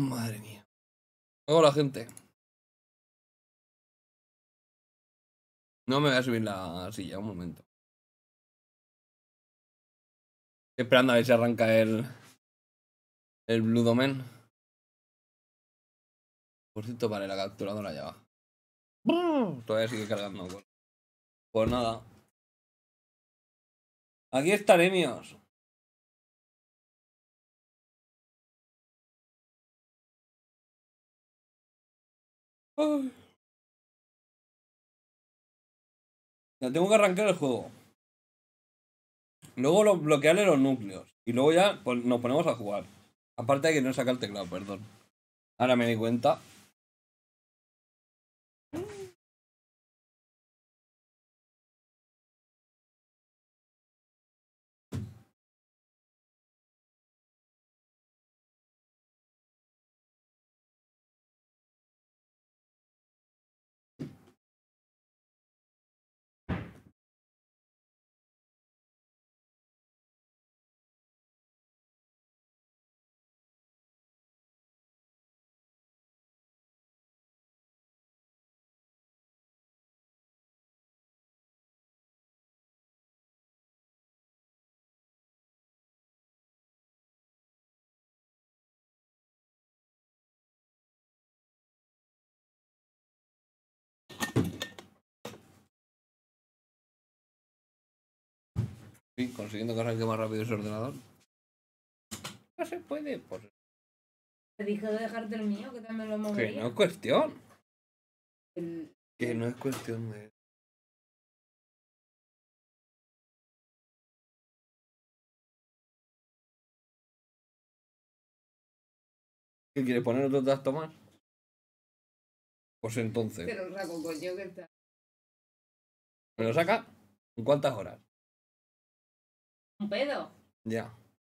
Madre mía. Hola, gente. No me voy a subir la silla, un momento. Esperando a ver si arranca el. El Blue Domain. Por cierto, vale, la capturadora ya va. Todavía sigue cargando. Pues, pues nada. Aquí estaremos. Tengo que arrancar el juego. Luego lo, bloquearle los núcleos. Y luego ya nos ponemos a jugar. Aparte de que no saca el teclado, perdón. Ahora me di cuenta. Sí, consiguiendo que arranque más rápido ese ordenador. No se puede, pues. Te dije de dejarte el mío, que también lo Que movería. no es cuestión. El- Que no es cuestión de. ¿Qué quieres poner otro tacto más? Pues entonces. Te lo saco, coño, que está. ¿Me lo saca? ¿En cuántas horas? Un pedo. Ya.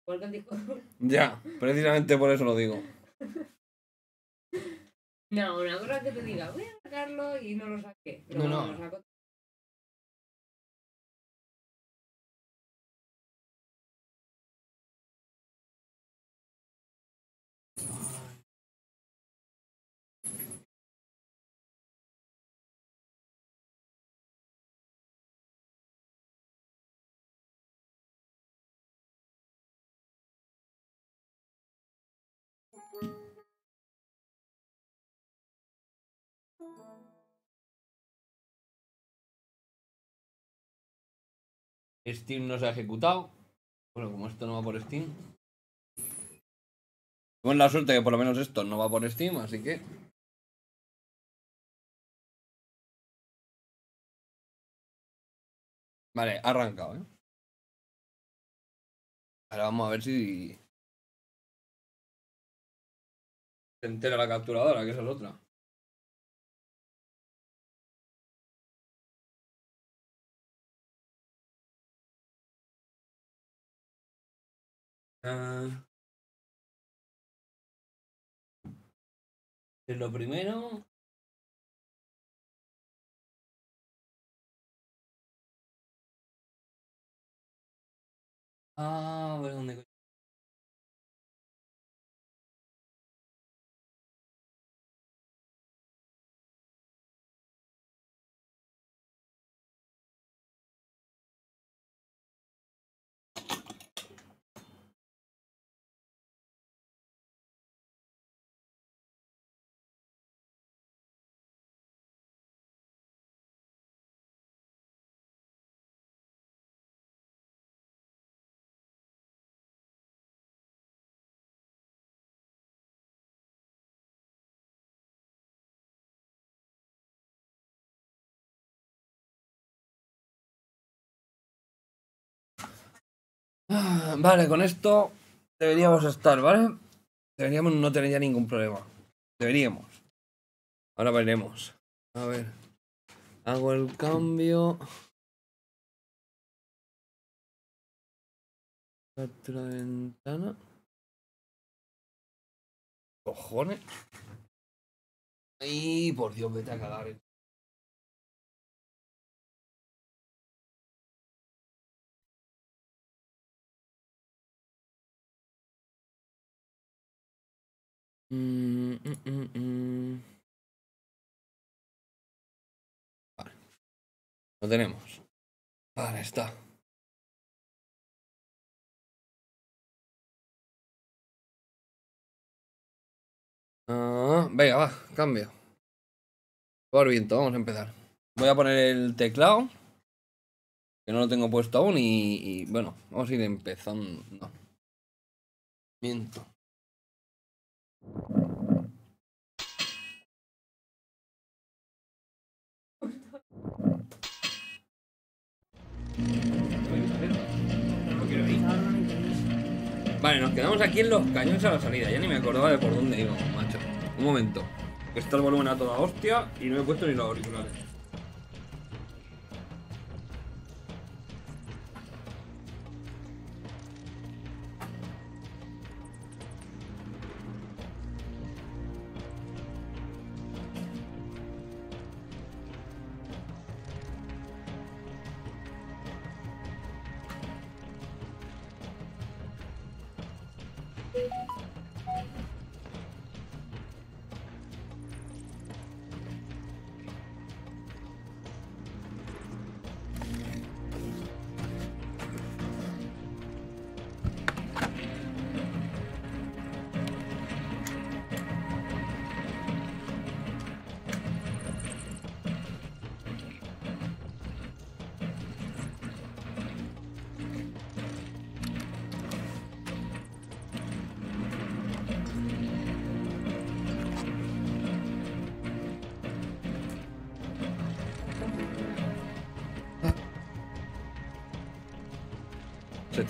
Porque el disco. Ya. Precisamente por eso lo digo. No, una cosa es que te diga, voy a sacarlo y no lo saqué. No, no, no. lo saco. Steam no se ha ejecutado. Bueno, como esto no va por Steam. Tenemos la suerte que por lo menos esto no va por Steam, así que. Vale, ha arrancado, ¿eh? Ahora vamos a ver si. Se entera la capturadora, que esa es otra. Ah. Es lo primero. Ah, ver dónde. Vale, con esto deberíamos estar, ¿vale? Deberíamos no tener ya ningún problema. Deberíamos. Ahora veremos. A ver. Hago el cambio. Captura de ventana. Cojones. Ay, por Dios, vete a cagar. Mm, mm, mm, mm. Vale. Lo tenemos. Vale, está. Ah, venga, va, cambio. Por viento, vamos a empezar. Voy a poner el teclado. Que no lo tengo puesto aún y, y, bueno, vamos a ir empezando. Miento. Vale, nos quedamos aquí en los cañones a la salida. Ya ni me acordaba de por dónde íbamos, macho. Un momento. Está el volumen a toda hostia y no he puesto ni los auriculares.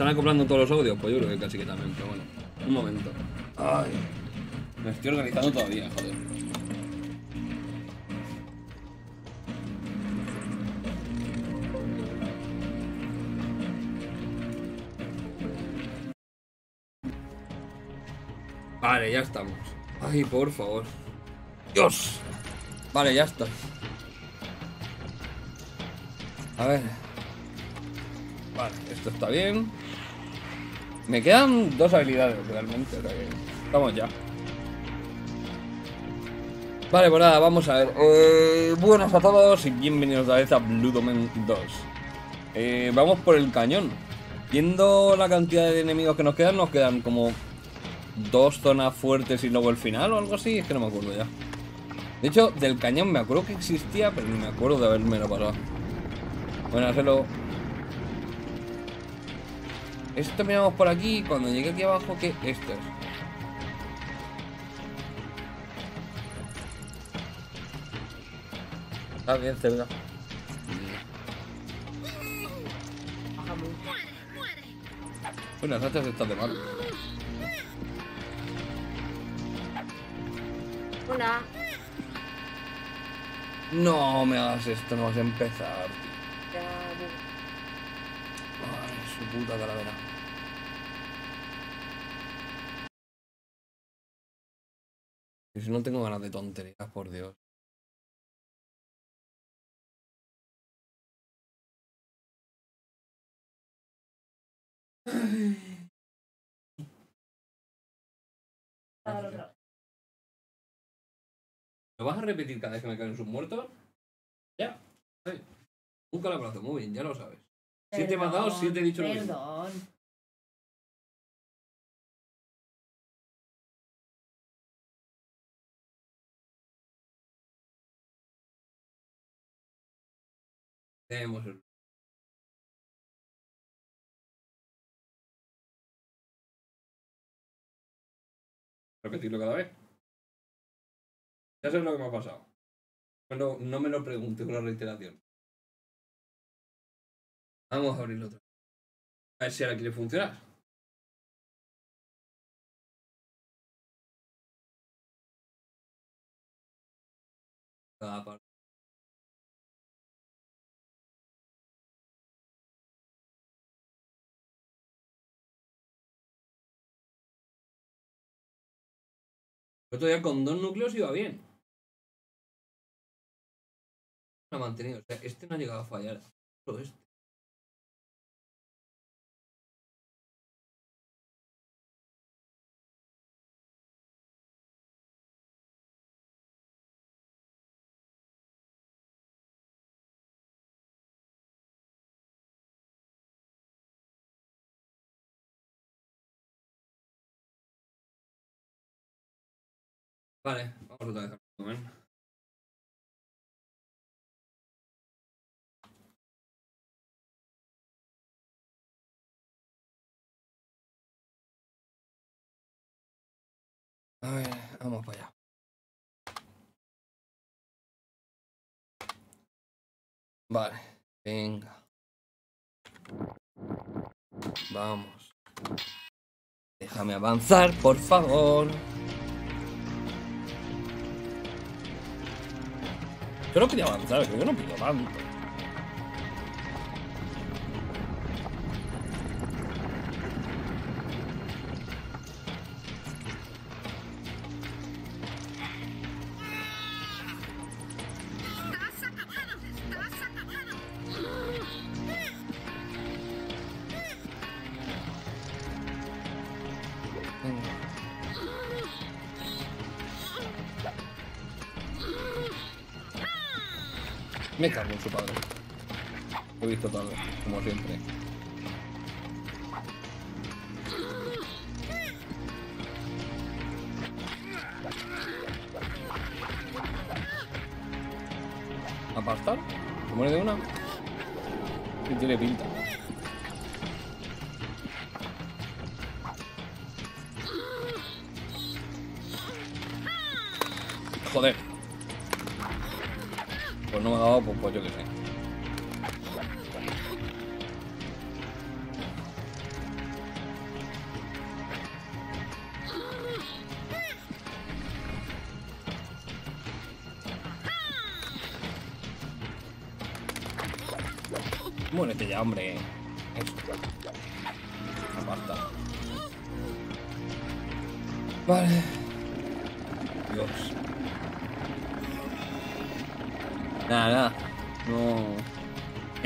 Están acoplando todos los audios? Pues yo creo que casi que también, pero bueno. Un momento. Ay. Me estoy organizando todavía, joder. Vale, ya estamos. Ay, por favor. Dios. Vale, ya está. A ver. Vale, esto está bien. Me quedan dos habilidades realmente, o sea que estamos ya. Vale, pues nada, vamos a ver. Eh, buenas a todos y bienvenidos otra vez a Blue Domain 2. Eh, vamos por el cañón. Viendo la cantidad de enemigos que nos quedan, nos quedan como dos zonas fuertes y luego el final o algo así. Es que no me acuerdo ya. De hecho, del cañón me acuerdo que existía, pero no me acuerdo de haberme lo pasado. Bueno, hacerlo esto miramos por aquí y cuando llegue aquí abajo, ¿qué? Esto es. Está bien cerca. Bueno, las hachas están de mal. Hola. No me hagas esto, no vas a empezar Ay, su puta calavera. Y si no tengo ganas de tonterías, por Dios. ¿Lo vas a repetir cada vez que me caen sus muertos? Ya. Sí. Un calabrazo, muy bien, ya lo sabes. Siete Perdón, matados, siete he dicho lo mismo. Perdón. Tenemos. Repetirlo cada vez. Ya sabes lo que me ha pasado. Bueno, no me lo pregunte una reiteración. Vamos a abrirlo otra vez. A ver si ahora quiere funcionar. Cada parte. Otro día con dos núcleos iba bien. Ha mantenido. O sea, este no ha llegado a fallar. Solo este. Vale, vamos otra vez. a ver. A ver, vamos para allá. Vale, venga. Vamos. Déjame avanzar, por favor. Yo no quería avanzar, creo que no pido tanto.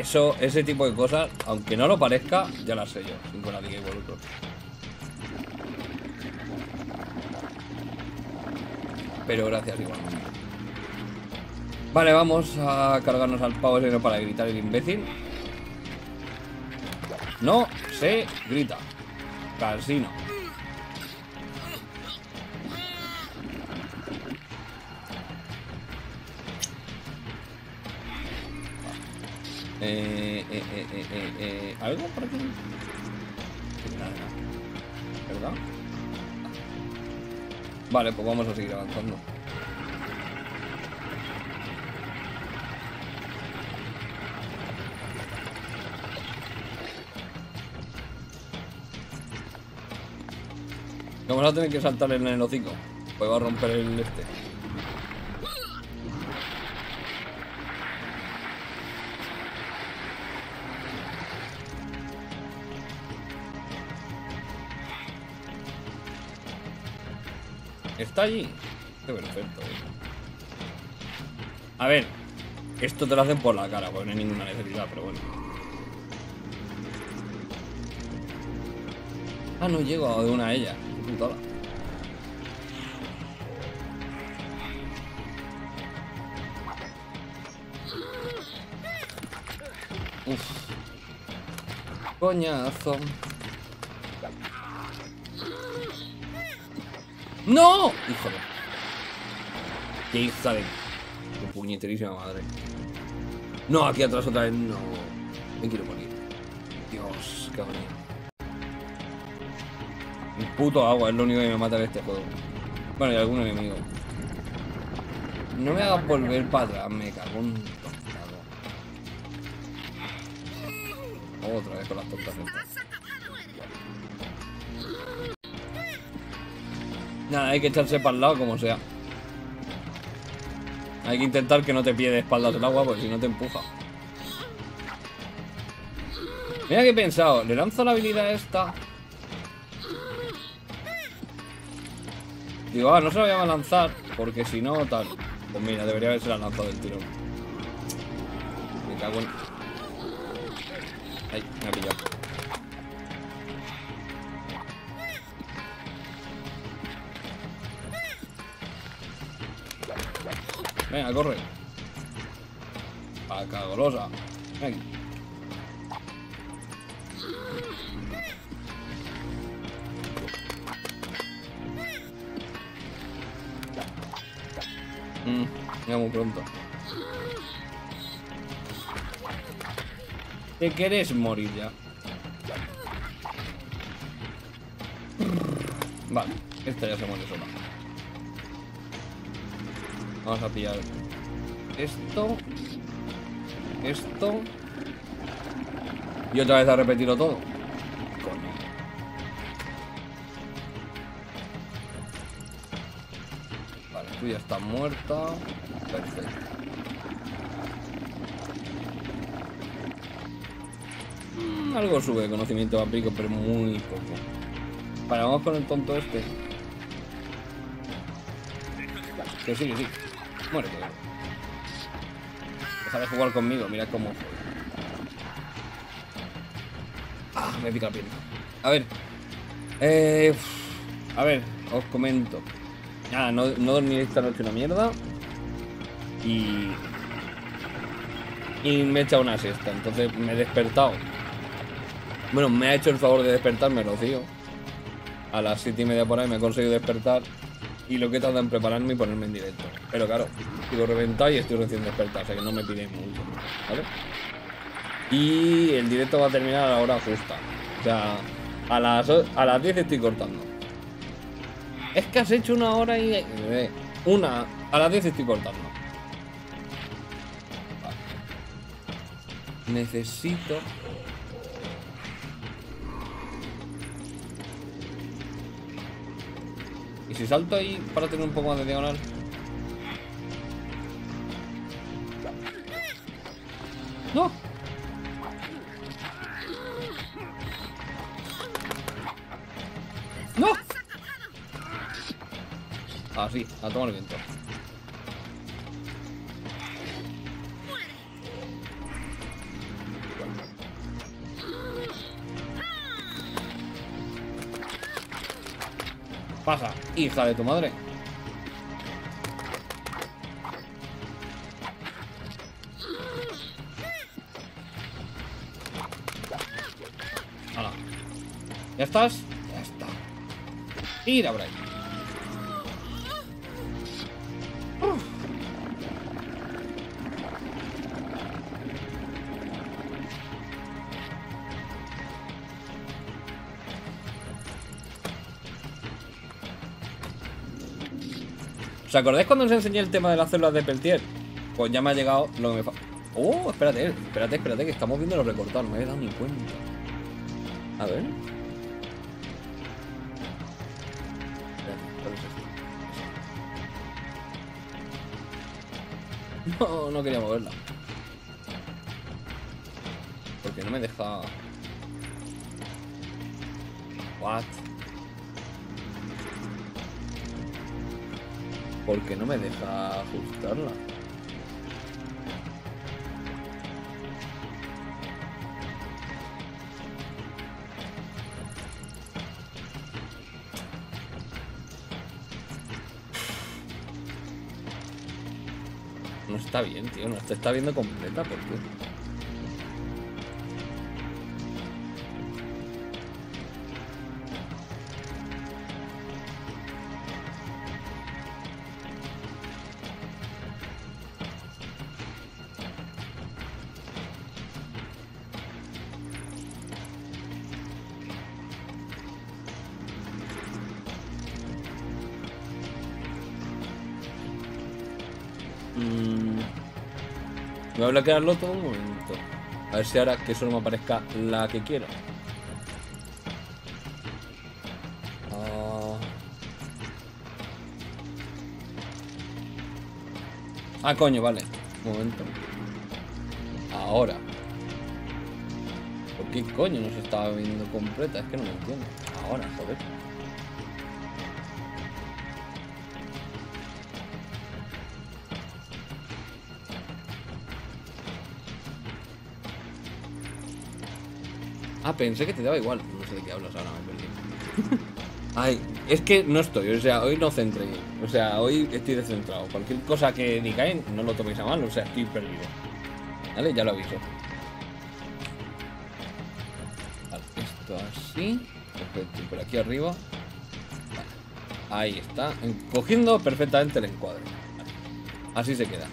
Eso, ese tipo de cosas, aunque no lo parezca, ya las sé yo, sin que vosotros. Pero gracias igual. Vale, vamos a cargarnos al pavo ese para gritar el imbécil. No se grita. Casino. Vale, pues vamos a seguir avanzando. Vamos a tener que saltar en el hocico. Pues va a romper el este. ¿Está allí? Qué perfecto. eh. A ver, esto te lo hacen por la cara, pues no hay ninguna necesidad, pero bueno. Ah, no llego de una a ella. Qué putada. Uf. Coñazo. ¡No! Híjole. Qué hija de... Tu puñeterísima madre. No, aquí atrás otra vez. No. Me quiero morir. Dios, qué agonía. El puto agua es lo único que me mata en este juego. Bueno, y algún enemigo. No me hagas volver para atrás, me cago en. Otra vez con las estas. Nada, hay que echarse para el lado como sea. Hay que intentar que no te pille de espaldas el agua, porque si no te empuja. Mira que he pensado, le lanzo la habilidad esta. Digo, ah, no se la voy a lanzar, porque si no, tal. Pues mira, debería haberse la lanzado del tirón. Me cago en. Ay, me ha pillado. Venga, corre. Vaca golosa. Ven. Mm, ya muy pronto. Te querés morir ya. Vale, esta ya se muere sola. Vamos a pillar esto. Esto. Y otra vez a repetirlo todo. Coño. Vale, tú ya muerta. Perfecto. Mm, algo sube de conocimiento vampírico, pero muy poco. Vale, vamos con el tonto este. Que sí, que sí. Muérete. Deja de jugar conmigo, mira cómo. Ah, me pica la piel. A ver. Eh, a ver, os comento. Ah, no, no esta noche una mierda. Y. Me he echado una siesta. Entonces me he despertado. Bueno, me ha hecho el favor de despertarme, Rocío. A las siete y media por ahí me he conseguido despertar. Y lo que he tardado en prepararme y ponerme en directo. Pero claro, sigo reventado y estoy recién despertado. O sea que no me pidéis mucho. ¿Vale? Y el directo va a terminar a la hora justa. O sea, a las, a las 10 estoy cortando. Es que has hecho una hora y... eh, Una... A las 10 estoy cortando. Necesito... ¿Y si salto ahí para tener un poco más de diagonal? ¡No! ¡No! Ah, sí, a tomar viento. Pasa, hija de tu madre. Ya está. Tira por ahí. ¿Os acordáis cuando os enseñé el tema de las células de Peltier? Pues ya me ha llegado lo que me. Oh, espérate, espérate, espérate, que estamos viendo los recortados, no me he dado ni cuenta. A ver. No, no quería moverla. Porque no me deja. What? Porque no me deja ajustarla. No está bien, tío. No se está viendo completa. ¿Por qué? A bloquearlo todo un momento. A ver si ahora que solo me aparezca la que quiero. Ah. Ah, coño, vale. Un momento. Ahora. ¿Por qué coño no se estaba viendo completa? Es que no lo entiendo. Ahora, joder. Pensé que te daba igual. No sé de qué hablas ahora, me perdí. Ay, es que no estoy, o sea, hoy no centré. O sea, hoy estoy descentrado. Cualquier cosa que digáis, no lo toméis a mal, o sea, estoy perdido. ¿Vale? Ya lo aviso. Vale, esto así. Perfecto, por aquí arriba. Vale. Ahí está. en- Cogiendo perfectamente el encuadre. Así se queda.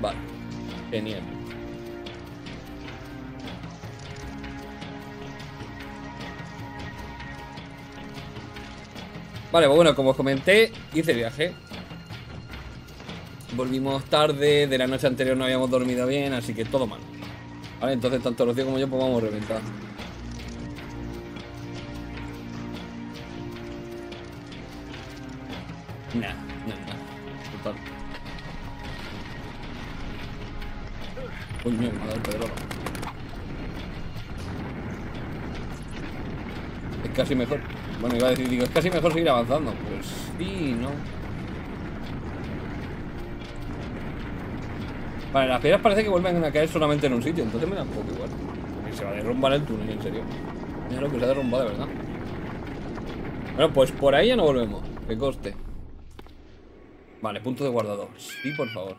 Vale. Genial. Vale, pues bueno, como os comenté, hice viaje. Volvimos tarde, de la noche anterior no habíamos dormido bien, así que todo mal. Vale, entonces tanto Rocío como yo pues vamos a reventar. Nah, nah, nah. Total. Uy, mira, me ha dado el pedrolo. Es casi mejor. Bueno, iba a decir, digo, es casi mejor seguir avanzando. Pues sí, no. Vale, las piedras parece que vuelven a caer solamente en un sitio, entonces me da un poco igual. Se va a derrumbar el túnel, en serio. Mira lo que se ha derrumbado de verdad. Bueno, pues por ahí ya no volvemos. Que coste. Vale, punto de guardado. Sí, por favor.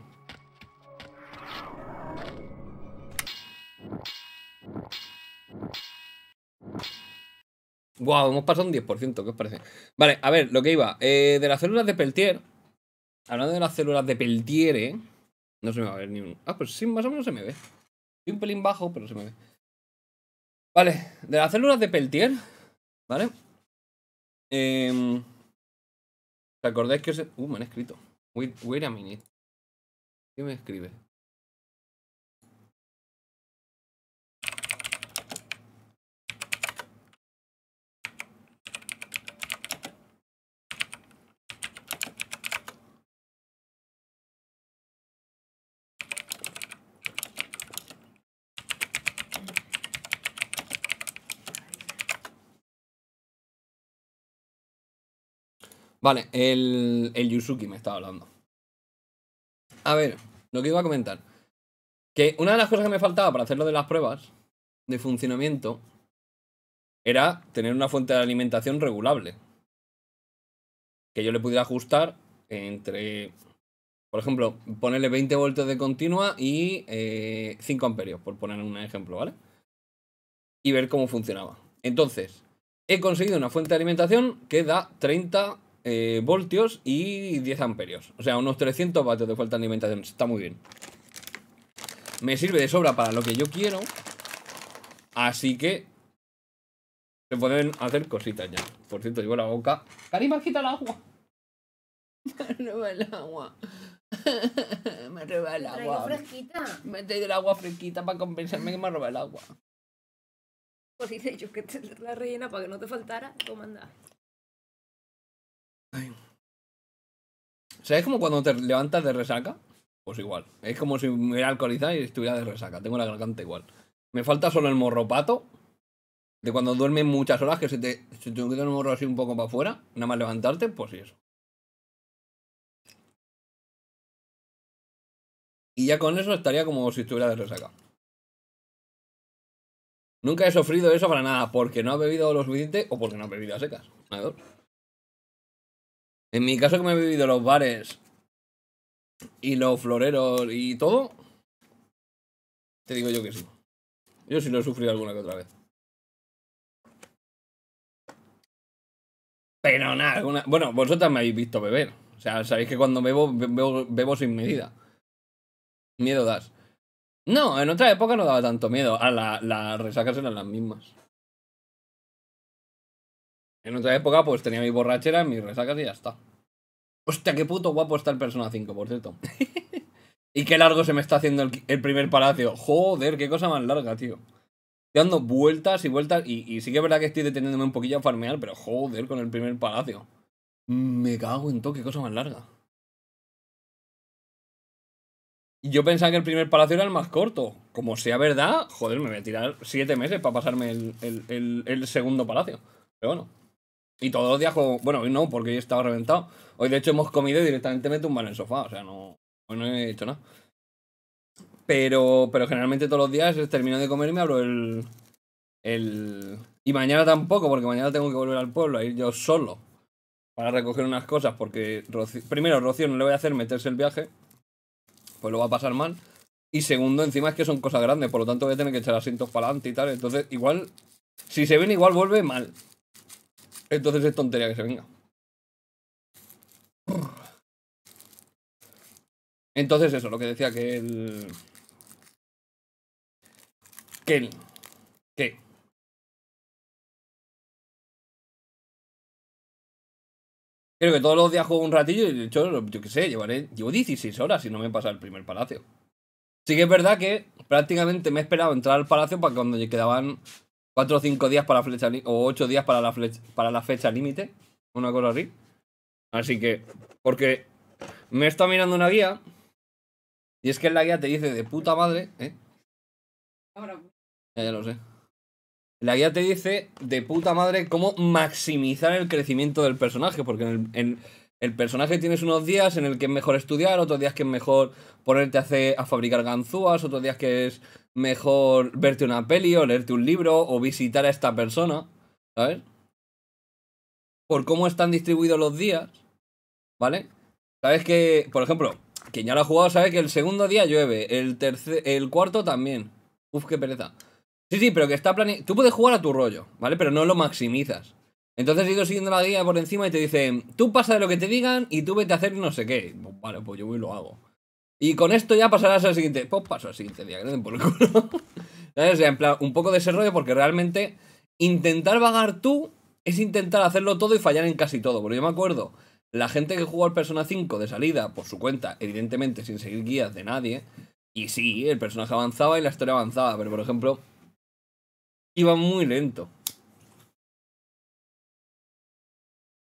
Guau, hemos pasado un 10%, ¿qué os parece? Vale, a ver, lo que iba. Eh, de las células de Peltier. Hablando de las células de Peltier, ¿eh? No se me va a ver ni un. Ah, pues sí, más o menos se me ve. Estoy un pelín bajo, pero se me ve. Vale, de las células de Peltier. ¿Vale? Eh, ¿Te acordáis que se. Uh, me han escrito. Wait, wait a minute. ¿Qué me escribe? Vale, el, Yusuki me estaba hablando. A ver, lo que iba a comentar. Que una de las cosas que me faltaba para hacer lo de las pruebas de funcionamiento era tener una fuente de alimentación regulable. Que yo le pudiera ajustar entre, por ejemplo, ponerle 20 voltios de continua y eh, 5 amperios, por poner un ejemplo, ¿vale? Y ver cómo funcionaba. Entonces, he conseguido una fuente de alimentación que da 30 eh, voltios y 10 amperios. O sea, unos 300 vatios de fuente de alimentación. Está muy bien. Me sirve de sobra para lo que yo quiero. Así que se pueden hacer cositas ya. Por cierto, llevo la boca. Karima, quita el agua. Me roba el agua. Me roba el agua. fresquita. Me he traído el agua fresquita para compensarme que me roba el agua. Pues dice yo que te la rellena para que no te faltara. Anda. ¿Sabes como cuando te levantas de resaca? Pues igual. Es como si me hubiera alcoholizado y estuviera de resaca. Tengo la garganta igual. Me falta solo el morropato. De cuando duermes muchas horas que se te, se te queda el morro así un poco para afuera. Nada más levantarte, pues sí, eso. Y ya con eso estaría como si estuviera de resaca. Nunca he sufrido eso para nada, porque no he bebido lo suficiente o porque no he bebido a secas. En mi caso que me he bebido los bares y los floreros y todo, te digo yo que sí. Yo sí lo he sufrido alguna que otra vez. Pero nada, bueno, vosotras me habéis visto beber. O sea, sabéis que cuando bebo, bebo, sin medida. Miedo das. No, en otra época no daba tanto miedo. A la- las resacas eran las mismas. En otra época, pues tenía mi borrachera, mis resacas y ya está. Hostia, qué puto guapo está el Persona 5, por cierto. y qué largo se me está haciendo el, el primer palacio. Joder, qué cosa más larga, tío. Estoy dando vueltas y vueltas. Y, y sí que es verdad que estoy deteniéndome un poquillo a farmear, pero joder, con el primer palacio. Me cago en todo, qué cosa más larga. Yo pensaba que el primer palacio era el más corto. Como sea verdad, joder, me voy a tirar siete meses para pasarme el, el- el- el segundo palacio. Pero bueno. Y todos los días. Bueno, hoy no, porque hoy estaba reventado. Hoy de hecho hemos comido y directamente me tumban en el sofá. O sea, no, hoy no he hecho nada. Pero, pero generalmente todos los días termino de comer y me abro el, el. Y mañana tampoco, porque mañana tengo que volver al pueblo a ir yo solo. Para recoger unas cosas, porque primero, Rocío no le voy a hacer meterse el viaje. Pues lo va a pasar mal. Y segundo, encima es que son cosas grandes, por lo tanto voy a tener que echar asientos para adelante y tal. Entonces, igual, si se ven, igual vuelve mal. Entonces es tontería que se venga. Entonces, eso, lo que decía que el. Que el. Que. Creo que todos los días juego un ratillo y de hecho, yo qué sé, llevaré. Llevo 16 horas y no me pasa el primer palacio. Sí que es verdad que prácticamente me he esperado entrar al palacio para cuando ya quedaban 4 o 5 días para la flecha o 8 días para la flecha, para la fecha límite. Una cosa así. Así que. Porque me estado mirando una guía. Y es que en la guía te dice de puta madre. ¿eh? Ahora, Ya, ya lo sé. La guía te dice de puta madre cómo maximizar el crecimiento del personaje, porque en el, en el personaje tienes unos días en el que es mejor estudiar, otros días que es mejor ponerte a, hacer, a fabricar ganzúas, otros días que es mejor verte una peli o leerte un libro o visitar a esta persona, ¿sabes? Por cómo están distribuidos los días, ¿vale? Sabes que, por ejemplo, quien ya lo ha jugado sabe que el segundo día llueve, el, tercer, el cuarto también. Uf, qué pereza. Sí, sí, pero que está planeado. Tú puedes jugar a tu rollo, ¿vale? Pero no lo maximizas. Entonces he ido siguiendo la guía por encima y te dicen, tú pasa de lo que te digan y tú vete a hacer no sé qué. Vale, pues yo voy y lo hago. Y con esto ya pasarás al siguiente. Pues paso al siguiente día, que no den por el culo. ¿Sabes? O sea, en plan, un poco de ese rollo porque realmente intentar vagar tú es intentar hacerlo todo y fallar en casi todo. Porque yo me acuerdo, la gente que jugó al Persona 5 de salida por su cuenta, evidentemente sin seguir guías de nadie, y sí, el personaje avanzaba y la historia avanzaba, pero por ejemplo, iba muy lento.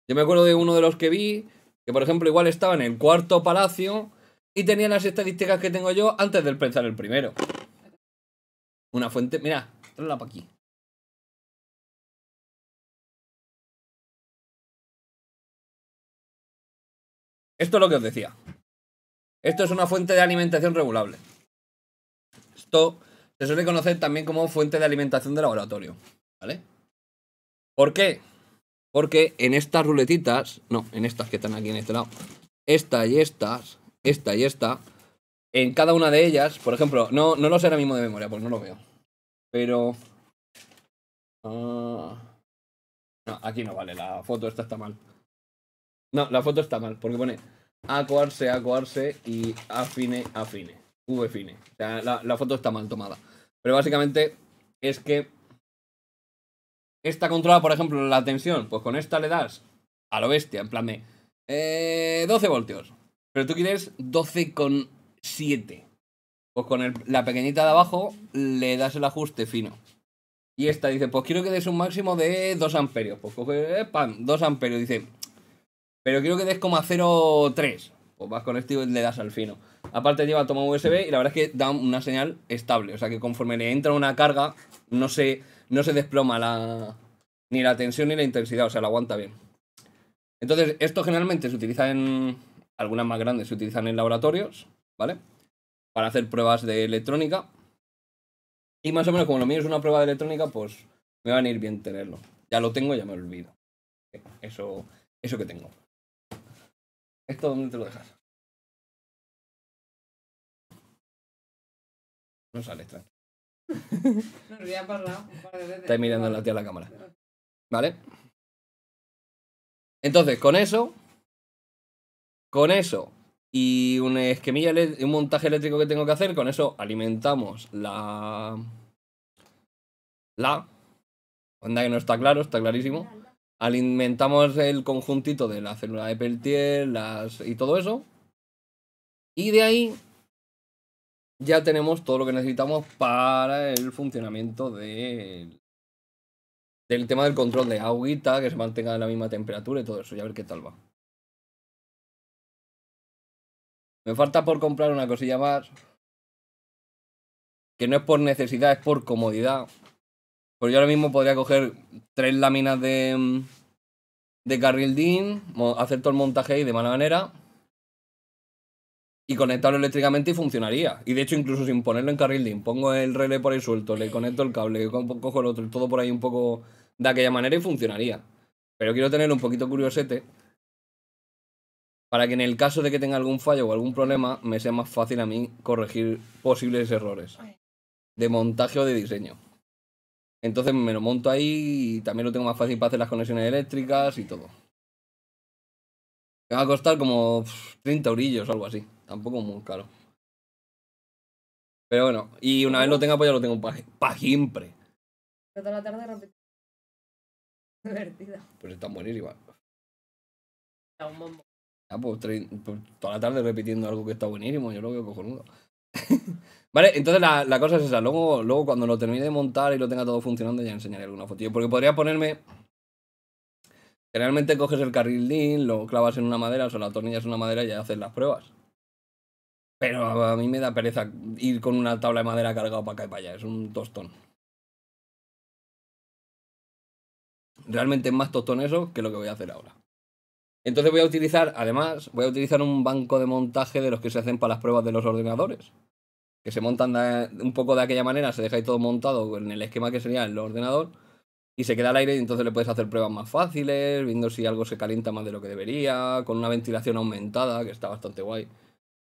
Yo me acuerdo de uno de los que vi, que por ejemplo igual estaba en el cuarto palacio y tenía las estadísticas que tengo yo antes de empezar el primero. Una fuente, mira, tráela para aquí. Esto es lo que os decía. Esto es una fuente de alimentación regulable. Esto se suele conocer también como fuente de alimentación de laboratorio. ¿Vale? ¿Por qué? Porque en estas ruletitas, no, en estas que están aquí en este lado, esta y estas, esta y esta, en cada una de ellas, por ejemplo, no, no lo sé ahora mismo de memoria, pues no lo veo. Pero. ah, no, aquí no vale, la foto esta está mal. No, la foto está mal, porque pone acuarse, acuarse y afine, afine. V fine. O sea, la foto está mal tomada. Pero básicamente es que esta controla, por ejemplo, la tensión. Pues con esta le das a lo bestia, en plan de eh, 12 voltios. Pero tú quieres 12,7. Pues con la pequeñita de abajo le das el ajuste fino. Y esta dice, pues quiero que des un máximo de 2 amperios. Pues coge, eh, pam, 2 amperios. Dice, pero quiero que des como a 0,3. Pues vas con esto y le das al fino. Aparte lleva toma USB y la verdad es que da una señal estable. O sea que conforme le entra una carga, no se, no se desploma la, ni la tensión ni la intensidad. O sea, la aguanta bien. Entonces, esto generalmente se utiliza en. Algunas más grandes se utilizan en laboratorios, ¿vale? Para hacer pruebas de electrónica. Y más o menos, como lo mío es una prueba de electrónica, pues me va a venir bien tenerlo. Ya lo tengo, ya me olvido. Eso, eso que tengo. ¿Esto dónde te lo dejas? No sale, tranqui. No, lo había pasado un par de veces. Está mirando la tía a la cámara. ¿Vale? Entonces, con eso. Con eso. Y un esquemilla, un montaje eléctrico que tengo que hacer. Con eso alimentamos la. La. Anda que no está claro, está clarísimo. Alimentamos el conjuntito de la célula de Peltier las, y todo eso. Y de ahí ya tenemos todo lo que necesitamos para el funcionamiento del del tema del control de agüita, que se mantenga a la misma temperatura y todo eso, y a ver qué tal va. Me falta por comprar una cosilla más, que no es por necesidad, es por comodidad. Pues yo ahora mismo podría coger tres láminas de, de carril DIN, hacer todo el montaje ahí de mala manera y conectarlo eléctricamente y funcionaría. Y de hecho, incluso sin ponerlo en carril DIN, pongo el relé por ahí suelto, le conecto el cable, co- cojo el otro, todo por ahí un poco de aquella manera y funcionaría. Pero quiero tener un poquito curiosete para que en el caso de que tenga algún fallo o algún problema, me sea más fácil a mí corregir posibles errores de montaje o de diseño. Entonces me lo monto ahí y también lo tengo más fácil para hacer las conexiones eléctricas y todo. Me va a costar como pff, 30 eurillos o algo así. Tampoco muy caro. Pero bueno, y una vez lo tenga, pues ya lo tengo para siempre. Toda la tarde repetida. Divertida. Pues está buenísima. Da un bombo. Ah, pues, pues toda la tarde repitiendo algo que está buenísimo, yo lo veo cojonudo. vale, entonces la, la cosa es esa. Luego, luego cuando lo termine de montar y lo tenga todo funcionando, ya enseñaré alguna fotillo. Porque podría ponerme. Generalmente coges el carril DIN, lo clavas en una madera, o sea, la atornillas en una madera y ya haces las pruebas. Pero a mí me da pereza ir con una tabla de madera cargado para acá y para allá. Es un tostón. Realmente es más tostón eso que lo que voy a hacer ahora. Entonces voy a utilizar, además, voy a utilizar un banco de montaje de los que se hacen para las pruebas de los ordenadores. Que se montan un poco de aquella manera, se deja ahí todo montado en el esquema que sería el ordenador. Y se queda al aire y entonces le puedes hacer pruebas más fáciles, viendo si algo se calienta más de lo que debería, con una ventilación aumentada, que está bastante guay.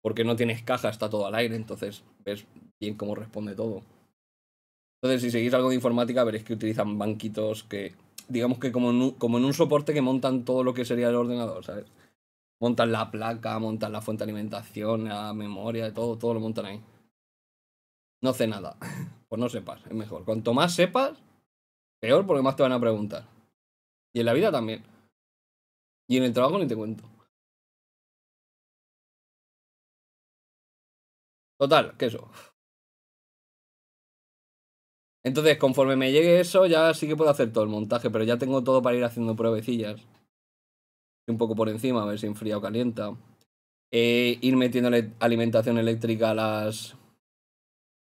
Porque no tienes caja, está todo al aire, entonces ves bien cómo responde todo. Entonces, si seguís algo de informática, veréis que utilizan banquitos que, digamos que como en un, como en un soporte que montan todo lo que sería el ordenador, ¿sabes? Montan la placa, montan la fuente de alimentación, la memoria, todo, todo lo montan ahí. No sé nada. Pues no sepas, es mejor. Cuanto más sepas, peor porque más te van a preguntar. Y en la vida también. Y en el trabajo ni te cuento. Total, que eso. Entonces, conforme me llegue eso, ya sí que puedo hacer todo el montaje, pero ya tengo todo para ir haciendo pruebecillas. Un poco por encima, a ver si enfría o calienta. Eh, ir metiéndole alimentación eléctrica a las.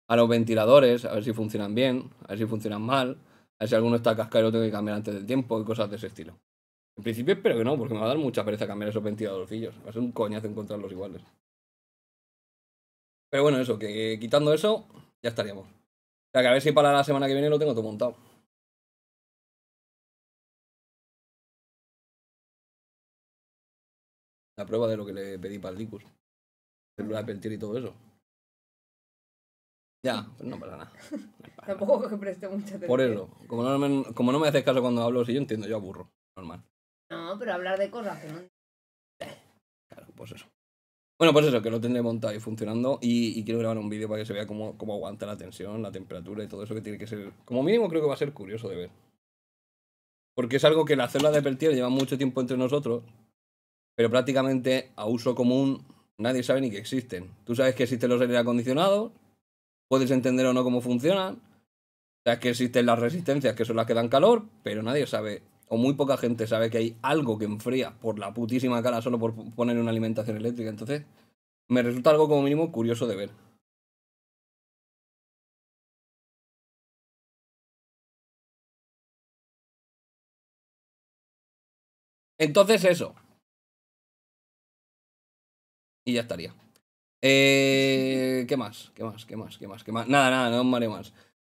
a los ventiladores, a ver si funcionan bien, a ver si funcionan mal, a ver si alguno está cascado y lo tengo que cambiar antes del tiempo y cosas de ese estilo. En principio espero que no, porque me va a dar mucha pereza cambiar esos ventiladorcillos. Va a ser un coñazo encontrarlos iguales. Pero bueno, eso, que quitando eso, ya estaríamos. O sea, que a ver si para la semana que viene lo tengo todo montado. La prueba de lo que le pedí para el Dicus. Célula de Peltier y todo eso. Ya, pues no pasa nada. Tampoco que preste mucha atención. Por eso, como no, me, como no me haces caso cuando hablo, si yo entiendo, yo aburro. Normal. No, pero hablar de cosas que no. Claro, pues eso. Bueno, pues eso, que lo tendré montado y funcionando. Y, y quiero grabar un vídeo para que se vea cómo, cómo aguanta la tensión, la temperatura y todo eso que tiene que ser. Como mínimo, creo que va a ser curioso de ver. Porque es algo que las células de Peltier llevan mucho tiempo entre nosotros, pero prácticamente a uso común nadie sabe ni que existen. Tú sabes que existen los aire acondicionados, puedes entender o no cómo funcionan, sabes que existen las resistencias que son las que dan calor, pero nadie sabe, o muy poca gente sabe que hay algo que enfría por la putísima cara solo por poner una alimentación eléctrica. Entonces, me resulta algo como mínimo curioso de ver. Entonces eso. Y ya estaría. Eh, ¿Qué más? ¿Qué más? ¿Qué más? ¿Qué más? ¿Qué más? Nada, nada, no me mareo más.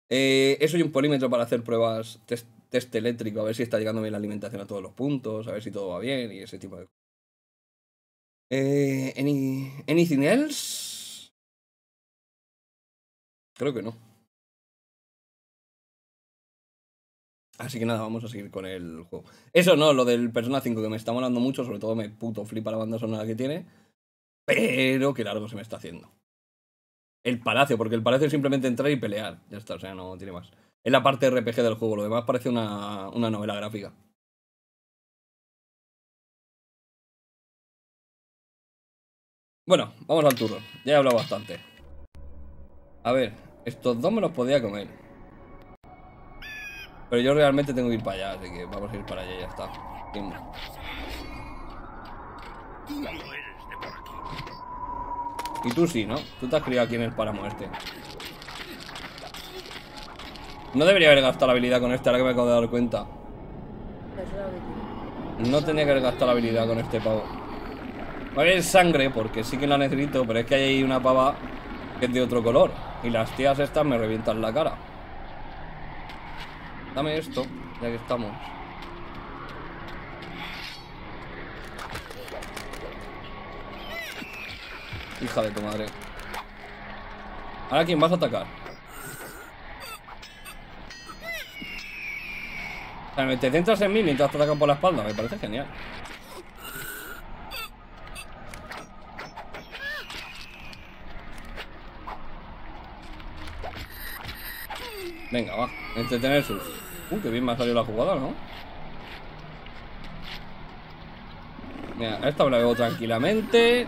Eh, eso y un polímetro para hacer pruebas, test, test eléctrico, a ver si está llegando bien la alimentación a todos los puntos, a ver si todo va bien y ese tipo de cosas. Eh, any, ¿Anything else? Creo que no. Así que nada, vamos a seguir con el juego. Eso no, lo del Persona 5 que me está molando mucho, sobre todo me puto flipa la banda sonora que tiene. Pero qué largo se me está haciendo. El palacio, porque el palacio es simplemente entrar y pelear. Ya está, o sea, no tiene más. Es la parte RPG del juego, lo demás parece una, una novela gráfica. Bueno, vamos al turno. Ya he hablado bastante. A ver, estos dos me los podía comer. Pero yo realmente tengo que ir para allá, así que vamos a ir para allá y ya está. Tú no eres de por. Y tú sí, ¿no? Tú te has criado aquí en el páramo este. No debería haber gastado la habilidad con este, ahora que me acabo de dar cuenta. No tenía que haber gastado la habilidad con este pavo. Va a haber sangre, porque sí que la necesito, pero es que hay ahí una pava que es de otro color. Y las tías estas me revientan la cara. Dame esto, ya que estamos. Hija de tu madre. ¿Ahora quién vas a atacar? O sea, te centras en mí mientras te atacan por la espalda. Me parece genial. Venga, va. Entretener sus. Uh, qué bien me ha salido la jugada, ¿no? Mira, esta me la veo tranquilamente.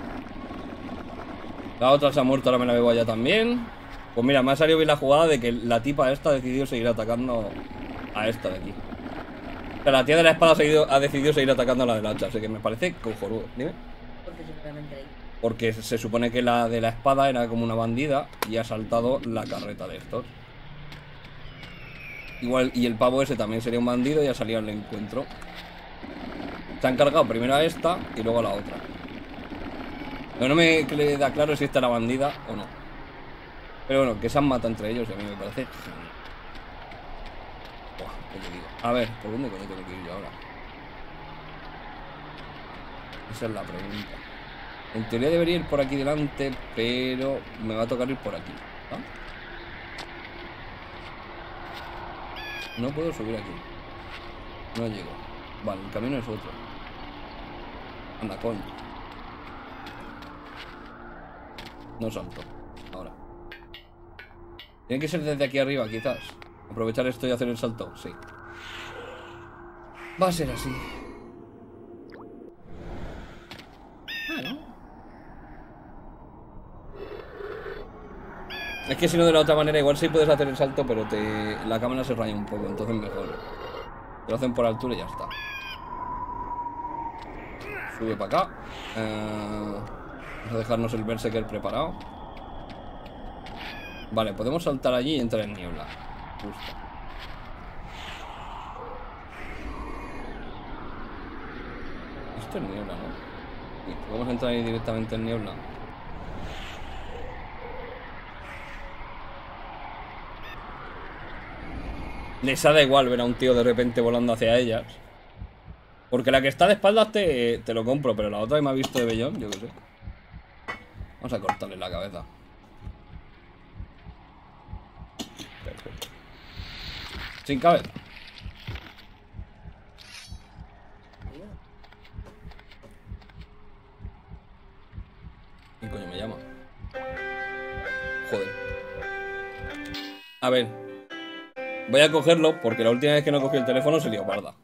La otra se ha muerto, ahora me la bebo allá también. Pues mira, me ha salido bien la jugada de que la tipa esta ha decidido seguir atacando a esta de aquí. O sea, la tía de la espada ha, seguido- ha decidido seguir atacando a la del hacha, así que me parece cojonudo. Dime. Porque. Porque se supone que la de la espada era como una bandida y ha saltado la carreta de estos. Igual, y el pavo ese también sería un bandido y ha salido al encuentro. Se han cargado primero a esta y luego a la otra. No me queda claro si esta era bandida o no. Pero bueno, que se han matado entre ellos a mí me parece. A ver, ¿por dónde coño tengo que ir yo ahora? Esa es la pregunta. En teoría debería ir por aquí delante, pero me va a tocar ir por aquí. No puedo subir aquí. No llego. Vale, el camino es otro. Anda, coño. No salto. Ahora. Tiene que ser desde aquí arriba, quizás. Aprovechar esto y hacer el salto. Sí. Va a ser así. Bueno. Es que si no de la otra manera, igual sí puedes hacer el salto, pero te la cámara se raya un poco, entonces mejor. Te lo hacen por altura y ya está. Sube para acá. Eh, vamos a dejarnos el Berserker preparado. Vale, podemos saltar allí y entrar en niebla. Justo. Esto es niebla, ¿no? Sí, podemos entrar ahí directamente en niebla. Les da igual ver a un tío de repente volando hacia ellas. Porque la que está de espaldas te, te lo compro, pero la otra que me ha visto de bellón, yo qué sé. Vamos a cortarle la cabeza. Perfecto. Sin cabeza. ¿Quién coño me llama? Joder. A ver. Voy a cogerlo porque la última vez que no cogí el teléfono se lió parda.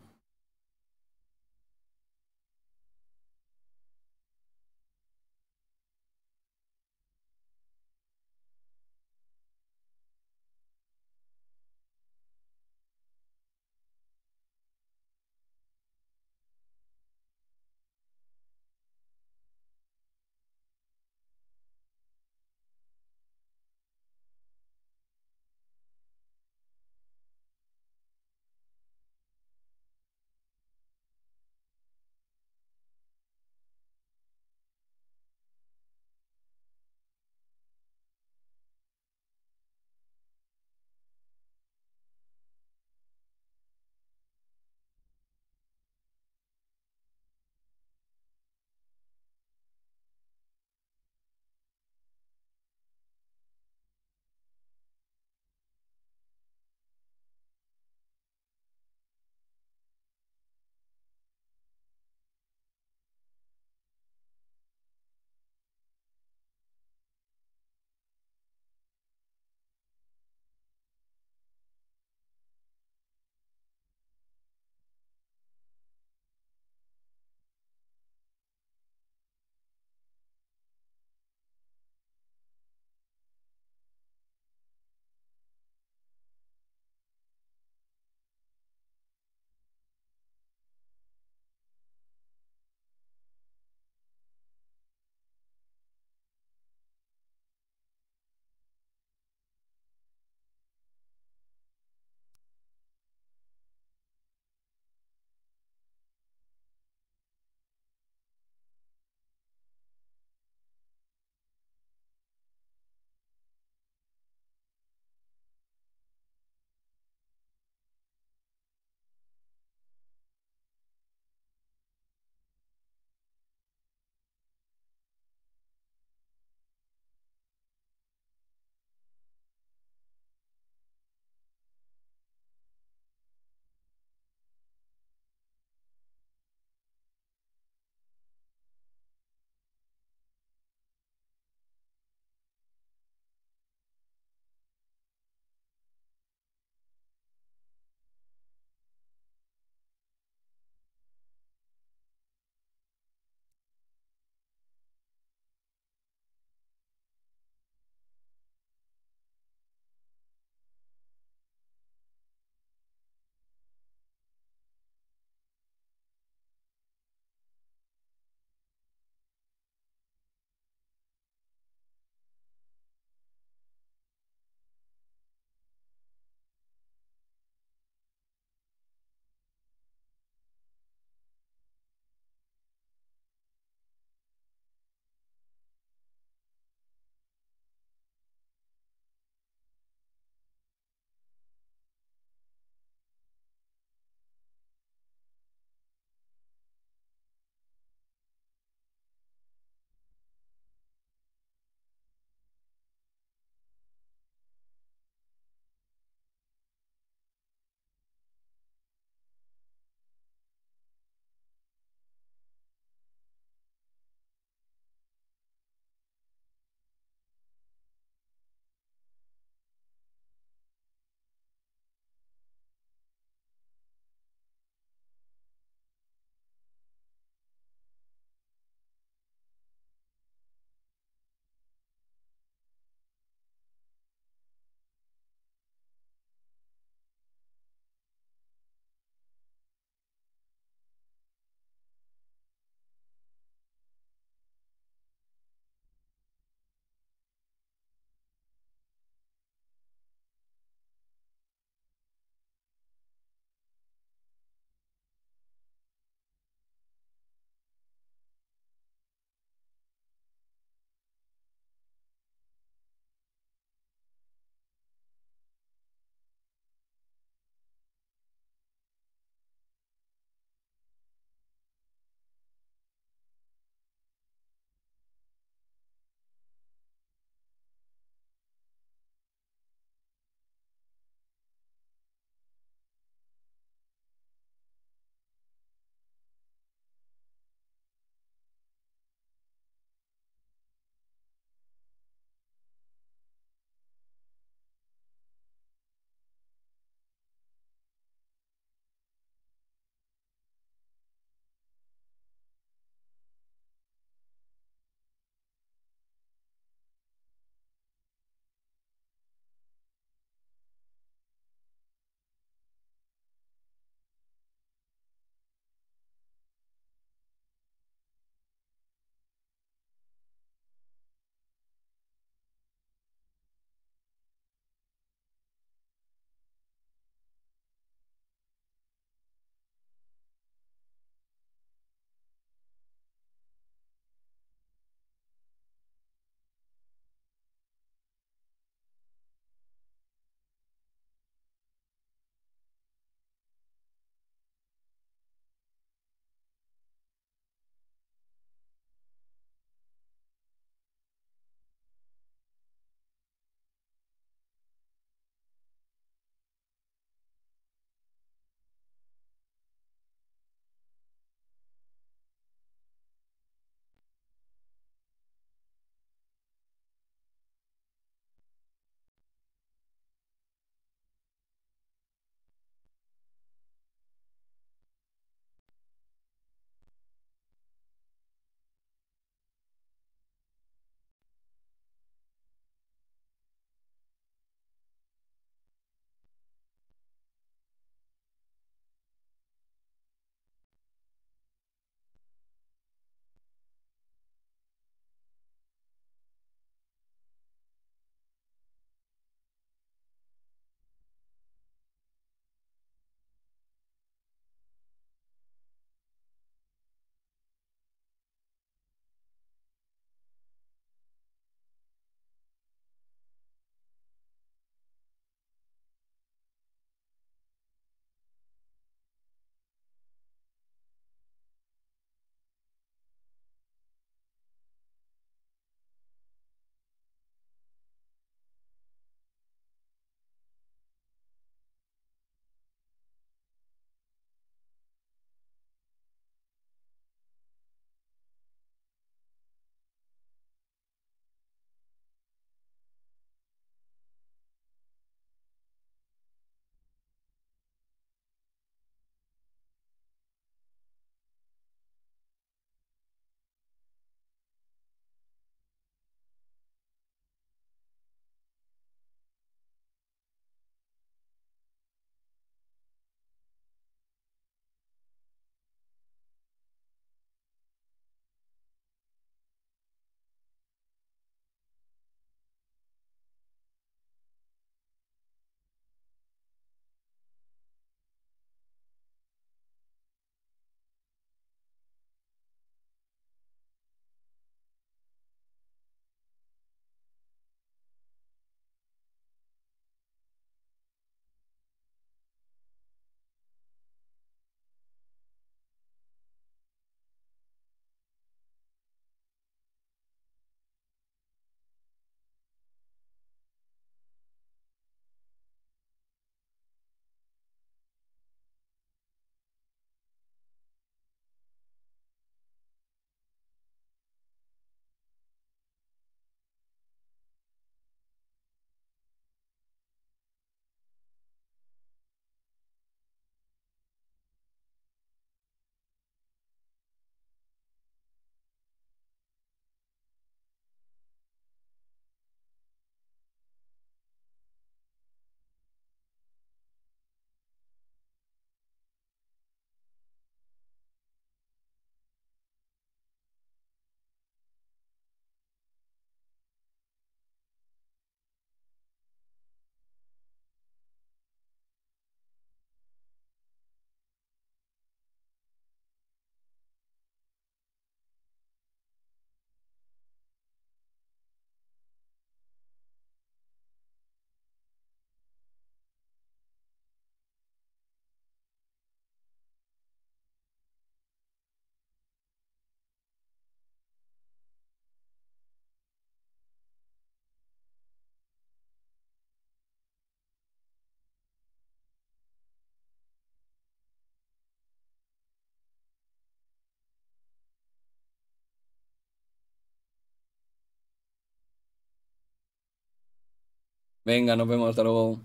Venga, nos vemos, hasta luego.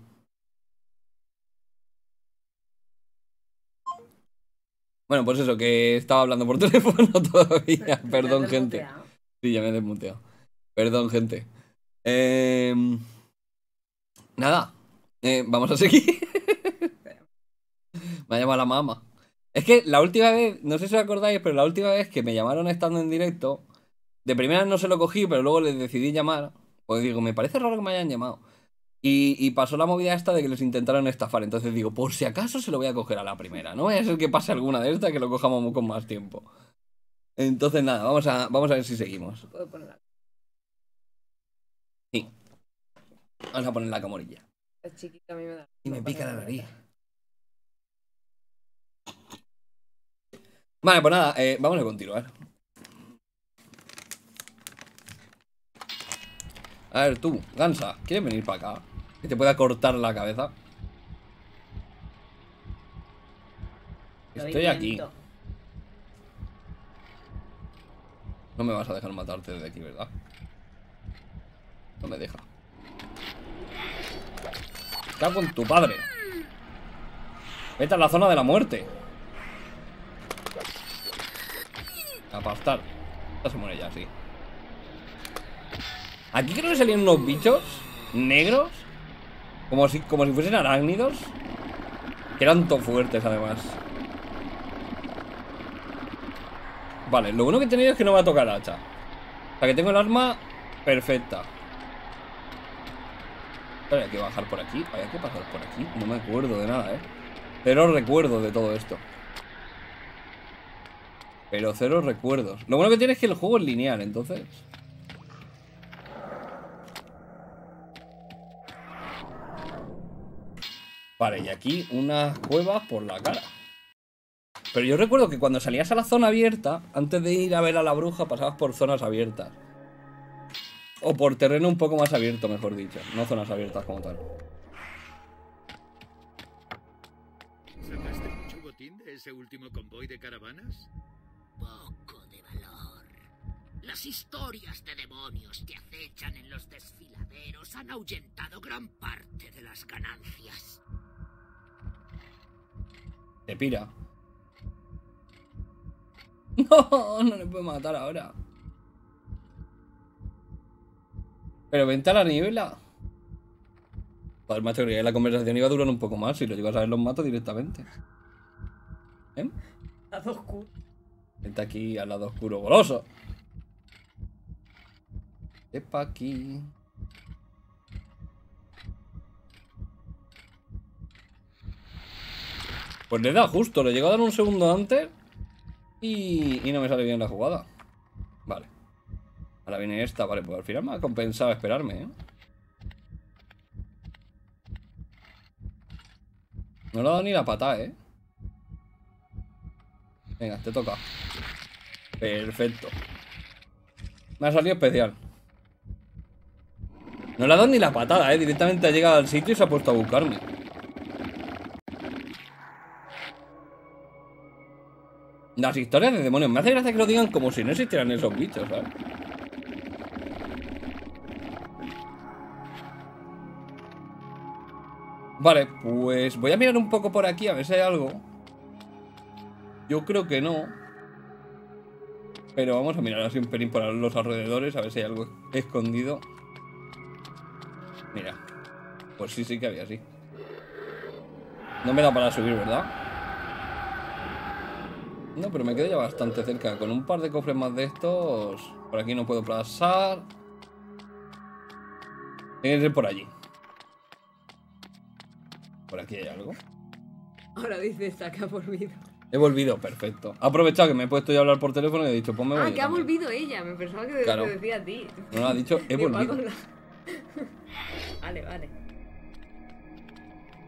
Bueno, pues eso, que estaba hablando por teléfono todavía. Perdón, gente. Sí, ya me he desmuteado. Perdón, gente. Em, nada. Eh, vamos a seguir. me ha llamado la mamá. Es que la última vez, no sé si os acordáis, pero la última vez que me llamaron estando en directo, de primera no se lo cogí, pero luego les decidí llamar. Pues digo, me parece raro que me hayan llamado. Y, y pasó la movida esta de que les intentaron estafar. Entonces digo, por si acaso se lo voy a coger a la primera. No vaya a ser que pase alguna de estas que lo cojamos con más tiempo. Entonces nada, vamos a, vamos a ver si seguimos. Sí. Vamos a poner la camorilla. la chiquita a mí me da. Y me pica la nariz. Vale, pues nada, eh, vamos a continuar. A ver, tú, Gansa, ¿quieres venir para acá? Que te pueda cortar la cabeza. Lo Estoy aquí. No me vas a dejar matarte desde aquí, ¿verdad? No me deja. Cago en tu padre. Vete a la zona de la muerte. A pastar. Esta se muere ya, sí. Aquí creo que salían unos bichos negros. Como si, como si fuesen arácnidos. Que eran todo fuertes, además. Vale, lo bueno que he tenido es que no me va a tocar hacha. O sea que tengo el arma perfecta. Hay que bajar por aquí. Hay que pasar por aquí. No me acuerdo de nada, eh. Cero recuerdo de todo esto. Pero cero recuerdos. Lo bueno que tiene es que el juego es lineal, entonces. Vale, y aquí unas cuevas por la cara. Pero yo recuerdo que cuando salías a la zona abierta, antes de ir a ver a la bruja, pasabas por zonas abiertas. O por terreno un poco más abierto, mejor dicho. No zonas abiertas como tal. ¿Sacaste mucho botín de ese último convoy de caravanas? Poco de valor. Las historias de demonios que acechan en los desfiladeros han ahuyentado gran parte de las ganancias. Te pira. No, no le puedo matar ahora. Pero vente a la niebla. Joder, macho, creía que la conversación iba a durar un poco más. Si lo llegas a ver, los mato directamente. ¿Eh? Lado oscuro. Vente aquí al lado oscuro goloso. Epa aquí. Pues le da justo, le llegó a dar un segundo antes y, y no me sale bien la jugada. Vale. Ahora viene esta, vale, pues al final me ha compensado esperarme, ¿eh? No le ha dado ni la patada, ¿eh? Venga, te toca. Perfecto. Me ha salido especial. No le ha dado ni la patada, ¿eh? Directamente ha llegado al sitio y se ha puesto a buscarme. Las historias de demonios. Me hace gracia que lo digan como si no existieran esos bichos, ¿sabes? Vale, pues voy a mirar un poco por aquí a ver si hay algo. Yo creo que no. Pero vamos a mirar así un pelín por los alrededores a ver si hay algo escondido. Mira. Pues sí, sí que había, sí. No me da para subir, ¿verdad? No, pero me quedo ya bastante cerca. Con un par de cofres más de estos... Por aquí no puedo pasar. Tiene que ser por allí. Por aquí hay algo. Ahora dice esta que ha volvido. He volvido, perfecto. He aprovechado que me he puesto yo a hablar por teléfono y he dicho, ponme Ah, que ha volvido ella. Me pensaba que Claro. te decía a ti. No, no, ha dicho, he volvido. Vale, vale.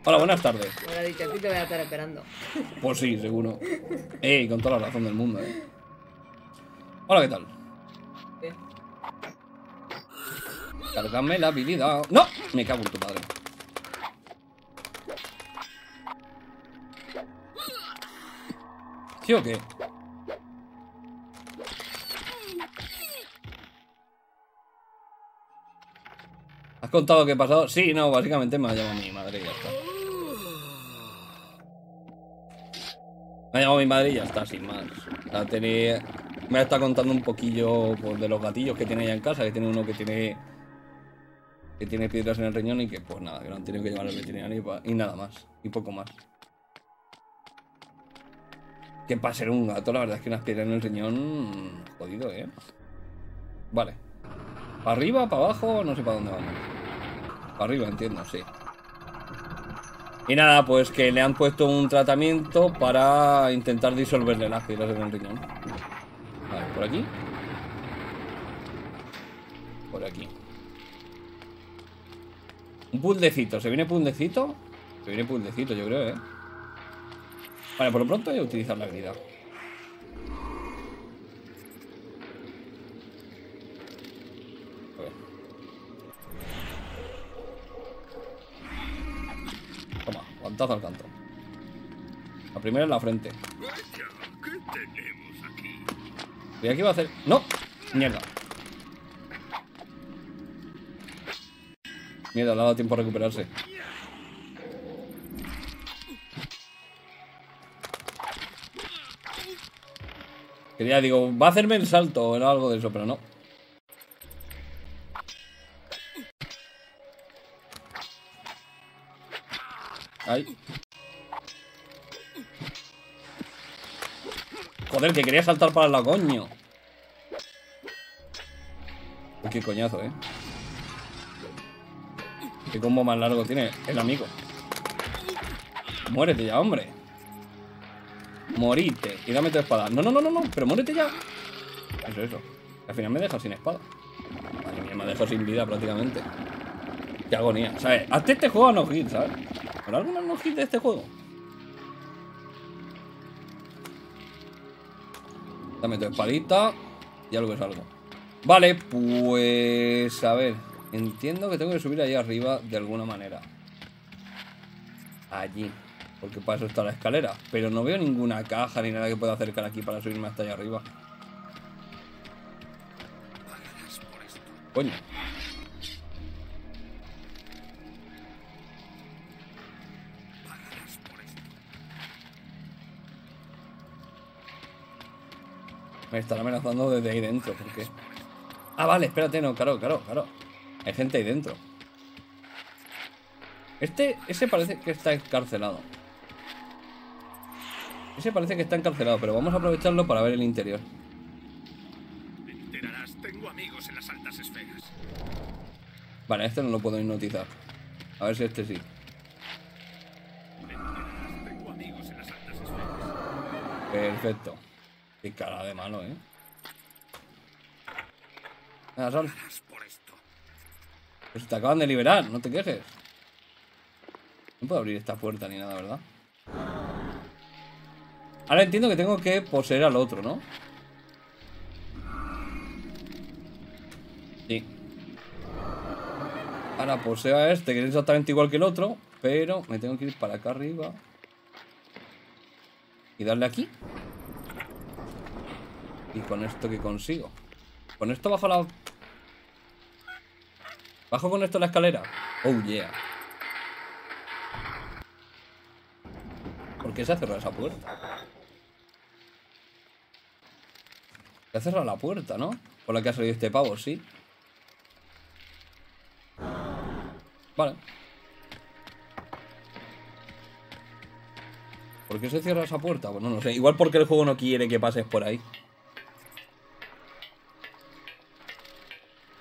Hola, buenas tardes. Me lo dicho, a ti te voy a estar esperando. Pues sí, seguro. Ey, con toda la razón del mundo, eh. Hola, ¿qué tal? Bien. Cargame la habilidad. ¡No! Me cago en tu padre. ¿Sí o qué? ¿Has ¿Has contado qué ha pasado? Sí, no, básicamente me ha llamado mi madre y ya está. Me ha llamado mi madre y ya está, sin más. Sea, tenía- Me está contando un poquillo pues, de los gatillos que tiene ella en casa, que tiene uno que tiene que tiene piedras en el riñón y que pues nada, que lo han tenido que llevar al veterinario y, y nada más, y poco más. Que para ser un gato, la verdad es que unas piedras en el riñón, jodido, ¿eh? Vale. ¿Para arriba, para abajo? No sé para dónde vamos. Para arriba, entiendo, sí. Y nada, pues que le han puesto un tratamiento para intentar disolverle las piedras en el riñón. Por aquí. Por aquí. Un puzzlecito. ¿Se viene puzzlecito? Se viene puzzlecito, yo creo, ¿eh? Vale, por lo pronto voy a utilizar la habilidad. Guantazo al canto. La primera en la frente. Y aquí va a hacer. ¡No! Mierda. Mierda, le ha dado tiempo a recuperarse. Quería, digo, va a hacerme el salto o algo de eso, pero no. Joder, que quería saltar para la coño. Uy, qué coñazo, eh. Qué combo más largo tiene el amigo. Muérete ya, hombre. Morite. Y dame tu espada. No, no, no, no, no. Pero muérete ya. Eso, eso. Al final me deja sin espada. Madre mía, me ha dejado sin vida prácticamente. Qué agonía. ¿Sabes? Hazte este juego no hit, ¿sabes? ¿Habrá alguna no de este juego? Dame tu espadita y algo es algo. Vale, pues... A ver. Entiendo que tengo que subir ahí arriba de alguna manera. Allí. Porque para eso está la escalera. Pero no veo ninguna caja ni nada que pueda acercar aquí para subirme hasta allá arriba. Coño. Me están amenazando desde ahí dentro, ¿por qué? Ah, vale, espérate, no, claro, claro, claro. Hay gente ahí dentro. Este, ese parece que está encarcelado. Ese parece que está encarcelado, pero vamos a aprovecharlo para ver el interior. Te enterarás, tengo amigos en las altas esferas. Vale, este no lo puedo hipnotizar. A ver si este sí. Te enterarás, tengo amigos en las altas esferas. Perfecto. Qué cara de mano, ¿eh? Venga, esto. Pues te acaban de liberar, no te quejes. No puedo abrir esta puerta ni nada, ¿verdad? Ahora entiendo que tengo que poseer al otro, ¿no? Sí. Ahora poseo a este, que es exactamente igual que el otro, pero me tengo que ir para acá arriba. Y darle aquí. Y con esto que consigo. Con esto bajo la ¿Bajo con esto la escalera? Oh, yeah. ¿Por qué se ha cerrado esa puerta? Se ha cerrado la puerta, ¿no? Por la que ha salido este pavo, sí. Vale. ¿Por qué se cierra esa puerta? Pues no sé. Igual porque el juego no quiere que pases por ahí.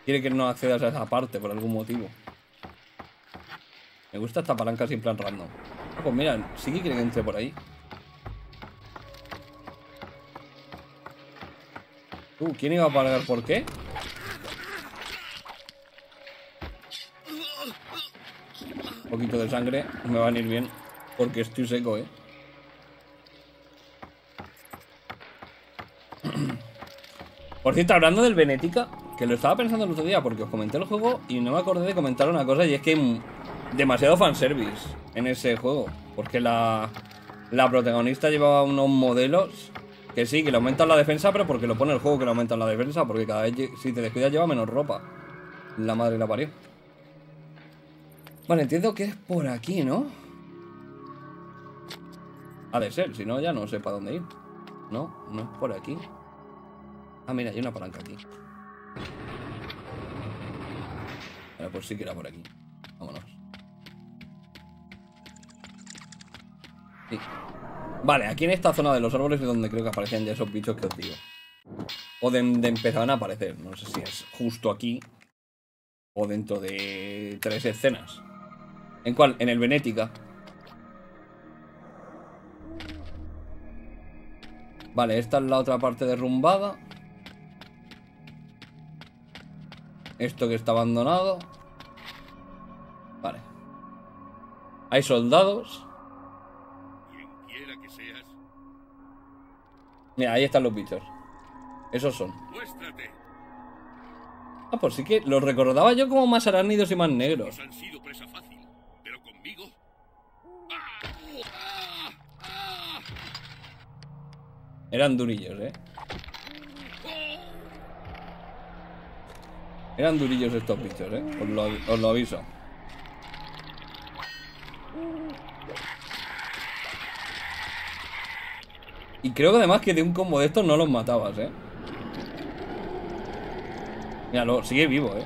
Quiere que no accedas a esa parte por algún motivo. Me gusta esta palanca en plan random. Ah, pues mira, sí que quiere que entre por ahí. Uh, ¿quién iba a pagar por qué? Un poquito de sangre me va a venir bien. Porque estoy seco, eh. Por cierto, hablando del Benética, que lo estaba pensando el otro día porque os comenté el juego y no me acordé de comentar una cosa y es que hay demasiado fanservice en ese juego. Porque la, la protagonista llevaba unos modelos que sí, que le aumentan la defensa, pero porque lo pone el juego que le aumentan la defensa, porque cada vez si te descuidas lleva menos ropa. La madre la parió. Vale, entiendo que es por aquí, ¿no? Ha de ser, si no ya no sé para dónde ir. No, no es por aquí. Ah, mira, hay una palanca aquí. Vale, pues sí que era por aquí. Vámonos. Vale, aquí en esta zona de los árboles es donde creo que aparecen ya esos bichos que os digo. O de, de empezaban a aparecer. No sé si es justo aquí. O dentro de tres escenas. ¿En cuál? En el Venética. Vale, esta es la otra parte derrumbada. Esto que está abandonado. Vale. Hay soldados. Quien quiera que seas, Mira, ahí están los bichos. Esos son. muéstrate. Ah, pues sí que los recordaba yo como más arácnidos y más negros. Nos han sido presa fácil, pero conmigo. ¡Ah! ¡Ah! ¡Ah! Eran durillos, eh. Eran durillos estos bichos, eh. Os lo, aviso. Y creo que además que de un combo de estos no los matabas, eh. Míralo, sigue vivo, eh.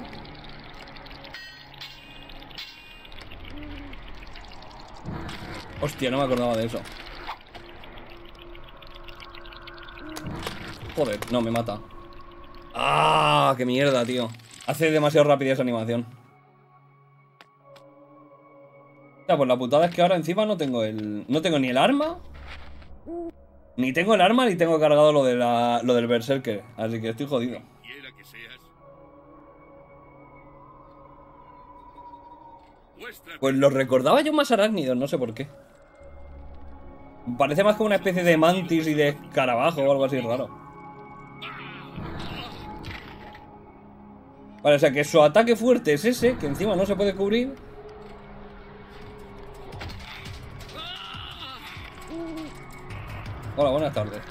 Hostia, no me acordaba de eso. Joder, no, me mata. ¡Ah! ¡Qué mierda, tío! Hace demasiado rápida esa animación. Ya, pues la putada es que ahora encima no tengo el... No tengo ni el arma. Ni tengo el arma ni tengo cargado lo, de la... lo del Berserker. Así que estoy jodido. Que seas. Pues los recordaba yo más arácnidos, no sé por qué. Parece más como una especie de mantis y de escarabajo o algo así raro. Vale, o sea que su ataque fuerte es ese, que encima no se puede cubrir. Hola, buenas tardes.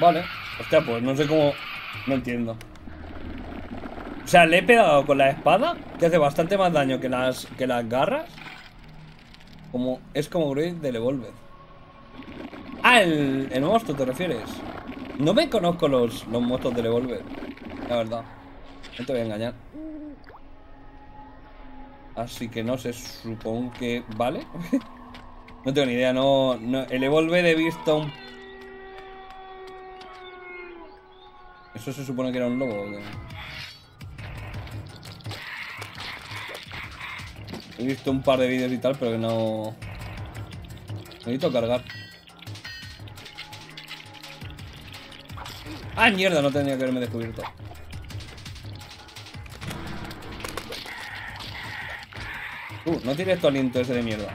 Vale. Hostia, pues no sé cómo... No entiendo. O sea, le he pegado con la espada, que hace bastante más daño que las, que las garras. Como, es como Gruid de Evolved. Ah, el, el monstruo, ¿te refieres? No me conozco los, los monstruos de Evolved. La verdad. No te voy a engañar. Así que no sé, supongo que... ¿Vale? no tengo ni idea, no... no el Evolved he visto un... ¿Eso se supone que era un lobo o qué? He visto un par de vídeos y tal, pero que no... Necesito cargar. ¡Ah, mierda! No tenía que haberme descubierto. Uh, no tires tu aliento ese de mierda.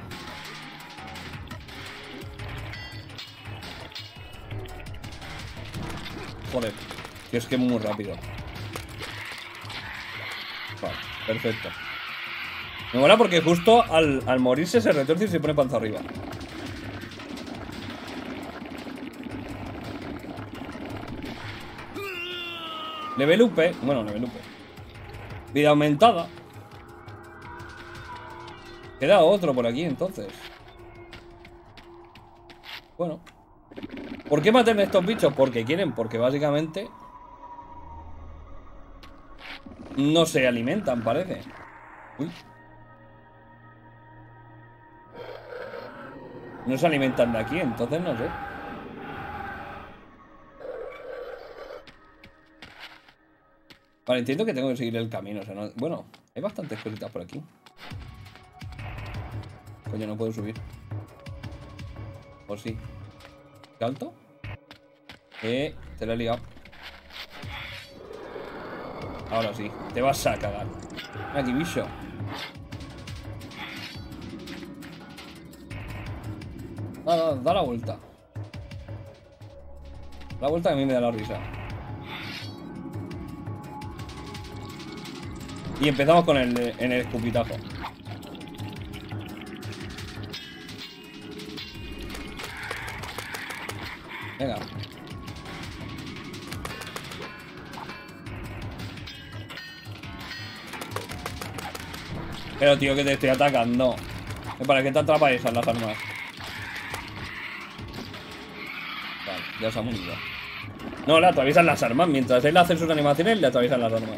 Joder. Que es que muy rápido. Vale, perfecto. Me mola porque justo al, al morirse se retorce y se pone panza arriba. Level up, bueno, level up. Vida aumentada. Queda otro por aquí entonces. Bueno. ¿Por qué matan a estos bichos? Porque quieren, porque básicamente no se alimentan, parece. Uy. No se alimentan de aquí, entonces no sé. Vale, entiendo que tengo que seguir el camino. O sea, no- Bueno, hay bastantes cositas por aquí. Coño, no puedo subir. ¿O sí? ¿Salto? Eh, te la he liado. Ahora sí, te vas a cagar. Aquí, bicho. Da, la vuelta. La vuelta que a mí me da la risa. Y empezamos con el, en el escupitajo. Venga. Pero tío, que te estoy atacando. ¿Para qué te atraviesan las armas? Vale, ya se ha munido. No, le atraviesan las armas. Mientras él hace sus animaciones, le atraviesan las armas.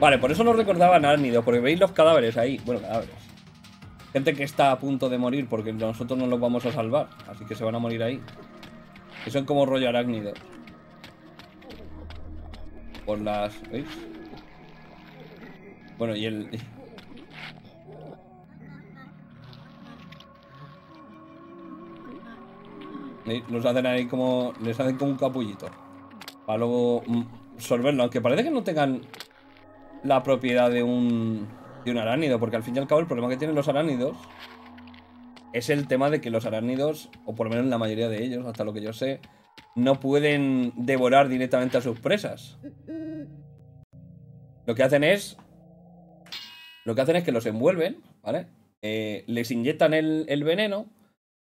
Vale, por eso no recordaba Nárnido, porque veis los cadáveres ahí. Bueno, cadáveres. Gente que está a punto de morir porque nosotros no los vamos a salvar. Así que se van a morir ahí. Que son como rollo arácnido. Por las... ¿Veis? Bueno, y el... Los hacen ahí como... Les hacen como un capullito. Para luego mm, sorberlo. Aunque parece que no tengan la propiedad de un, de un arácnido. Porque al fin y al cabo el problema que tienen los arácnidos es el tema de que los arácnidos, o por lo menos la mayoría de ellos, hasta lo que yo sé, no pueden devorar directamente a sus presas. Lo que hacen es... Lo que hacen es que los envuelven, ¿vale? Eh, les inyectan el, el veneno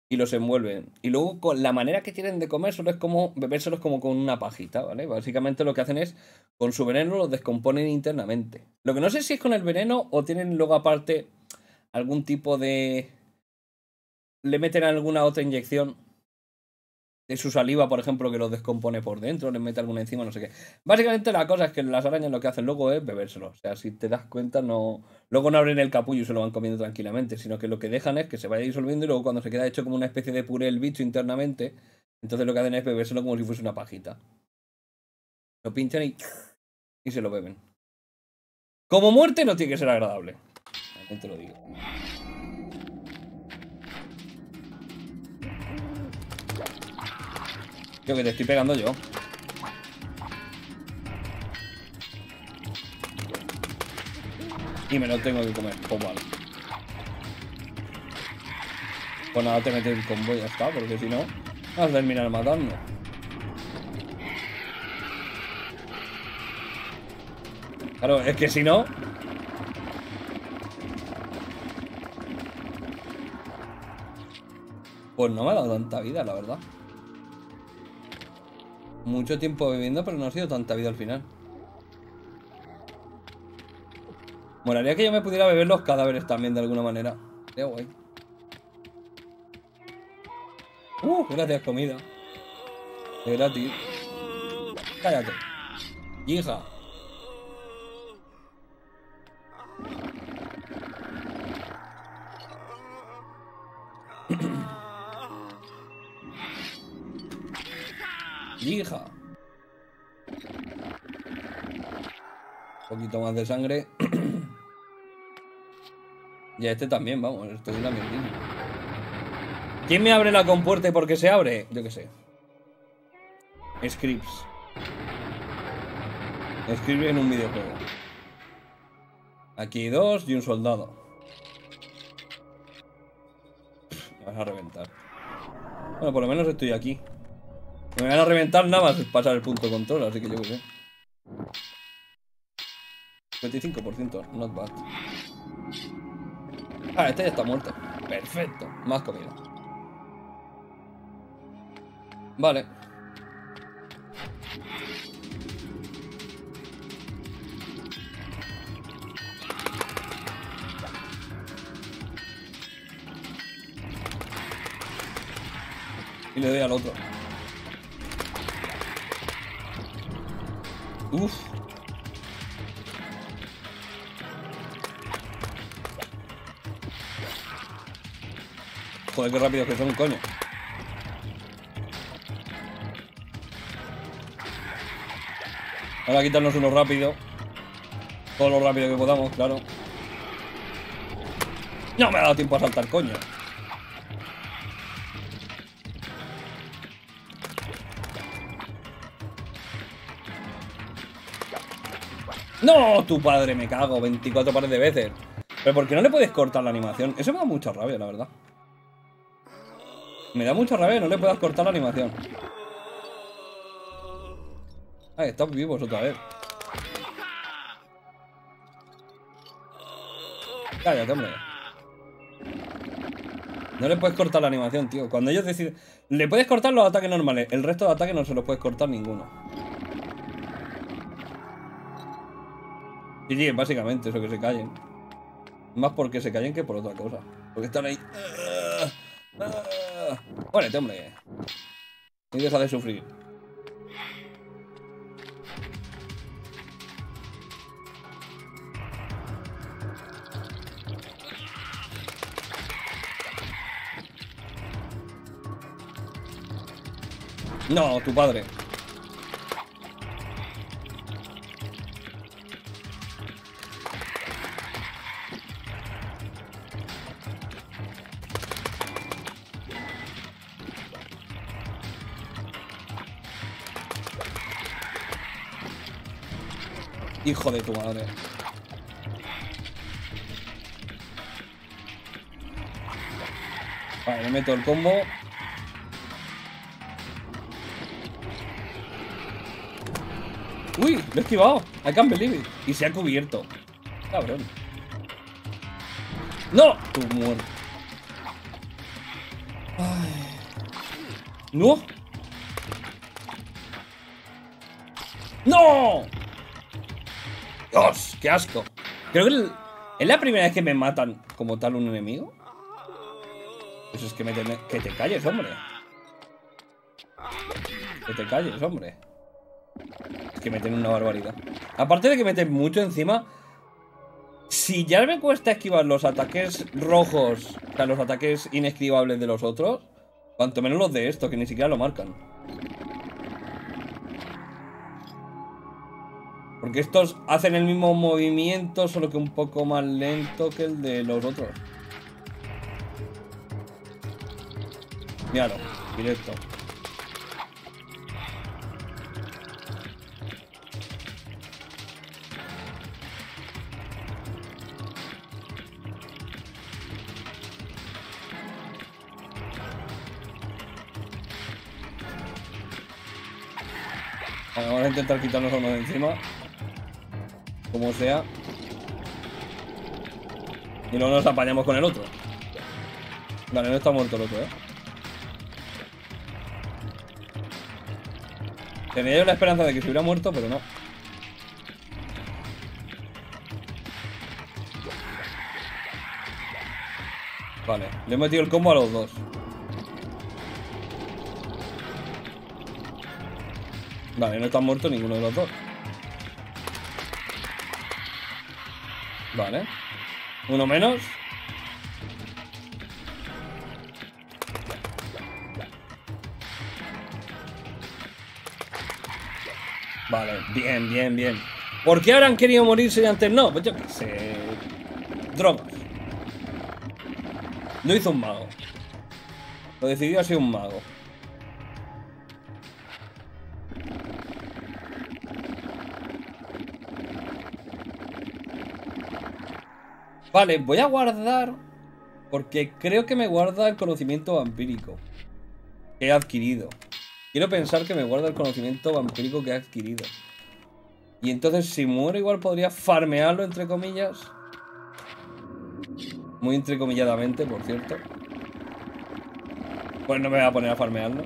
y los envuelven. Y luego con la manera que tienen de comer solo es como bebérselos como con una pajita, ¿vale? Básicamente lo que hacen es con su veneno los descomponen internamente. Lo que no sé si es con el veneno o tienen luego aparte algún tipo de le meten alguna otra inyección de su saliva, por ejemplo, que los descompone por dentro, les mete alguna encima, no sé qué. Básicamente la cosa es que las arañas lo que hacen luego es bebérselo. O sea, si te das cuenta, no. Luego no abren el capullo y se lo van comiendo tranquilamente, sino que lo que dejan es que se vaya disolviendo y luego cuando se queda hecho como una especie de puré el bicho internamente, entonces lo que hacen es bebérselo como si fuese una pajita. Lo pinchan y. y se lo beben. Como muerte no tiene que ser agradable. Te lo digo. Que te estoy pegando yo. Y me lo tengo que comer. Pues vale. Pues nada, te metes el combo y ya está, porque si no, vas a terminar matando. Claro, es que si no... Pues no me ha dado tanta vida, la verdad. Mucho tiempo bebiendo, pero no ha sido tanta vida al final. Molaría que yo me pudiera beber los cadáveres también de alguna manera. Qué guay. Uh, gracias comida. De gratis. Cállate. Hija. De sangre. y a este también, vamos, estoy en la mierdina. ¿Quién me abre la compuerta y por qué se abre? Yo qué sé. Scripts. Escribe en un videojuego. Aquí dos y un soldado. Me vas a reventar. Bueno, por lo menos estoy aquí. Me van a reventar nada más pasar el punto de control, así que yo qué sé. 25%, not bad. Ah, este ya está muerto. Perfecto, más comida. Vale. Y le doy al otro. Uf. Joder, qué rápido que son, coño. Ahora quitarnos uno rápido. Todo lo rápido que podamos, claro. No me ha dado tiempo a saltar, coño. ¡No! Tu padre, me cago. 24 pares de veces. Pero ¿por qué no le puedes cortar la animación? Eso me da mucha rabia, la verdad. Me da mucha rabia, no le puedas cortar la animación. Ay, están vivos otra vez. Cállate, hombre. No le puedes cortar la animación, tío. Cuando ellos deciden... Le puedes cortar los ataques normales. El resto de ataques no se los puedes cortar ninguno. Y sí, básicamente eso, que se callen. Más porque se callen que por otra cosa. Porque están ahí... Ah. Ponete, hombre. Y deja de sufrir. No, tu padre. Hijo de tu madre. Vale, le meto el combo. Uy, lo he esquivado. I can't believe. Y se ha cubierto. Cabrón. ¡No! Tu muerto. ¡No! ¡No! ¡Qué asco! Creo que es la primera vez que me matan como tal un enemigo. Eso es que me que te calles, hombre. Que te calles, hombre. Es que meten una barbaridad. Aparte de que meten mucho encima. Si ya me cuesta esquivar los ataques rojos, o sea, los ataques inesquivables de los otros, cuanto menos los de estos, que ni siquiera lo marcan. Porque estos hacen el mismo movimiento, solo que un poco más lento que el de los otros. Míralo, directo. Vamos a intentar quitarnos uno de encima. Como sea. Y luego nos apañamos con el otro. Vale, no está muerto el otro, eh. Tenía yo la esperanza de que se hubiera muerto, pero no. Vale, le he metido el combo a los dos. Vale, no está muerto ninguno de los dos. Vale. Uno menos. Vale, bien, bien, bien. ¿Por qué ahora han querido morirse y antes no? Pues yo qué sé. Drogas. Lo hizo un mago. Lo decidió así un mago. Vale, voy a guardar. Porque creo que me guarda el conocimiento vampírico. Que he adquirido. Quiero pensar que me guarda el conocimiento vampírico que he adquirido. Y entonces si muero igual podría farmearlo, entre comillas. Muy entrecomilladamente, por cierto. Pues no me voy a poner a farmearlo.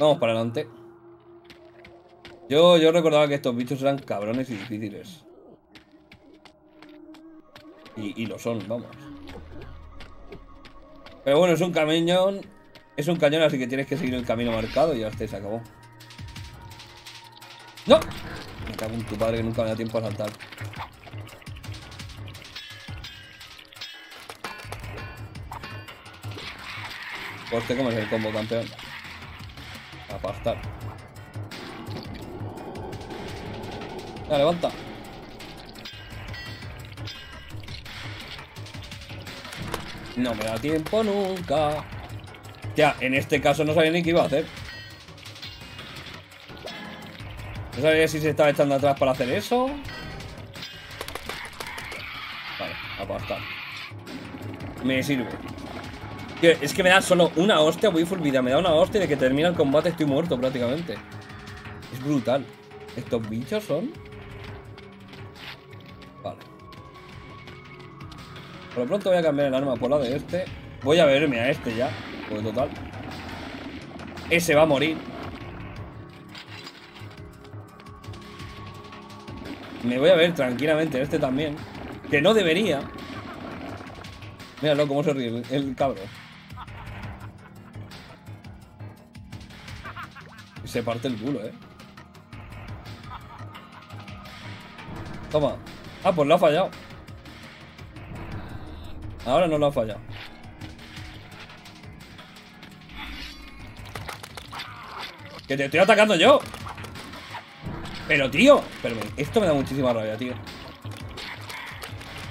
Vamos para adelante. Yo, yo recordaba que estos bichos eran cabrones y difíciles. Y, lo son, vamos. Pero bueno, es un cañón. Es un cañón, así que tienes que seguir el camino marcado y ya está, se acabó. ¡No! Me cago en tu padre que nunca me da tiempo a saltar. Pues te comes el combo, campeón. A pastar. Ya, levanta. No me da tiempo nunca. Ya, en este caso no sabía ni qué iba a hacer. No sabía si se estaba echando atrás para hacer eso. Vale, apartar. Me sirve. Es que me da solo una hostia, voy full. Me da una hostia de que termina el combate estoy muerto prácticamente. Es brutal. Estos bichos son... Vale. Por lo pronto voy a cambiar el arma por la de este. Voy a verme a este ya. Pues total. Ese va a morir. Me voy a ver tranquilamente este también. Que no debería. Míralo cómo se ríe el, el se parte el culo, eh. Toma. Ah, pues lo ha fallado. Ahora no lo ha fallado. Que te estoy atacando yo. Pero, tío. Pero esto me da muchísima rabia, tío.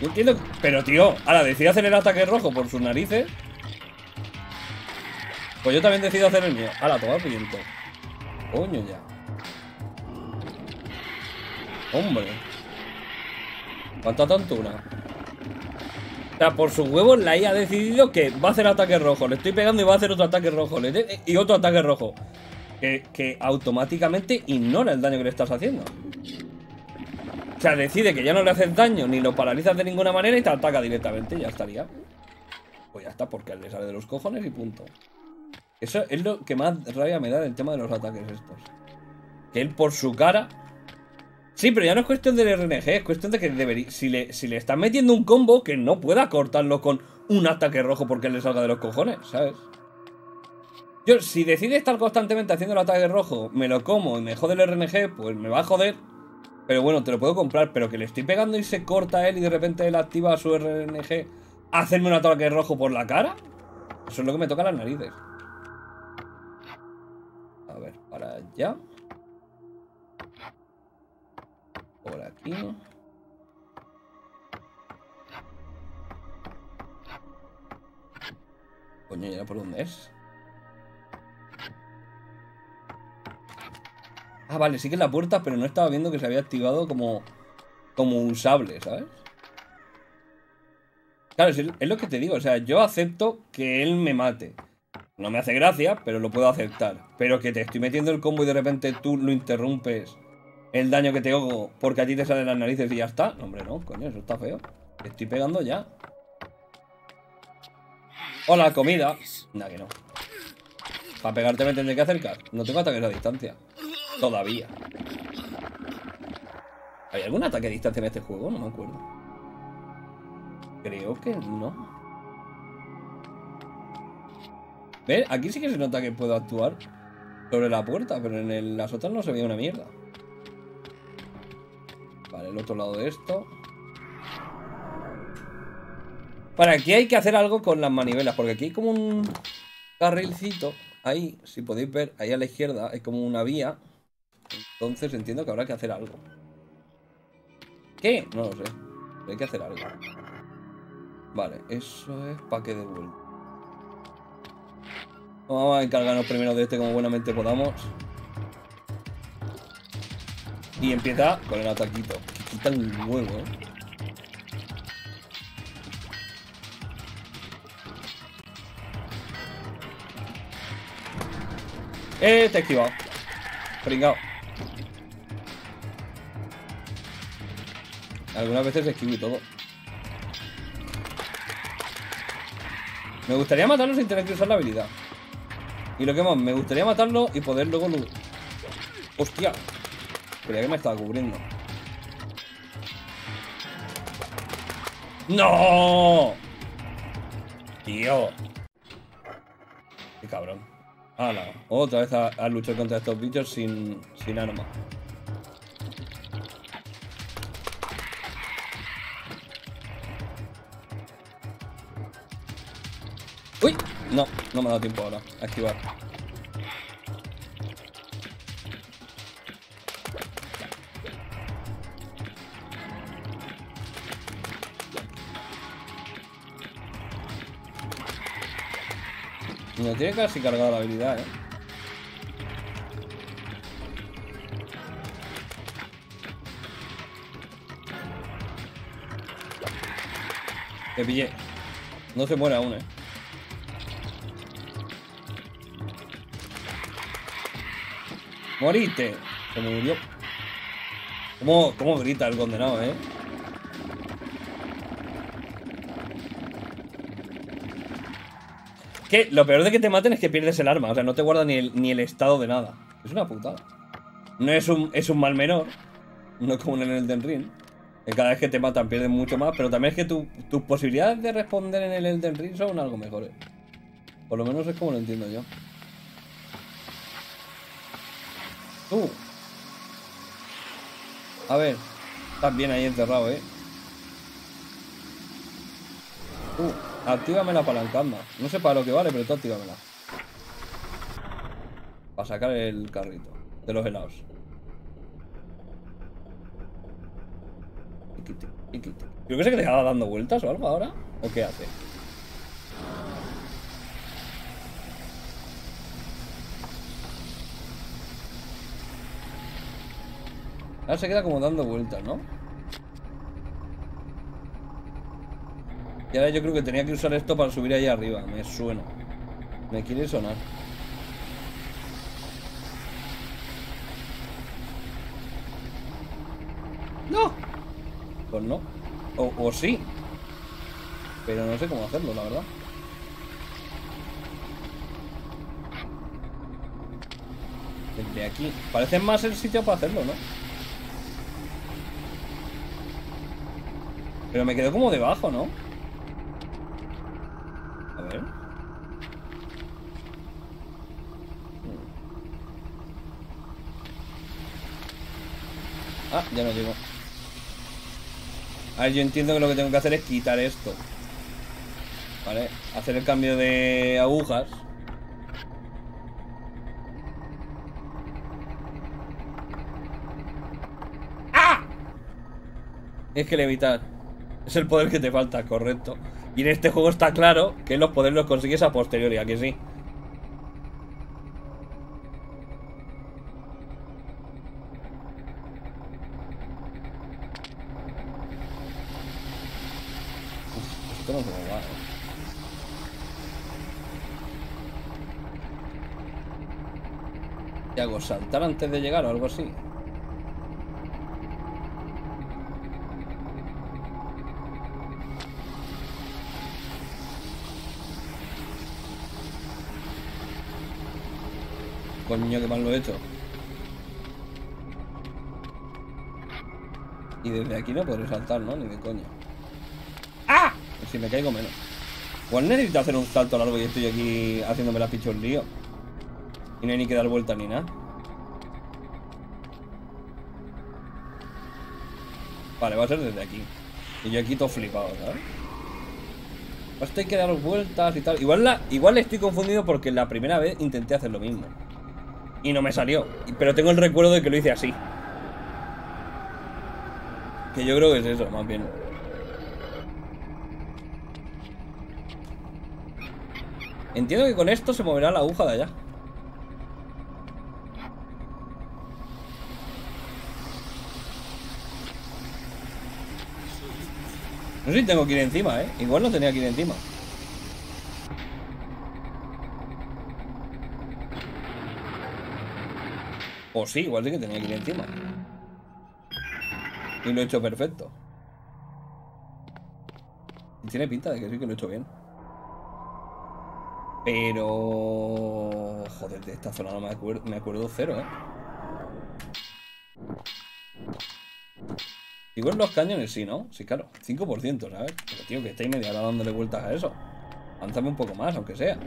Yo entiendo. Pero, tío. Ahora, decide hacer el ataque rojo por sus narices. Pues yo también decido hacer el mío. Ahora, toma viento. Coño, ya. Hombre. ¿Cuánta tontura? O sea, por sus huevos la IA ha decidido que va a hacer ataque rojo. Le estoy pegando y va a hacer otro ataque rojo. Y otro ataque rojo. Que, que automáticamente ignora el daño que le estás haciendo. O sea, decide que ya no le haces daño ni lo paralizas de ninguna manera y te ataca directamente. Ya estaría. Pues ya está, porque le sale de los cojones y punto. Eso es lo que más rabia me da del tema de los ataques estos. Que él por su cara Sí, pero ya no es cuestión del RNG, es cuestión de que debería, si, le, si le están metiendo un combo, que no pueda cortarlo con un ataque rojo porque le salga de los cojones, ¿sabes? Yo, si decide estar constantemente haciendo el ataque rojo, me lo como y me jode el RNG, pues me va a joder. Pero bueno, te lo puedo comprar, pero que le estoy pegando y se corta él y de repente él activa su RNG, hacerme un ataque rojo por la cara. Eso es lo que me toca las narices. Para allá. Por aquí. Coño, ¿y ahora por dónde es? Ah, vale, sí que es la puerta, pero no estaba viendo que se había activado como, como un sable, ¿sabes? Claro, es lo que te digo, o sea, yo acepto que él me mate. No me hace gracia, pero lo puedo aceptar. Pero que te estoy metiendo el combo y de repente tú lo interrumpes el daño que te hago porque a ti te salen las narices y ya está. No, hombre, no, coño, eso está feo. Te estoy pegando ya. Hola, comida. Nah, que no. Para pegarte me tendré que acercar. No tengo ataques a distancia. Todavía. ¿Hay algún ataque a distancia en este juego? No me acuerdo. Creo que no. ¿Ves? Aquí sí que se nota que puedo actuar sobre la puerta, pero en el- las otras no se veía una mierda. Vale, el otro lado de esto. Para aquí hay que hacer algo con las manivelas, porque aquí hay como un carrilcito. Ahí, si podéis ver, ahí a la izquierda hay como una vía. Entonces entiendo que habrá que hacer algo. ¿Qué? No lo sé. Hay que hacer algo. Vale, eso es para que de vuelta. Vamos a encargarnos primero de este como buenamente podamos. Y empieza con el ataquito. Que quita el huevo, eh. Eh, te he esquivado. Pringao. Algunas veces esquivo y todo. Me gustaría matarlo sin tener usar la habilidad. Y lo que más, me gustaría matarlo y poder luego... lu- ¡Hostia! Creía que me estaba cubriendo. ¡No! Tío. Qué cabrón. Hala, otra vez a, a luchar contra estos bichos sin, sin arma. No, no me ha dado tiempo ahora a esquivar. Me tiene casi cargado la habilidad, eh. Te pillé. No se muere aún, eh. Morite. Se murió. ¿Cómo, cómo grita el condenado, eh? Que lo peor de que te maten es que pierdes el arma, o sea, no te guarda ni el, ni el estado de nada. Es una putada. No es un, es un mal menor, no como en el Elden Ring. Que cada vez que te matan pierdes mucho más, pero también es que tu- tus posibilidades de responder en el Elden Ring son algo mejores. Por lo menos es como lo entiendo yo. Tú. A ver. Estás bien ahí encerrado, eh. Tú. Actívame la palancanda. No sé para lo que vale, pero tú actívamela. Para sacar el carrito de los helados. Tiqui, tiqui. Creo que se queda dando vueltas o algo ahora. ¿O qué hace? Ahora se queda como dando vueltas, ¿no? Y ahora yo creo que tenía que usar esto para subir ahí arriba. Me suena. Me quiere sonar. ¡No! Pues no. O, o sí. Pero no sé cómo hacerlo, la verdad. Desde aquí. Parece más el sitio para hacerlo, ¿no? Pero me quedo como debajo, ¿no? A ver. Ah, ya no llego. A ver, yo entiendo que lo que tengo que hacer es quitar esto. Vale, hacer el cambio de agujas. ¡Ah! Es que levitar. Es el poder que te falta, correcto. Y en este juego está claro que los poderes los consigues a posteriori, ¿a que sí? ¿eh? ¿Qué hago? ¿Saltar antes de llegar o algo así? Coño, que mal lo he hecho. Y desde aquí no podré saltar, ¿no? Ni de coña. ¡Ah! Si me caigo menos. Igual necesito hacer un salto largo y estoy aquí haciéndome la picho un lío. Y no hay ni que dar vuelta ni nada. Vale, va a ser desde aquí. Y yo aquí todo flipado, ¿sabes? Esto hay que dar vueltas y tal. Igual, la, igual estoy confundido porque la primera vez intenté hacer lo mismo. Y no me salió. Pero tengo el recuerdo de que lo hice así. Que yo creo que es eso, más bien. Entiendo que con esto se moverá la aguja de allá. No sé si tengo que ir encima, ¿eh? Igual no tenía que ir encima. O sí, igual sí que tenía que ir encima. Y lo he hecho perfecto. Tiene pinta de que sí que lo he hecho bien. Pero... Joder, de esta zona no me acuerdo, me acuerdo cero, ¿eh? Igual los cañones sí, ¿no? Sí, claro. 5%, ¿sabes? Pero tío, que estáis media hora dándole vueltas a eso. Lánzame un poco más, aunque sea.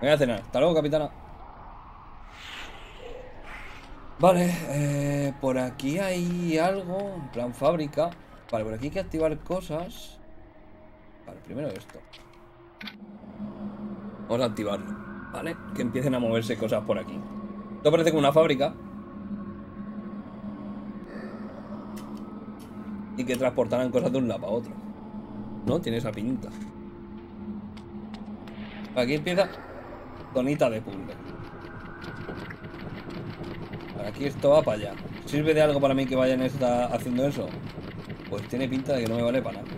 Voy a cenar. Hasta luego, capitana. Vale, eh, por aquí hay algo, en plan fábrica. Vale, por aquí hay que activar cosas. Vale, primero esto. Vamos a activarlo, ¿vale? Que empiecen a moverse cosas por aquí. Esto parece como una fábrica. Y que transportarán cosas de un lado a otro. ¿No? Tiene esa pinta. Aquí empieza Donita de puzzle. Aquí esto va para allá. ¿Sirve de algo para mí que vayan esta haciendo eso? Pues tiene pinta de que no me vale para nada.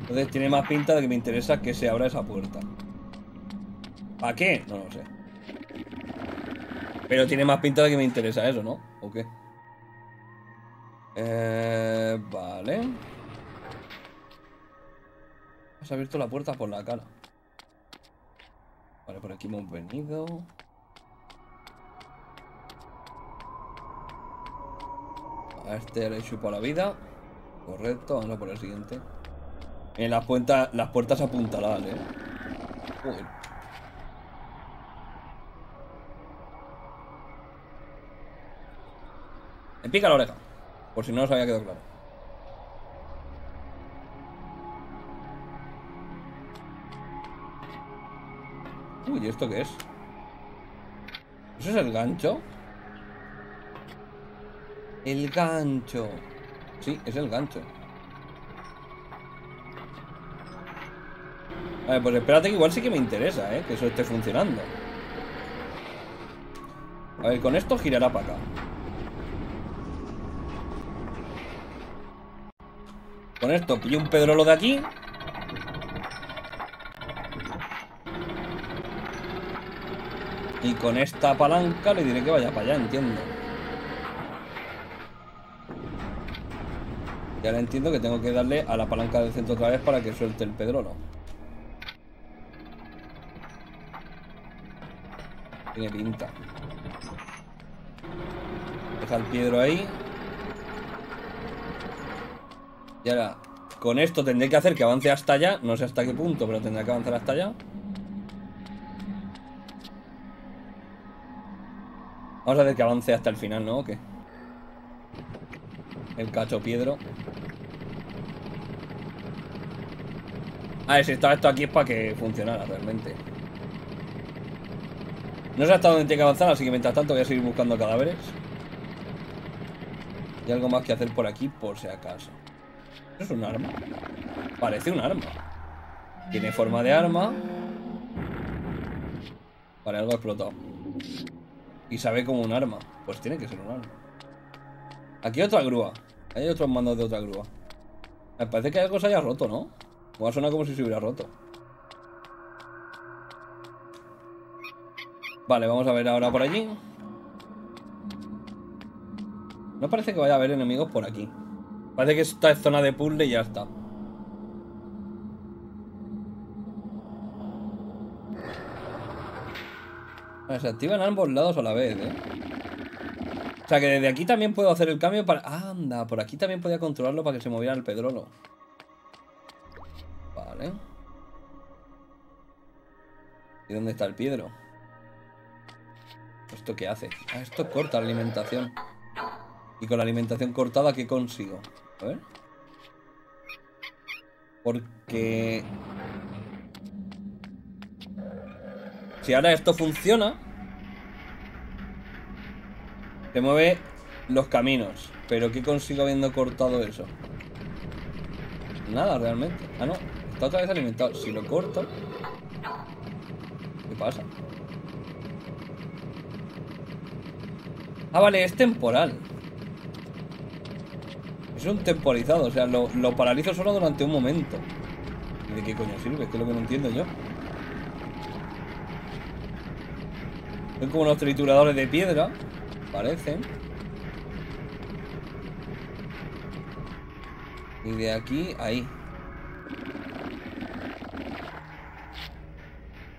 Entonces tiene más pinta de que me interesa que se abra esa puerta. ¿Para qué? No lo sé. Pero tiene más pinta de que me interesa eso, ¿no? ¿O qué? Eh, vale. Has abierto la puerta por la cara. Vale, por aquí hemos venido. A este le chupo la vida. Correcto, vamos a por el siguiente. En las puertas, las puertas apuntaladas, eh. Me pica la oreja. Por si no os había quedado claro. Uy, ¿y esto qué es? ¿Eso es el gancho? El gancho. Sí, es el gancho. Vale, pues espérate que igual sí que me interesa, ¿eh? Que eso esté funcionando. A ver, con esto girará para acá. Con esto pillo un pedrolo de aquí. Y con esta palanca le diré que vaya para allá, entiendo. Y ahora entiendo que tengo que darle a la palanca del centro otra vez para que suelte el pedrolo. Tiene pinta. Deja el piedro ahí. Y ahora, con esto tendré que hacer que avance hasta allá. No sé hasta qué punto, pero tendré que avanzar hasta allá. Vamos a hacer que avance hasta el final, ¿no? ¿O qué? El cacho piedro. A ver, si estaba esto aquí es para que funcionara realmente. No sé hasta dónde tiene que avanzar, así que mientras tanto voy a seguir buscando cadáveres. Y algo más que hacer por aquí, por si acaso. ¿Eso es un arma? Parece un arma. Tiene forma de arma. Vale, algo ha explotado. Y sabe como un arma. Pues tiene que ser un arma. Aquí hay otra grúa. Hay otros mandos de otra grúa. Me parece que algo se haya roto, ¿no? O ha sonado como si se hubiera roto. Vale, vamos a ver ahora por allí. No parece que vaya a haber enemigos por aquí. Parece que esta es zona de puzzle y ya está. Se activan ambos lados a la vez, ¿eh? O sea que desde aquí también puedo hacer el cambio para... Anda, por aquí también podía controlarlo para que se moviera el pedrolo. Vale. ¿Y dónde está el piedro? ¿Esto qué hace? Ah, esto corta la alimentación. Y con la alimentación cortada, ¿qué consigo? A ver. Porque... Si ahora esto funciona... Se mueve los caminos. Pero ¿qué consigo habiendo cortado eso? Nada, realmente. Ah, no. Otra vez alimentado. Si lo corto... ¿Qué pasa? Ah, vale, es temporal. Es un temporizado, o sea, lo, lo paralizo solo durante un momento. ¿Y de qué coño sirve? Que es lo que no entiendo yo. Son como unos trituradores de piedra. Parecen. Y de aquí, ahí.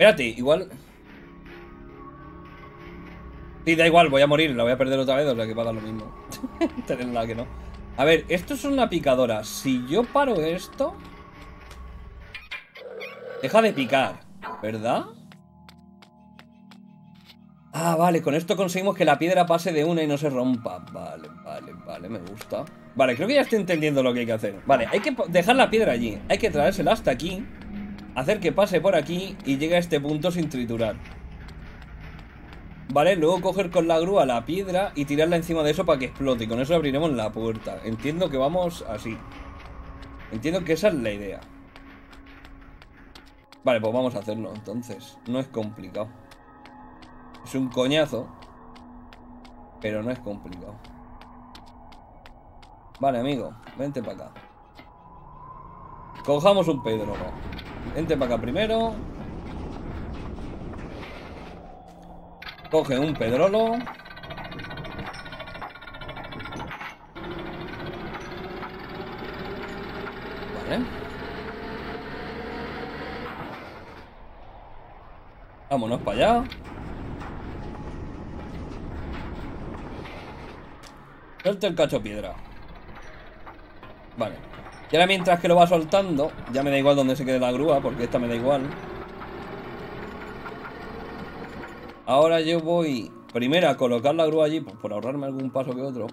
Espérate, igual... Sí, da igual, voy a morir, la voy a perder otra vez, o sea que va lo mismo. Tenerla que no. A ver, esto es una picadora. Si yo paro esto... Deja de picar, ¿verdad? Ah, vale, con esto conseguimos que la piedra pase de una y no se rompa. Vale, vale, vale, me gusta. Vale, creo que ya estoy entendiendo lo que hay que hacer. Vale, hay que dejar la piedra allí. Hay que traérsela hasta aquí. Hacer que pase por aquí y llegue a este punto sin triturar. Vale, luego coger con la grúa la piedra y tirarla encima de eso para que explote. Y con eso abriremos la puerta. Entiendo que vamos así. Entiendo que esa es la idea. Vale, pues vamos a hacerlo entonces. No es complicado. Es un coñazo. Pero no es complicado. Vale, amigo, vente para acá. Cojamos un pedro. Vente para acá primero. Coge un pedrolo. Vale. Vámonos para allá. Suelta el cacho piedra. Vale. Y ahora mientras que lo va soltando, ya me da igual donde se quede la grúa, porque esta me da igual. Ahora yo voy primero a colocar la grúa allí, pues, por ahorrarme algún paso que otro.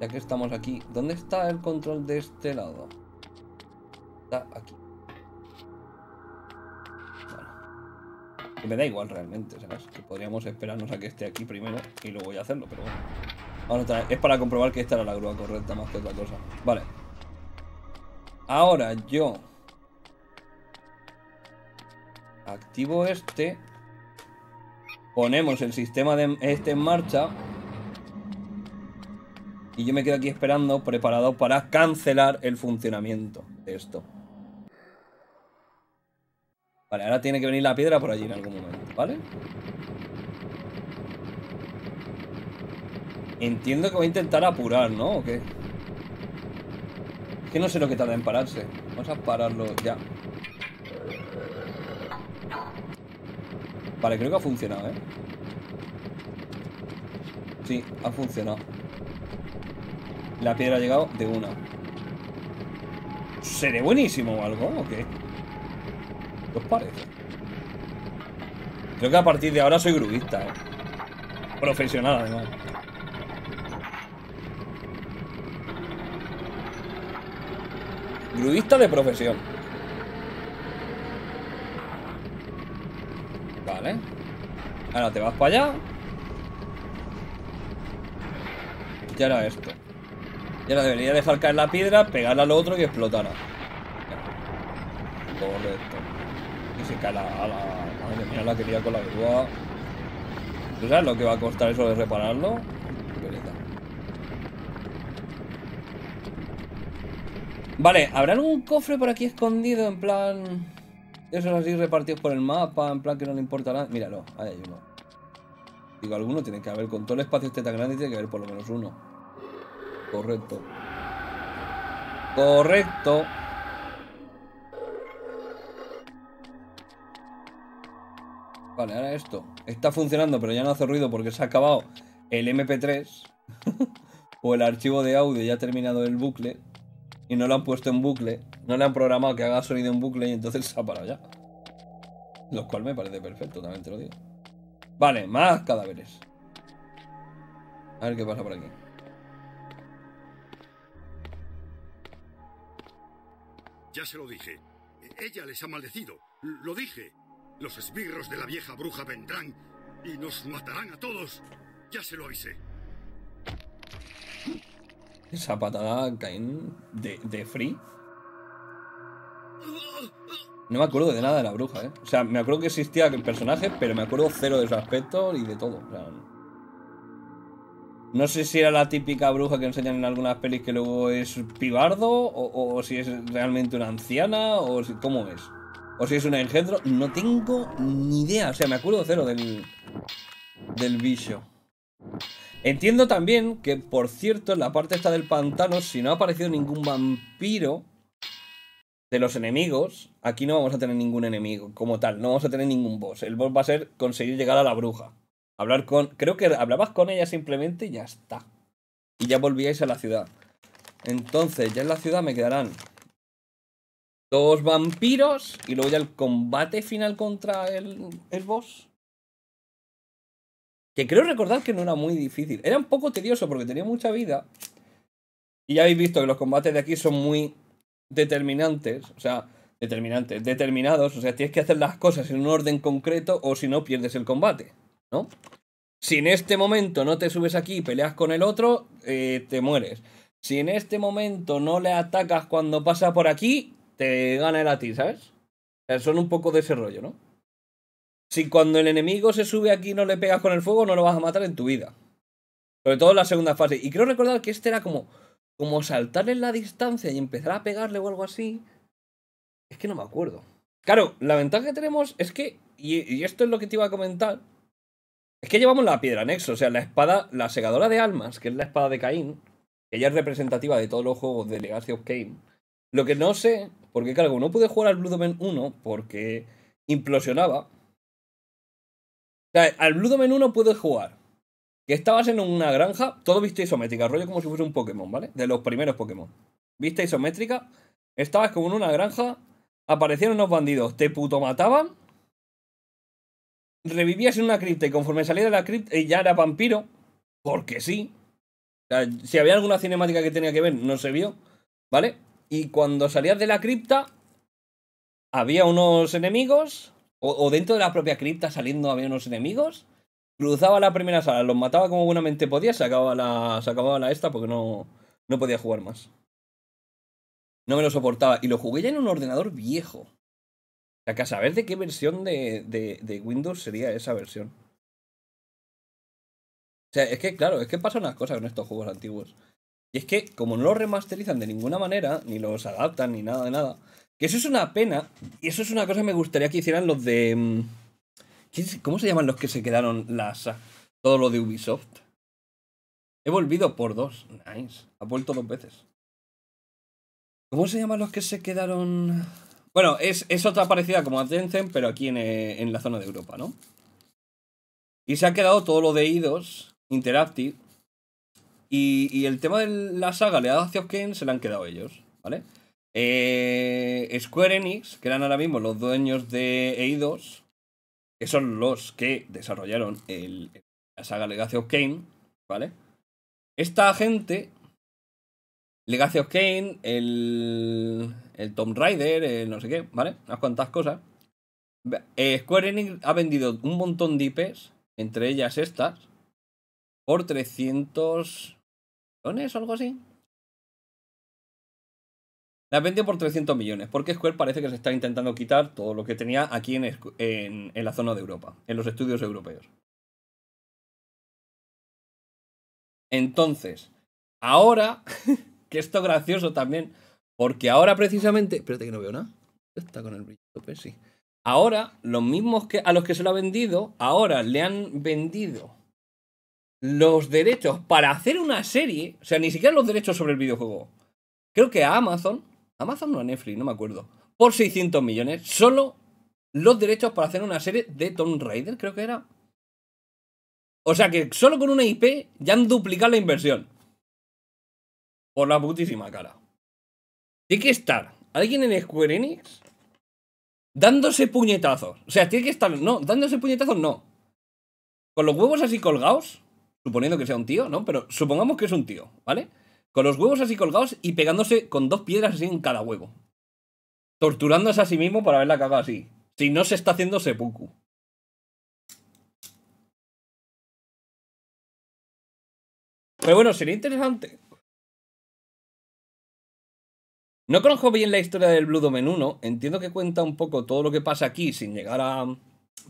Ya que estamos aquí. ¿Dónde está el control de este lado? Está aquí. Vale. Me da igual realmente, ¿sabes? Que podríamos esperarnos a que esté aquí primero y luego voy a hacerlo, pero bueno. Es para comprobar que esta era la grúa correcta más que otra cosa. Vale. Ahora yo activo este. Ponemos el sistema de este en marcha. Y yo me quedo aquí esperando, preparado para cancelar el funcionamiento de esto. Vale, ahora tiene que venir la piedra por allí en algún momento, ¿vale? Entiendo que voy a intentar apurar, ¿no? ¿O qué? Es que no sé lo que tarda en pararse. Vamos a pararlo ya. Vale, creo que ha funcionado, ¿eh? Sí, ha funcionado. La piedra ha llegado de una. ¿Seré buenísimo o algo? ¿O qué? ¿Qué os parece? Creo que a partir de ahora soy gruista, ¿eh? Profesional, además. Gruista de profesión. Vale. Ahora te vas para allá. Y ahora esto. Y ahora debería dejar caer la piedra, pegarla al otro y explotará. Correcto. Y se cae la... a madre mía, la quería con la grúa. ¿Tú sabes lo que va a costar eso de repararlo? Pereza. Vale, ¿habrá algún cofre por aquí escondido en plan... Esos así repartidos por el mapa, en plan que no le importa nada? Míralo, ahí hay uno. Digo, alguno tiene que haber. Con todo el espacio este tan grande tiene que haber por lo menos uno. Correcto. Correcto. Vale, ahora esto. Está funcionando, pero ya no hace ruido porque se ha acabado el MP3. o el archivo de audio, ya ha terminado el bucle. Y no lo han puesto en bucle. No le han programado que haga sonido en bucle y entonces se ha parado ya. Lo cual me parece perfecto, también te lo digo. Vale, más cadáveres. A ver qué pasa por aquí. Ya se lo dije. Ella les ha maldecido. Lo dije. Los esbirros de la vieja bruja vendrán y nos matarán a todos. Ya se lo avisé. Esa patada Caín de, de free. No me acuerdo de nada de la bruja, ¿eh? O sea, me acuerdo que existía el personaje, pero me acuerdo cero de su aspecto y de todo. O sea, no sé si era la típica bruja que enseñan en algunas pelis que luego es pibardo, o, o si es realmente una anciana, o si, cómo es. O si es un engendro. No tengo ni idea. O sea, me acuerdo cero del, del bicho. Entiendo también que, por cierto, en la parte esta del pantano, si no ha aparecido ningún vampiro de los enemigos, aquí no vamos a tener ningún enemigo como tal, no vamos a tener ningún boss. El boss va a ser conseguir llegar a la bruja. Hablar con... Creo que hablabas con ella simplemente y ya está. Y ya volvíais a la ciudad. Entonces, ya en la ciudad me quedarán dos vampiros y luego ya el combate final contra el, el boss. Que creo recordar que no era muy difícil. Era un poco tedioso porque tenía mucha vida. Y ya habéis visto que los combates de aquí son muy determinantes. O sea, determinantes, determinados. O sea, tienes que hacer las cosas en un orden concreto o si no pierdes el combate. ¿No? Si en este momento no te subes aquí y peleas con el otro, eh, te mueres. Si en este momento no le atacas cuando pasa por aquí, te gana él a ti, ¿sabes? O sea, son un poco de ese rollo, ¿no? Si cuando el enemigo se sube aquí no le pegas con el fuego, no lo vas a matar en tu vida. Sobre todo en la segunda fase. Y creo recordar que este era como, como saltar en la distancia y empezar a pegarle o algo así. Es que no me acuerdo. Claro, la ventaja que tenemos es que, y, esto es lo que te iba a comentar, es que llevamos la piedra nexo, o sea, la espada, la segadora de almas, que es la espada de Caín, que ya es representativa de todos los juegos de Legacy of Kain. Lo que no sé, porque claro, no pude jugar al Blue Domain 1 porque implosionaba. Al Blue Domain 1 pude jugar. Que estabas en una granja, todo vista isométrica, rollo como si fuese un Pokémon, ¿vale? De los primeros Pokémon. Vista isométrica, estabas como en una granja, aparecieron unos bandidos, te puto mataban, revivías en una cripta y conforme salía de la cripta ya era vampiro, porque sí. Si había alguna cinemática que tenía que ver, no se vio, ¿vale? Y cuando salías de la cripta, había unos enemigos, o, dentro de la propia cripta saliendo había unos enemigos, cruzaba la primera sala, los mataba como buenamente podía, se acababa la, se acababa la esta porque no, no podía jugar más. No me lo soportaba. Y lo jugué ya en un ordenador viejo. O sea, que a saber de qué versión de, de, de Windows sería esa versión. O sea, es que, claro, es que pasan unas cosas con estos juegos antiguos. Y es que, como no los remasterizan de ninguna manera, ni los adaptan, ni nada de nada, que eso es una pena, y eso es una cosa que me gustaría que hicieran los de. mm, ¿quién se- ¿Cómo se llaman los que se quedaron las. todo lo de Ubisoft? He volvido por dos. Nice. Ha vuelto dos veces. ¿Cómo se llaman los que se quedaron? Bueno, es, es otra parecida como a Tencent, pero aquí en, eh, en la zona de Europa, ¿no? Y se ha quedado todo lo de IDOS, Interactive. Y, y el tema de la saga Legacy of Kain se la han quedado ellos, ¿vale? Eh, Square Enix, que eran ahora mismo los dueños de Eidos, que son los que desarrollaron la saga Legacy of Kain, ¿vale? Esta gente, Legacy of Kain, el, el Tomb Raider, el no sé qué, ¿vale? Unas cuantas cosas. Eh, Square Enix ha vendido un montón de IPs, entre ellas estas, por 300 millones o algo así. La vendió por 300 millones, porque Square parece que se está intentando quitar todo lo que tenía aquí en, en, la zona de Europa, en los estudios europeos. Entonces, ahora, que esto es gracioso también, porque ahora precisamente... Espérate que no veo nada. Está con el brillo, pues sí. Ahora, los mismos que a los que se lo ha vendido, ahora le han vendido los derechos para hacer una serie, o sea, ni siquiera los derechos sobre el videojuego. Creo que a Amazon, Amazon o a Netflix, no me acuerdo, por 600 millones, solo los derechos para hacer una serie de Tomb Raider, creo que era. O sea que solo con una IP ya han duplicado la inversión. Por la putísima cara. Tiene que estar alguien en Square Enix dándose puñetazos. O sea, tiene que estar. No, dándose puñetazos no. Con los huevos así colgados, suponiendo que sea un tío, ¿no? Pero supongamos que es un tío, ¿vale? Con los huevos así colgados y pegándose con dos piedras así en cada huevo. Torturándose a sí mismo para verla cagada así. Si no se está haciendo seppuku. Pero bueno, sería interesante. No conozco bien la historia del Blue Domain 1. Entiendo que cuenta un poco todo lo que pasa aquí sin llegar a.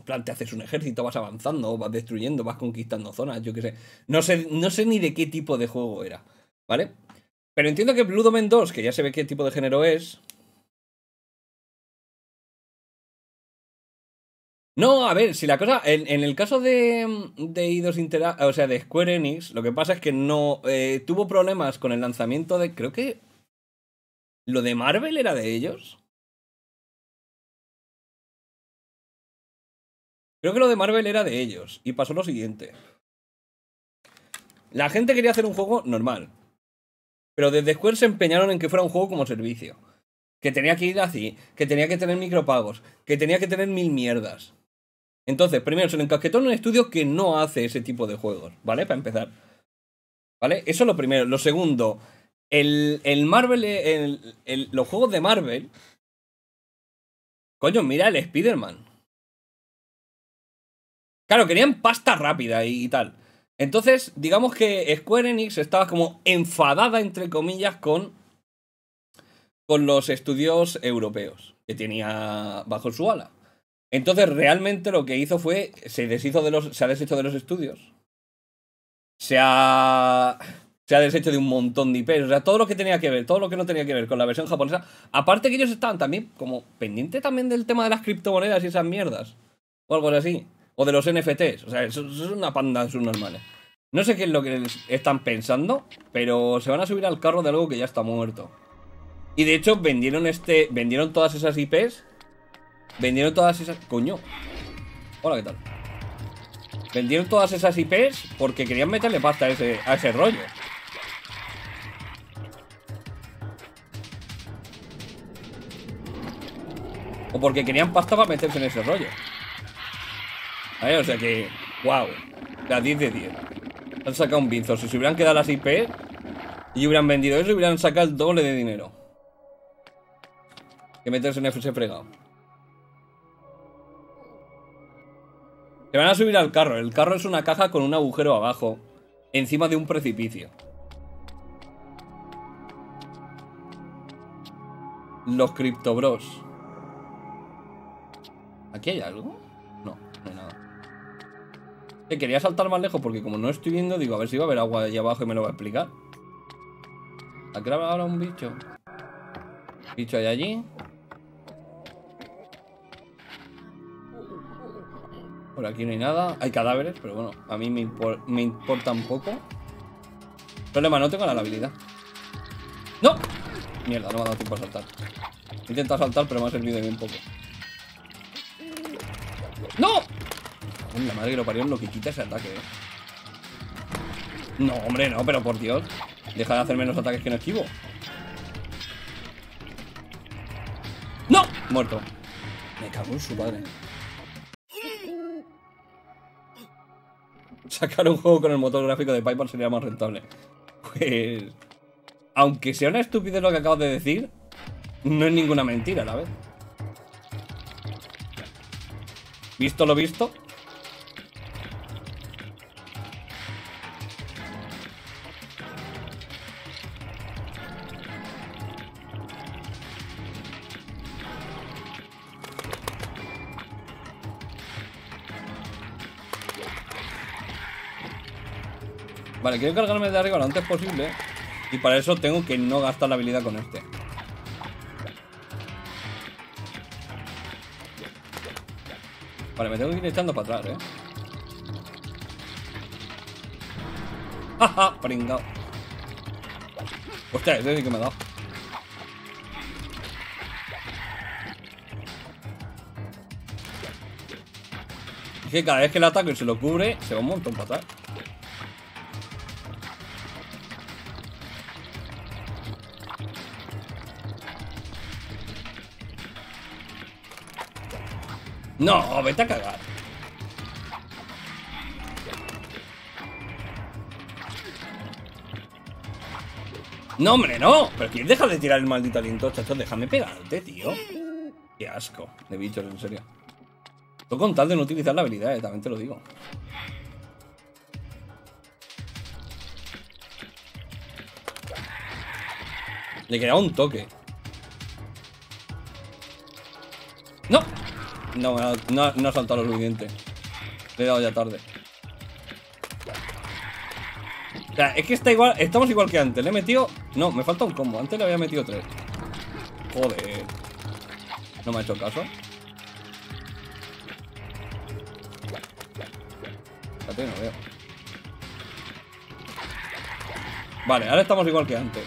Plan, te haces un ejército, vas avanzando, vas destruyendo, vas conquistando zonas, yo qué sé. No sé, no sé ni de qué tipo de juego era, ¿vale? Pero entiendo que Blue Domain 2, que ya se ve qué tipo de género es. No, a ver, si la cosa. En, en el caso de, de Eidos Intera o sea, de Square Enix, lo que pasa es que no. eh, tuvo problemas con el lanzamiento de. Creo que. ¿Lo de Marvel era de ellos? Creo que lo de Marvel era de ellos. Y pasó lo siguiente. La gente quería hacer un juego normal. Pero desde Square se empeñaron en que fuera un juego como servicio. Que tenía que ir así, que tenía que tener micropagos, que tenía que tener mil mierdas. Entonces, primero, se lo encasquetó en un estudio que no hace ese tipo de juegos, ¿vale? Para empezar. ¿Vale? Eso es lo primero. Lo segundo, el, el Marvel, el- el- los juegos de Marvel. Coño, mira el Spider-Man. Claro, querían pasta rápida y tal. Entonces, digamos que Square Enix estaba como enfadada, entre comillas, con, con los estudios europeos que tenía bajo su ala. Entonces, realmente lo que hizo fue, se deshizo de los, se ha deshecho de los estudios. se ha, se ha deshecho de un montón de IPs. O sea, todo lo que tenía que ver, todo lo que no tenía que ver con la versión japonesa. Aparte que ellos estaban también como pendientes también del tema de las criptomonedas y esas mierdas. O algo así. O de los NFTs. O sea, eso, es una panda de sus normales. No sé qué es lo que están pensando, pero se van a subir al carro de algo que ya está muerto. Y de hecho vendieron este. Vendieron todas esas IPs. Vendieron todas esas. Coño. Hola, ¿qué tal? Vendieron todas esas IPs porque querían meterle pasta a ese, a ese rollo. O porque querían pasta para meterse en ese rollo. O sea que. ¡Wow! La 10 de 10. Han sacado un pinzo. Si se hubieran quedado las IPs y hubieran vendido eso, hubieran sacado el doble de dinero. Que meterse en ese fregado. Se van a subir al carro. El carro es una caja con un agujero abajo. Encima de un precipicio. Los criptobros. ¿Aquí hay algo? Quería saltar más lejos porque como no estoy viendo, digo, a ver si va a haber agua allá abajo y me lo va a explicar. Aquí habrá ahora un bicho. Bicho hay allí. Por aquí no hay nada. Hay cadáveres, pero bueno, a mí me, impor- importa un poco. Problema, no tengo la habilidad. ¡No! Mierda, no me ha dado tiempo a saltar. He intentado saltar, pero me ha servido bien poco. ¡No! La madre que lo parió en lo que quita ese ataque, eh. No, hombre, no, pero por Dios. Deja de hacer menos ataques que no esquivo. ¡No! Muerto. Me cago en su padre. Sacar un juego con el motor gráfico de Piper sería más rentable. Pues. Aunque sea una estupidez lo que acabo de decir, no es ninguna mentira a la vez. Visto lo visto. Vale, quiero cargarme de arriba lo antes posible. Y para eso tengo que no gastar la habilidad con este. Vale, me tengo que ir echando para atrás, ¿eh? ¡Jaja! Pringao. Hostia, ese sí que me ha dado. Es que cada vez que el ataque se lo cubre, se va un montón para atrás. No, vete a cagar. No, hombre, no. Pero que deja de tirar el maldito aliento, chacho. Déjame pegarte, tío. Qué asco de bichos, en serio. Todo con tal de no utilizar la habilidad, eh, también te lo digo. Le queda un toque. ¡No! No, no, ha saltado lo suficiente. Le he dado ya tarde. O sea, es que está igual, estamos igual que antes. Le he metido. No, me falta un combo. Antes le había metido tres. Joder. No me ha hecho caso. Espérate, no veo. Vale, ahora estamos igual que antes.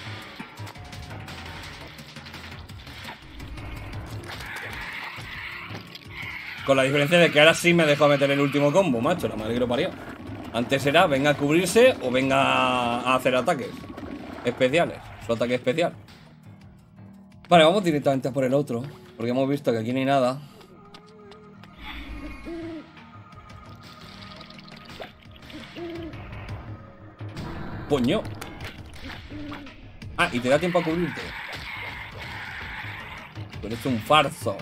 Con la diferencia de que ahora sí me dejó meter el último combo, macho. La madre que lo parió. Antes era venga a cubrirse o venga a hacer ataques especiales. Su ataque especial. Vale, vamos directamente a por el otro. Porque hemos visto que aquí no hay nada. Coño. Ah, y te da tiempo a cubrirte. Tú eres un farso.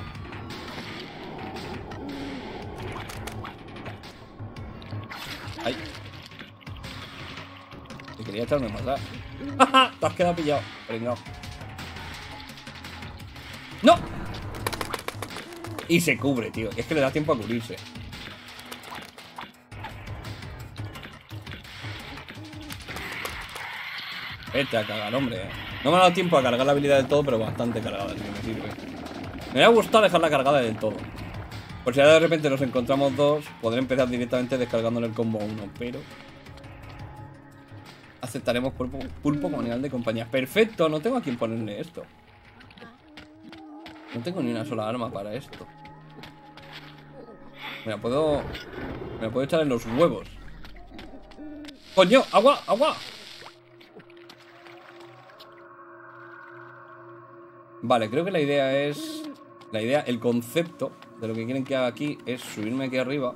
Quería echarme más atrás. ¡Ja, Te has quedado pillado. Pringao. ¡No! Y se cubre, tío. Es que le da tiempo a cubrirse. Vete a cagar, hombre. No me ha dado tiempo a cargar la habilidad del todo, pero bastante cargada, así me sirve. Me hubiera gustado dejarla cargada del todo. Por si ahora de repente nos encontramos dos, podré empezar directamente descargándole el combo a uno, pero... Aceptaremos pulpo, pulpo como animal de compañía. Perfecto, no tengo a quién ponerle esto. No tengo ni una sola arma para esto. Me la puedo... Me la puedo echar en los huevos. ¡Coño! ¡Agua! ¡Agua! Vale, creo que la idea es... La idea, el concepto de lo que quieren que haga aquí es subirme aquí arriba.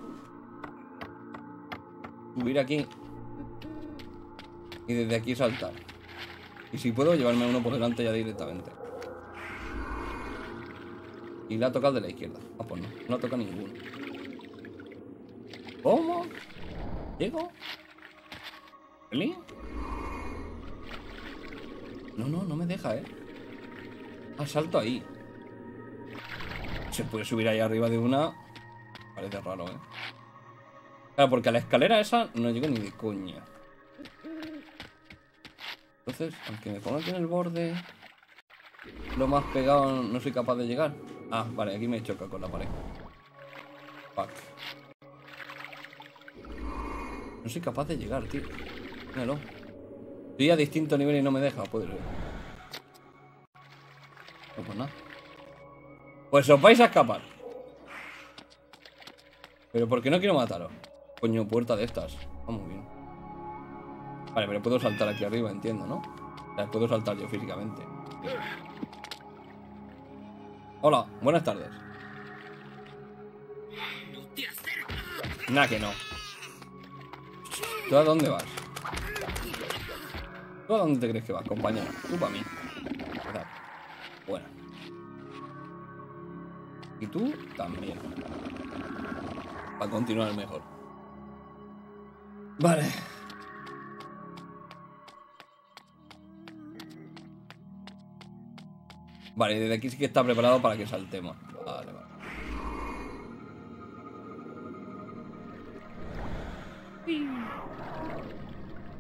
Subir aquí. Y desde aquí saltar. Y si puedo, llevarme uno por delante ya directamente. Y la ha tocado de la izquierda. Ah, pues no. No toca ninguno. ¿Cómo? ¿Llego? ¿Really? No, no, no me deja, ¿eh? Ah, salto ahí. Se puede subir ahí arriba de una. Parece raro, ¿eh? Claro, porque a la escalera esa no llego ni de coña. Entonces, aunque me ponga aquí en el borde... Lo más pegado no soy capaz de llegar. Ah, vale, aquí me choca con la pared. Fuck. No soy capaz de llegar, tío. Míralo. Estoy a distinto nivel y no me deja, puede ser. No, pues nada. Pues os vais a escapar. Pero ¿por qué no quiero mataros? Coño, puerta de estas. Ah, muy bien. Vale, pero puedo saltar aquí arriba, entiendo, ¿no? O sea, puedo saltar yo físicamente. Hola, buenas tardes. Nah, que no. ¿Tú a dónde vas? ¿Tú a dónde te crees que vas, compañero? Tú para mí. Bueno. Y tú también. Para continuar mejor. Vale. Vale, desde aquí sí que está preparado para que saltemos. Vale, vale.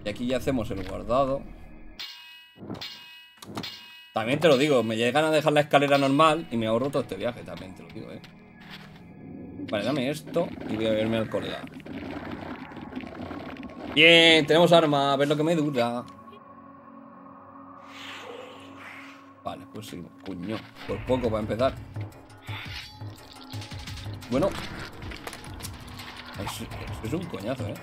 Y aquí ya hacemos el guardado. También te lo digo, me llegan a dejar la escalera normal y me ahorro todo este viaje, también te lo digo, eh. Vale, dame esto y voy a verme al colega. Bien, tenemos arma, a ver lo que me dura. Vale, pues sí, cuño, por poco para empezar. Bueno. Es un coñazo, eh.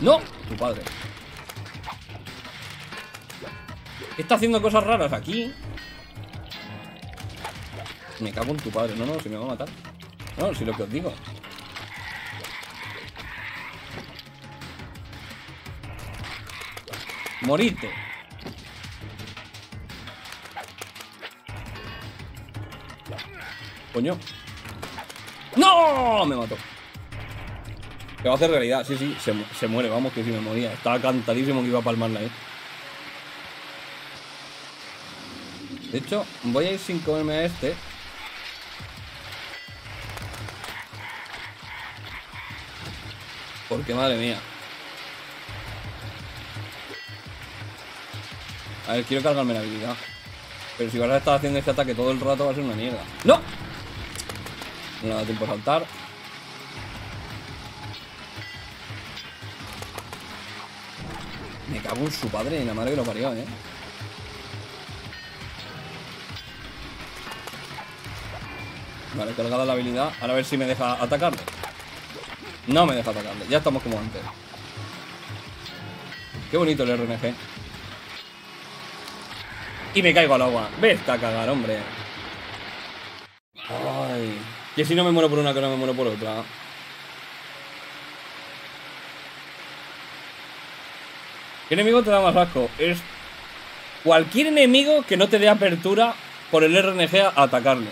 ¡No! Tu padre. Está haciendo cosas raras aquí. Me cago en tu padre. No, no, si me va a matar. No, si lo que os digo. Morite. Coño. ¡No! Me mató. Que va a hacer realidad, sí, sí, se, mu- se muere, vamos, que si me moría. Estaba cantadísimo que iba a palmarla ahí. De hecho, voy a ir sin comerme a este. Porque madre mía. A ver, quiero cargarme la habilidad. Pero si vas a estar haciendo este ataque todo el rato va a ser una mierda. ¡No! No me da tiempo a saltar. Me cago en su padre y en la madre que lo parió, eh. Vale, cargada la habilidad. Ahora a ver si me deja atacarle. No me deja atacarle. Ya estamos como antes. Qué bonito el RNG. Y me caigo al agua. Vete a cagar, hombre. Ay. Que si no me muero por una, que no me muero por otra. ¿Qué enemigo te da más asco? Es cualquier enemigo que no te dé apertura por el RNG a atacarle.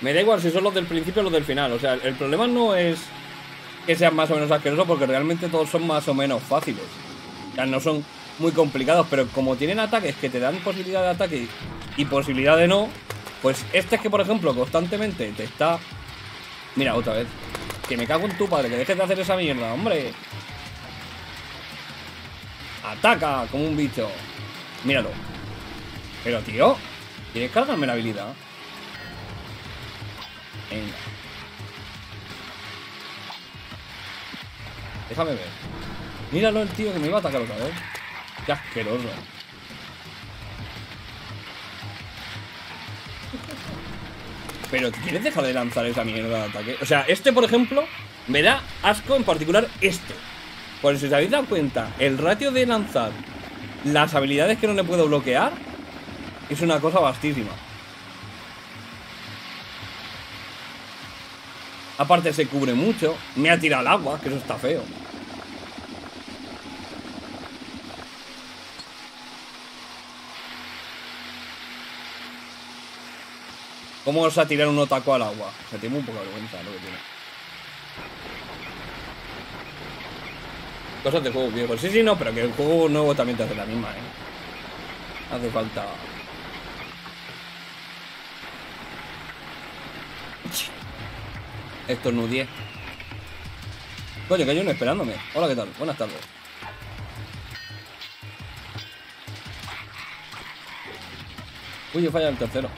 Me da igual si son los del principio o los del final. O sea, el problema no es que sean más o menos asquerosos porque realmente todos son más o menos fáciles. Sea, no son muy complicados, pero como tienen ataques que te dan posibilidad de ataque y posibilidad de no, Pues este es que, por ejemplo, constantemente te está... Mira, otra vez. Que me cago en tu padre, que dejes de hacer esa mierda, hombre. Ataca como un bicho. Míralo. Pero, tío, ¿quieres cargarme la habilidad? Venga. Déjame ver. Míralo el tío que me iba a atacar otra vez. Qué asqueroso. Pero ¿quieres dejar de lanzar esa mierda de ataque? O sea, este, por ejemplo, me da asco en particular este. Por si os habéis dado cuenta, el ratio de lanzar las habilidades que no le puedo bloquear es una cosa vastísima. Aparte se cubre mucho. Me ha tirado al agua, que eso está feo. ¿Cómo os a tirar un otaku al agua? Se tiene un poco de vergüenza lo que tiene. Cosas de juego viejo. Sí, sí, no, pero que el juego nuevo también te hace la misma, ¿eh? Hace falta... Estornudie. Coño, que hay uno esperándome. Hola, ¿qué tal? Buenas tardes. Uy, he fallado el tercero.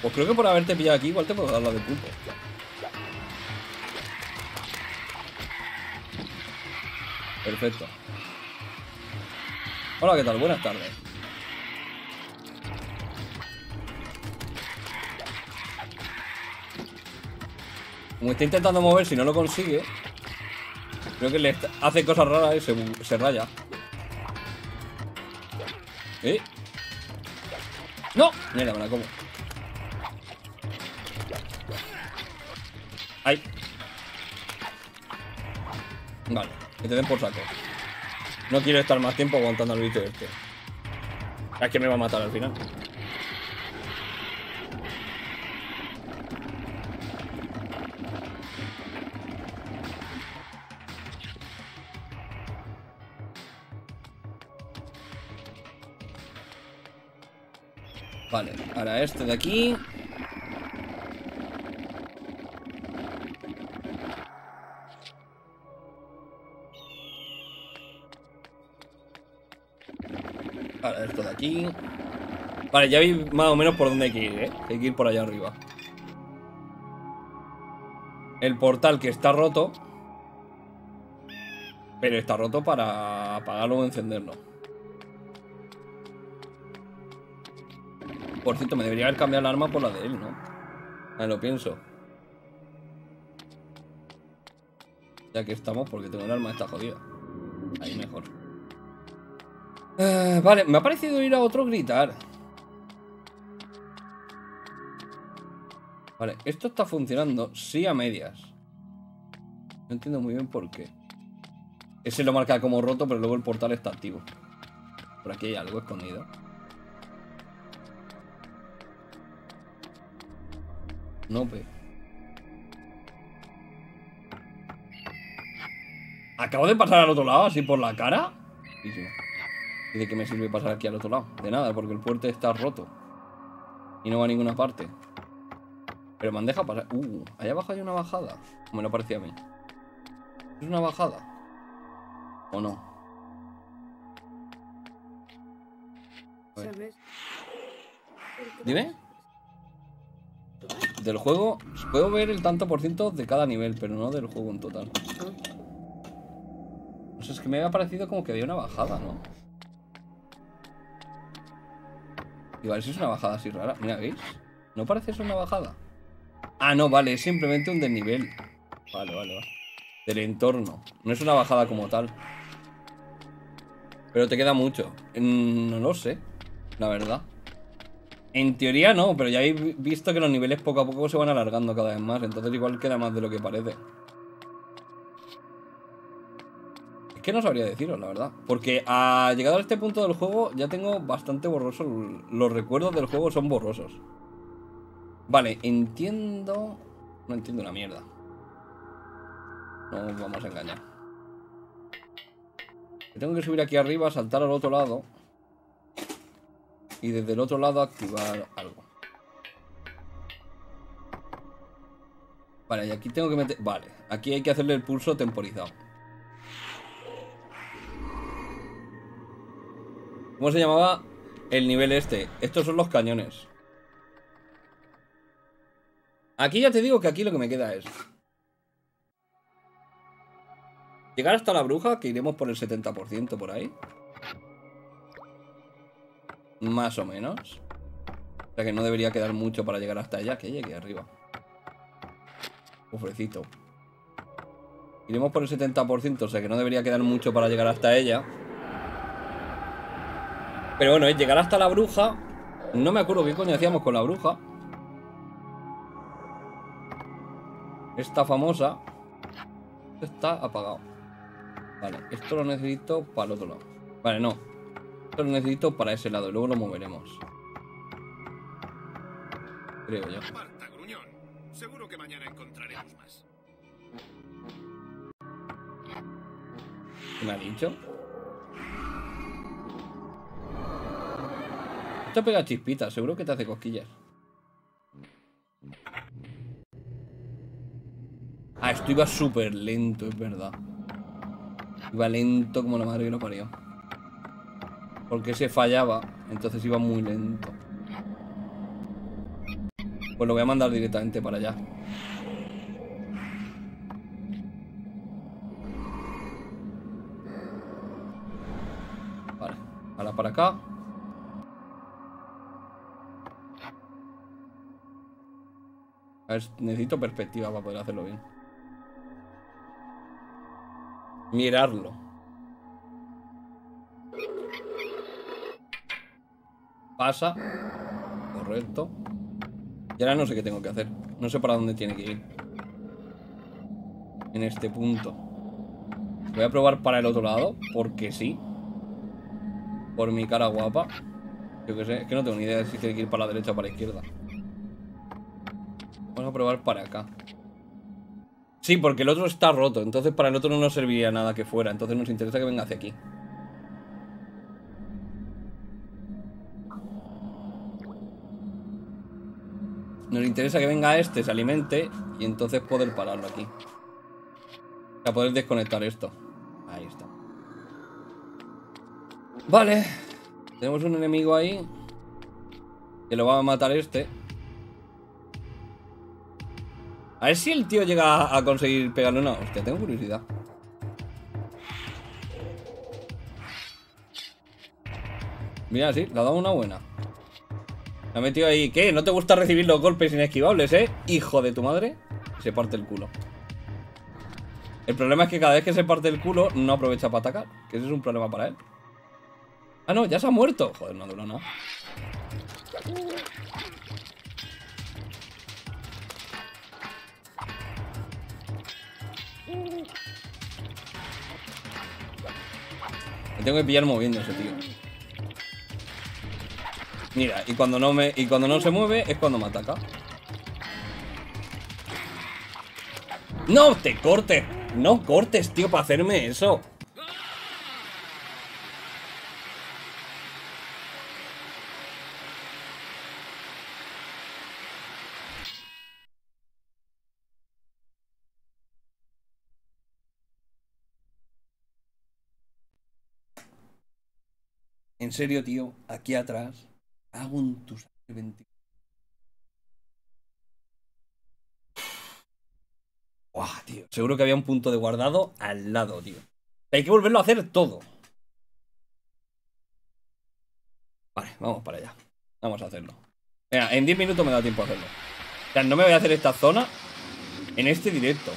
Pues creo que por haberte pillado aquí igual te puedo dar la de pulpo. Perfecto. Hola, ¿qué tal? Buenas tardes. Como está intentando mover, si no lo consigue, creo que le hace cosas raras y se, raya. ¿Eh? ¡No! Mira, me la como. ¡Ay! Vale, que te den por saco. No quiero estar más tiempo aguantando al bicho este. Es que me va a matar al final. Vale, ahora este de aquí. Vale, esto de aquí. Vale, ya vi más o menos por dónde hay que ir, ¿eh? Hay que ir por allá arriba. El portal que está roto. Pero está roto para apagarlo o encenderlo. Por cierto, me debería haber cambiado el arma por la de él, ¿no? Ahí lo pienso. Ya que estamos, porque tengo el arma esta jodida. Ahí mejor. Eh, vale, me ha parecido ir a otro gritar. Vale, esto está funcionando, sí a medias. No entiendo muy bien por qué. Ese lo marca como roto, pero luego el portal está activo. Por aquí hay algo escondido. No, pe. Acabo de pasar al otro lado, así por la cara. ¿Y de qué me sirve pasar aquí al otro lado? De nada, porque el puente está roto. Y no va a ninguna parte. Pero me han dejado pasar. Uh, allá abajo hay una bajada. Me lo parecía a mí. ¿Es una bajada? ¿O no? A ver. ¿Sabes? Dime. Del juego, puedo ver el tanto por ciento de cada nivel, pero no del juego en total. No sé, es que me había parecido como que había una bajada, ¿no? Y vale, si es una bajada así rara. Mira, ¿veis? ¿No parece ser una bajada? Ah, no, vale, es simplemente un desnivel. Vale, vale, vale. Del entorno. No es una bajada como tal. Pero te queda mucho. Mm, No lo sé, la verdad. En teoría no, pero ya habéis visto que los niveles poco a poco se van alargando cada vez más, entonces igual queda más de lo que parece. Es que no sabría deciros, la verdad. Porque a llegado a este punto del juego ya tengo bastante borroso. Los recuerdos del juego son borrosos. Vale, entiendo... No entiendo una mierda. No nos vamos a engañar. Tengo que subir aquí arriba, saltar al otro lado. Y desde el otro lado activar algo. Vale, y aquí tengo que meter... Vale, aquí hay que hacerle el pulso temporizado. ¿Cómo se llamaba el nivel este? Estos son los cañones. Aquí ya te digo que aquí lo que me queda es... Llegar hasta la bruja, que iremos por el 70% por ahí. Más o menos. O sea que no debería quedar mucho para llegar hasta allá, que llegue arriba. Ofrecito. Iremos por el 70%, o sea que no debería quedar mucho para llegar hasta ella. Pero bueno, es llegar hasta la bruja. No me acuerdo qué coño hacíamos con la bruja. Esta famosa. Está apagado. Vale, esto lo necesito para el otro lado. Vale, no. Esto lo necesito para ese lado. Luego lo moveremos. Creo yo. Marta, gruñón. Seguro que mañana encontraremos más. ¿Qué me ha dicho? Esto pega chispitas, seguro que te hace cosquillas. Ah, esto iba súper lento, es verdad. Iba lento como la madre que lo parió. Porque se fallaba, entonces iba muy lento. Pues lo voy a mandar directamente para allá. Vale, para acá. A ver, necesito perspectiva para poder hacerlo bien. Mirarlo. Pasa. Correcto. Y ahora no sé qué tengo que hacer. No sé para dónde tiene que ir. En este punto. Voy a probar para el otro lado, porque sí. Por mi cara guapa. Yo que sé, es que no tengo ni idea de si tiene que ir para la derecha o para la izquierda. Vamos a probar para acá. Sí, porque el otro está roto, entonces para el otro no nos serviría nada que fuera. Entonces nos interesa que venga hacia aquí. Nos interesa que venga este, se alimente y entonces poder pararlo aquí. Sea, poder desconectar esto. Ahí está. Vale. Tenemos un enemigo ahí. Que lo va a matar este. A ver si el tío llega a conseguir pegarle una hostia. Tengo curiosidad. Mira, sí, le ha dado una buena. Me ha metido ahí. ¿Qué? ¿No te gusta recibir los golpes inesquivables, eh? Hijo de tu madre. Se parte el culo. El problema es que cada vez que se parte el culo no aprovecha para atacar. Que ese es un problema para él. Ah, no, ya se ha muerto. Joder, no dura nada. Me tengo que pillar moviéndose, tío. Mira, y cuando no me. Y cuando no se mueve es cuando me ataca. ¡No te cortes! No cortes, tío, para hacerme eso. En serio, tío, aquí atrás hago un tus 20. Buah. Seguro que había un punto de guardado al lado, tío. Hay que volverlo a hacer todo. Vale, vamos para allá. Vamos a hacerlo. Mira, en 10 minutos me da tiempo a hacerlo. O sea, no me voy a hacer esta zona en este directo.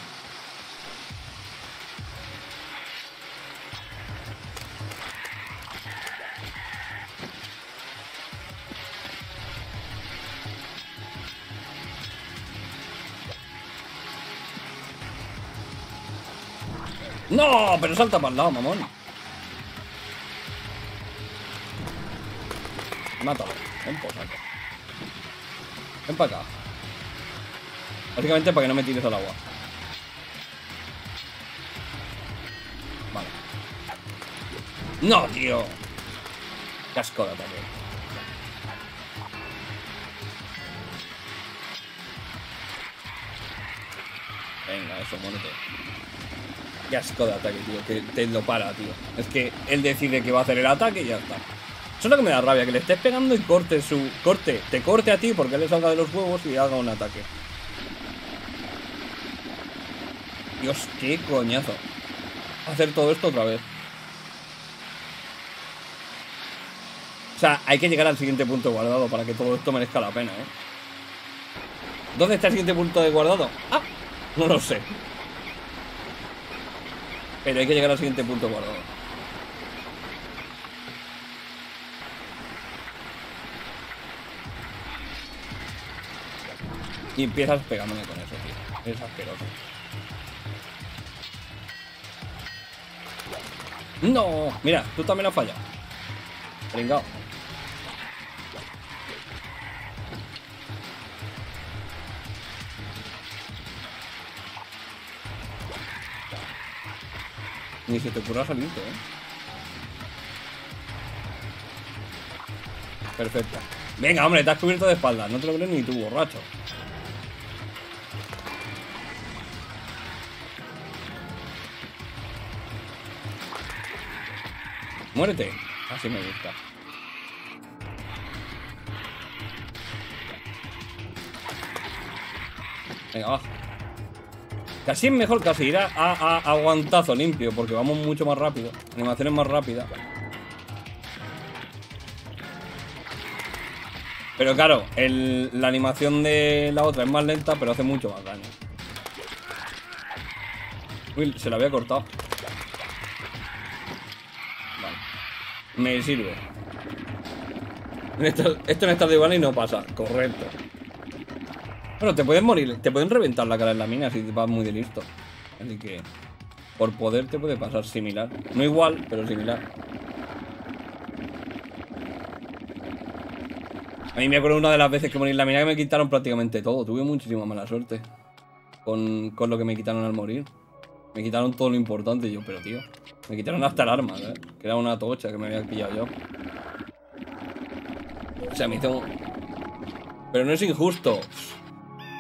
¡No! Pero salta para el lado, mamón. Mátalo. Ven por saco. Ven para acá. Básicamente para que no me tires al agua. Vale. ¡No, tío! Casco de ataque. Venga, eso, muérete. Qué asco de ataque, tío. Que te lo para, tío. Es que él decide que va a hacer el ataque y ya está. Eso es lo que me da rabia, que le estés pegando y corte su. Corte, te corte a ti porque él le salga de los huevos y haga un ataque. Dios, qué coñazo. Hacer todo esto otra vez. O sea, hay que llegar al siguiente punto guardado para que todo esto merezca la pena, ¿eh? ¿Dónde está el siguiente punto de guardado? Ah, no lo sé. Pero hay que llegar al siguiente punto guardado. Y empiezas pegándome con eso, tío. Es asqueroso. No, mira, tú también has fallado. Pringao. Ni se te ocurra salirte, eh. Perfecto. Venga, hombre, te has cubierto de espaldas. No te lo crees ni tú, borracho. Muérete. Así me gusta. Venga, va. Casi es mejor casi ir a, a- a aguantazo limpio, porque vamos mucho más rápido. Animación es más rápida. Pero claro, el- la animación de la otra es más lenta, pero hace mucho más daño. Uy, se la había cortado. Vale. Me sirve. Esto, esto en esta de y no pasa. Correcto. Bueno, te pueden morir, te pueden reventar la cara en la mina si vas muy de listo. Así que por poder te puede pasar similar. No igual, pero similar. A mí me acuerdo una de las veces que morí en la mina que me quitaron prácticamente todo. Tuve muchísima mala suerte con, con lo que me quitaron al morir. Me quitaron todo lo importante yo, pero tío. Me quitaron hasta el arma, ¿eh? Que era una tocha que me había pillado yo. O sea, me hizo... Pero no es injusto.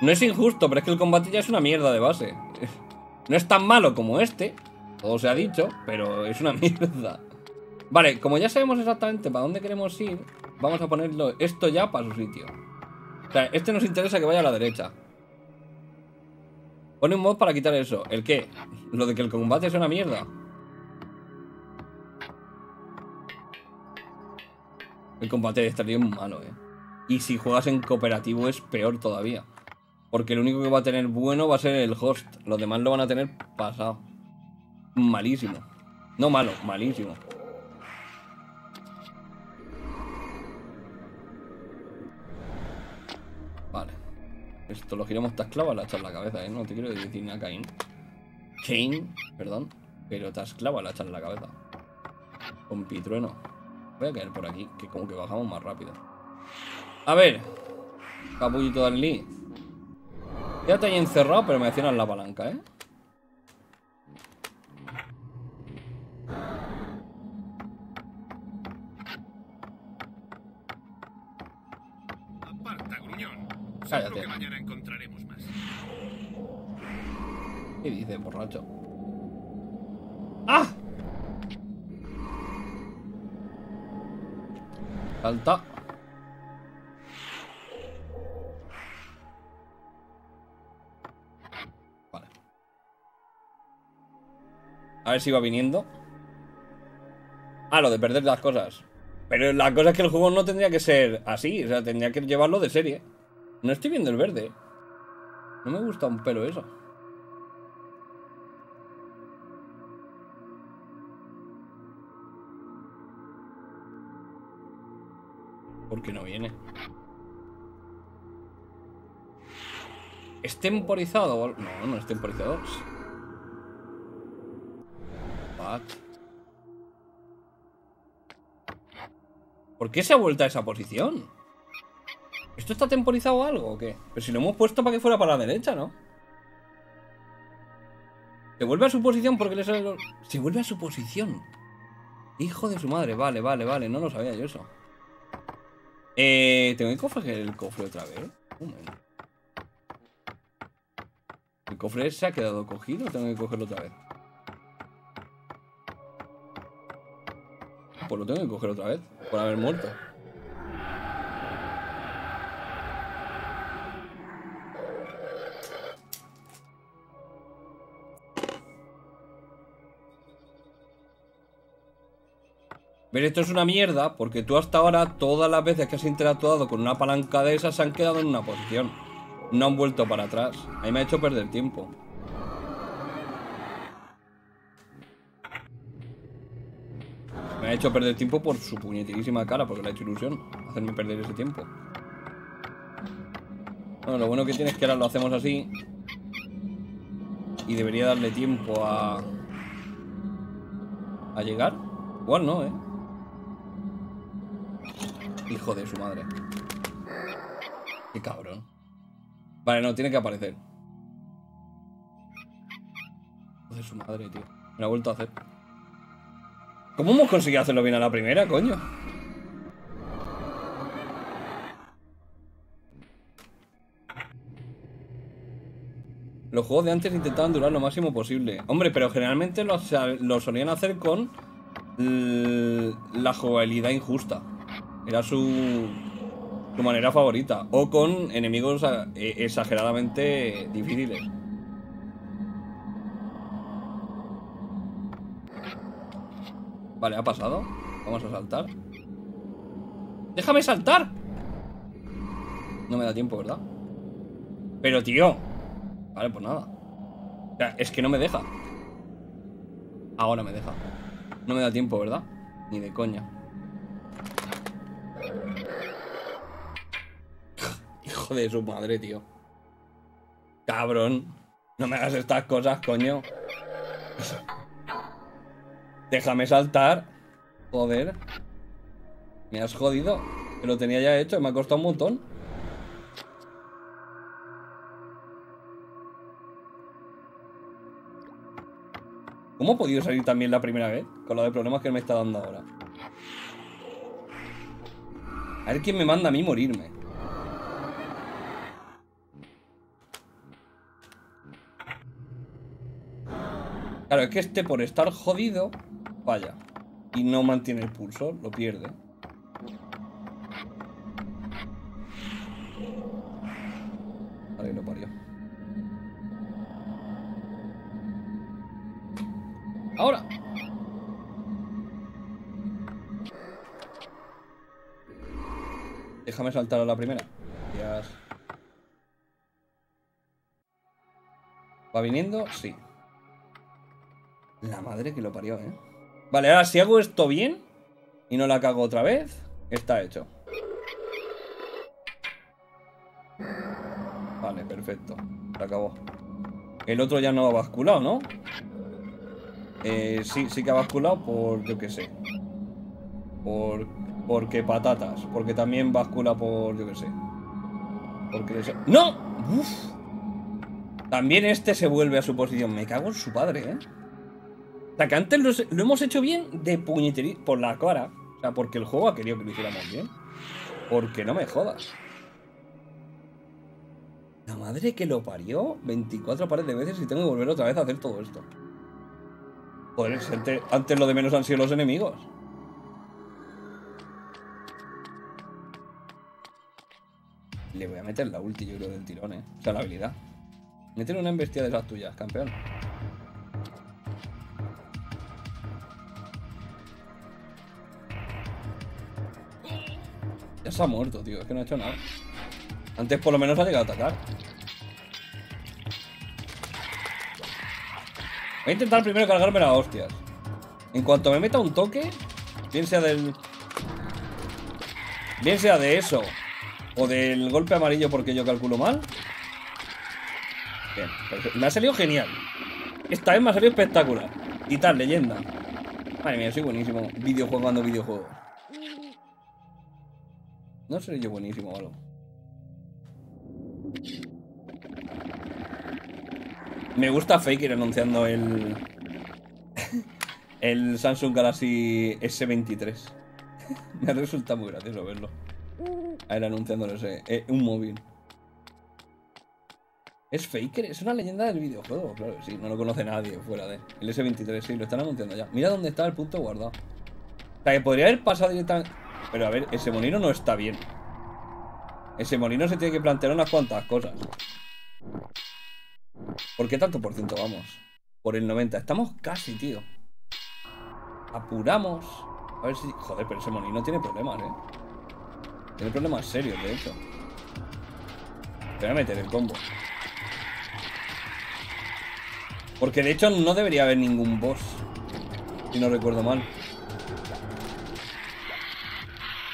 No es injusto, pero es que el combate ya es una mierda de base. No es tan malo como este, todo se ha dicho, pero es una mierda. Vale, como ya sabemos exactamente para dónde queremos ir, vamos a ponerlo esto ya para su sitio. O sea, este nos interesa que vaya a la derecha. Pone un mod para quitar eso. ¿El qué? Lo de que el combate es una mierda. El combate de estaría muy malo, eh. Y si juegas en cooperativo es peor todavía. Porque el único que va a tener bueno va a ser el host. Los demás lo van a tener pasado. Malísimo. No malo, malísimo. Vale. Esto lo giramos clavado la en la cabeza, ¿eh? No te quiero decir nada, Cain. Cain, perdón. Pero clavado la en la cabeza. Con pitrueno. Voy a caer por aquí, que como que bajamos más rápido. A ver. Capullito del Lee. Quédate ahí encerrado, pero me accionan la palanca, ¿eh? Aparta, gruñón. Cállate. Seguro que mañana encontraremos más. ¿Qué dice, borracho? ¡Ah! Salta. A ver si va viniendo. Ah, lo de perder las cosas. Pero la cosa es que el juego no tendría que ser así. O sea, tendría que llevarlo de serie. No estoy viendo el verde. No me gusta un pelo eso. ¿Por qué no viene? ¿Es temporizado? No, no es temporizado. ¿Por qué se ha vuelto a esa posición? ¿Esto está temporizado o algo o qué? Pero si lo hemos puesto para que fuera para la derecha, ¿no? Se vuelve a su posición porque le sale los- Se vuelve a su posición. Hijo de su madre. Vale, vale, vale. No lo sabía yo eso. Eh, ¿Tengo que coger el cofre otra vez? El ¿El cofre se ha quedado cogido tengo que cogerlo otra vez? Pues lo tengo que coger otra vez, por haber muerto. Pero esto es una mierda porque tú hasta ahora, todas las veces que has interactuado con una palanca de esas, se han quedado en una posición. No han vuelto para atrás. Ahí me ha hecho perder tiempo. Me ha hecho perder tiempo por su puñeterísima cara, porque le ha hecho ilusión hacerme perder ese tiempo. Bueno, lo bueno que tiene es que ahora lo hacemos así. Y debería darle tiempo a... A llegar. Igual no, ¿eh? Hijo de su madre. Qué cabrón. Vale, no, tiene que aparecer. Hijo de su madre, tío. Me lo ha vuelto a hacer. ¿Cómo hemos conseguido hacerlo bien a la primera, coño? Los juegos de antes intentaban durar lo máximo posible. Hombre, pero generalmente lo, solían hacer con la jugabilidad injusta. Era su, su manera favorita. O con enemigos eh, exageradamente difíciles. Vale, ha pasado. Vamos a saltar. ¡Déjame saltar! No me da tiempo, ¿verdad? Pero, tío. Vale, pues nada. O sea, es que no me deja. Ahora me deja. No me da tiempo, ¿verdad? Ni de coña. Hijo de su madre, tío. Cabrón. No me hagas estas cosas, coño. Déjame saltar. Joder. Me has jodido. Que lo tenía ya hecho. Me ha costado un montón. ¿Cómo he podido salir también la primera vez? Con lo de problemas que me está dando ahora. A ver quién me manda a mí morirme. Claro, es que este por estar jodido Vaya. Y no mantiene el pulso, lo pierde. Vale, lo parió. ¡Ahora! Déjame saltar a la primera. ¿Va viniendo? Sí. La madre que lo parió, ¿eh? Vale, ahora si hago esto bien y no la cago otra vez, está hecho. Vale, perfecto. Se acabó. El otro ya no ha basculado, ¿no? Eh, sí, sí que ha basculado por, yo qué sé. Por, porque patatas. Porque también bascula por, yo qué sé. Porque... ¡No! Uf. También este se vuelve a su posición. Me cago en su padre, ¿eh? O sea, que antes lo, hemos hecho bien de puñetería por la cara. O sea, porque el juego ha querido que lo hiciéramos bien. Porque no me jodas. La madre que lo parió 24 pares de veces y tengo que volver otra vez a hacer todo esto. Joder, antes, antes lo de menos han sido los enemigos. Le voy a meter la ulti, yo creo, del tirón, eh. O sea, la habilidad. Meter una embestida de las tuyas, campeón. Ya se ha muerto, tío. Es que no ha hecho nada. Antes por lo menos ha llegado a atacar. Voy a intentar primero cargarme las hostias. En cuanto me meta un toque, bien sea del... Bien sea de eso, o del golpe amarillo porque yo calculo mal. Bien, Me ha salido genial. Esta vez me ha salido espectacular. Tal, leyenda. Madre mía, soy buenísimo. Videojugando videojuegos. No seré yo buenísimo o algo. Me gusta Faker anunciando el. el Samsung Galaxy S23. Me resulta muy gracioso verlo. A él anunciándolo ese. Eh, un móvil. Es Faker, es una leyenda del videojuego, claro que sí, no lo conoce nadie fuera de. El S23, sí, lo están anunciando ya. Mira dónde está el punto guardado. O sea, que podría haber pasado directamente. Pero a ver, ese molino no está bien. Ese molino se tiene que plantear unas cuantas cosas. ¿Por qué tanto por ciento vamos? Por el 90. Estamos casi, tío. Apuramos. A ver si. Joder, pero ese molino tiene problemas, eh. Tiene problemas serios, de hecho. Voy a meter el combo. Porque de hecho no debería haber ningún boss. Si no recuerdo mal.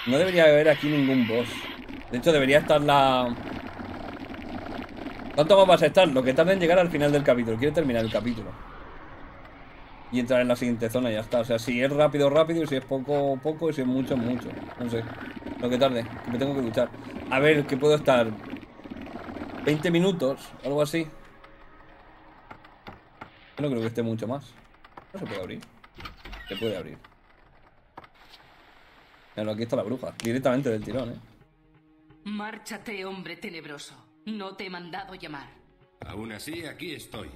No debería haber aquí ningún boss. De hecho debería estar la... ¿Cuánto más vas a estar? Lo que tarda en llegar al final del capítulo. Quiero terminar el capítulo. Y entrar en la siguiente zona y ya está. O sea, si es rápido, rápido. Y si es poco, poco. Y si es mucho, mucho. No sé. Lo que tarde. Que me tengo que luchar. A ver, que puedo estar... 20 minutos. Algo así. No creo que esté mucho más. No se puede abrir. Se puede abrir. Pero aquí está la bruja. Directamente del tirón, ¿eh? Márchate, hombre tenebroso. No te he mandado llamar. Aún así, aquí estoy.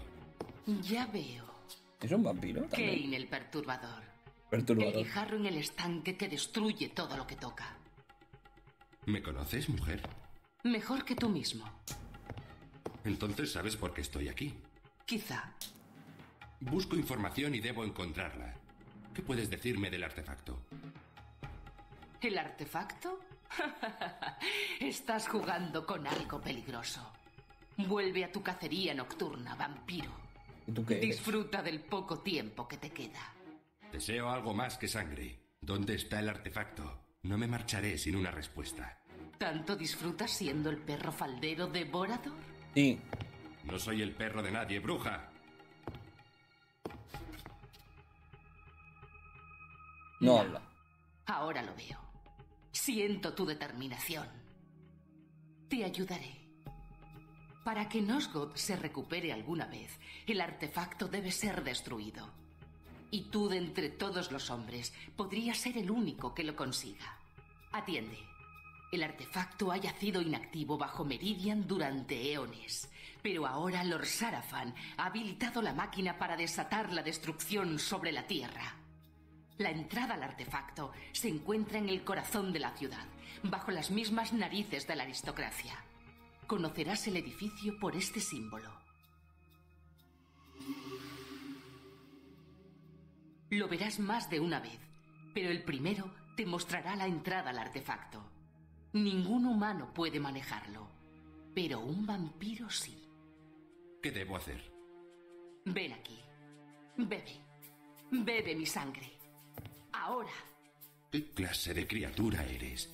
Ya veo. ¿Es un vampiro? También. Kane el perturbador. Perturbador. El guijarro en el estanque que destruye todo lo que toca. ¿Me conoces, mujer? Mejor que tú mismo. Entonces sabes por qué estoy aquí. Quizá. Busco información y debo encontrarla. ¿Qué puedes decirme del artefacto? ¿El artefacto? Estás jugando con algo peligroso. Vuelve a tu cacería nocturna, vampiro. ¿Y tú qué eres? Disfruta del poco tiempo que te queda. Deseo algo más que sangre. ¿Dónde está el artefacto? No me marcharé sin una respuesta. ¿Tanto disfrutas siendo el perro faldero de Borador? Sí. No soy el perro de nadie, bruja. No No. habla. Ahora lo veo. Siento tu determinación. Te ayudaré. Para que Nosgoth se recupere alguna vez, el artefacto debe ser destruido. Y tú, de entre todos los hombres, podrías ser el único que lo consiga. Atiende. El artefacto ha yacido inactivo bajo Meridian durante eones, pero ahora Lord Sarafan ha habilitado la máquina para desatar la destrucción sobre la Tierra. La entrada al artefacto se encuentra en el corazón de la ciudad, bajo las mismas narices de la aristocracia. Conocerás el edificio por este símbolo. Lo verás más de una vez, pero el primero te mostrará la entrada al artefacto. Ningún humano puede manejarlo, pero un vampiro sí. ¿Qué debo hacer? Ven aquí. Bebe. Bebe mi sangre. Ahora. ¿Qué clase de criatura eres?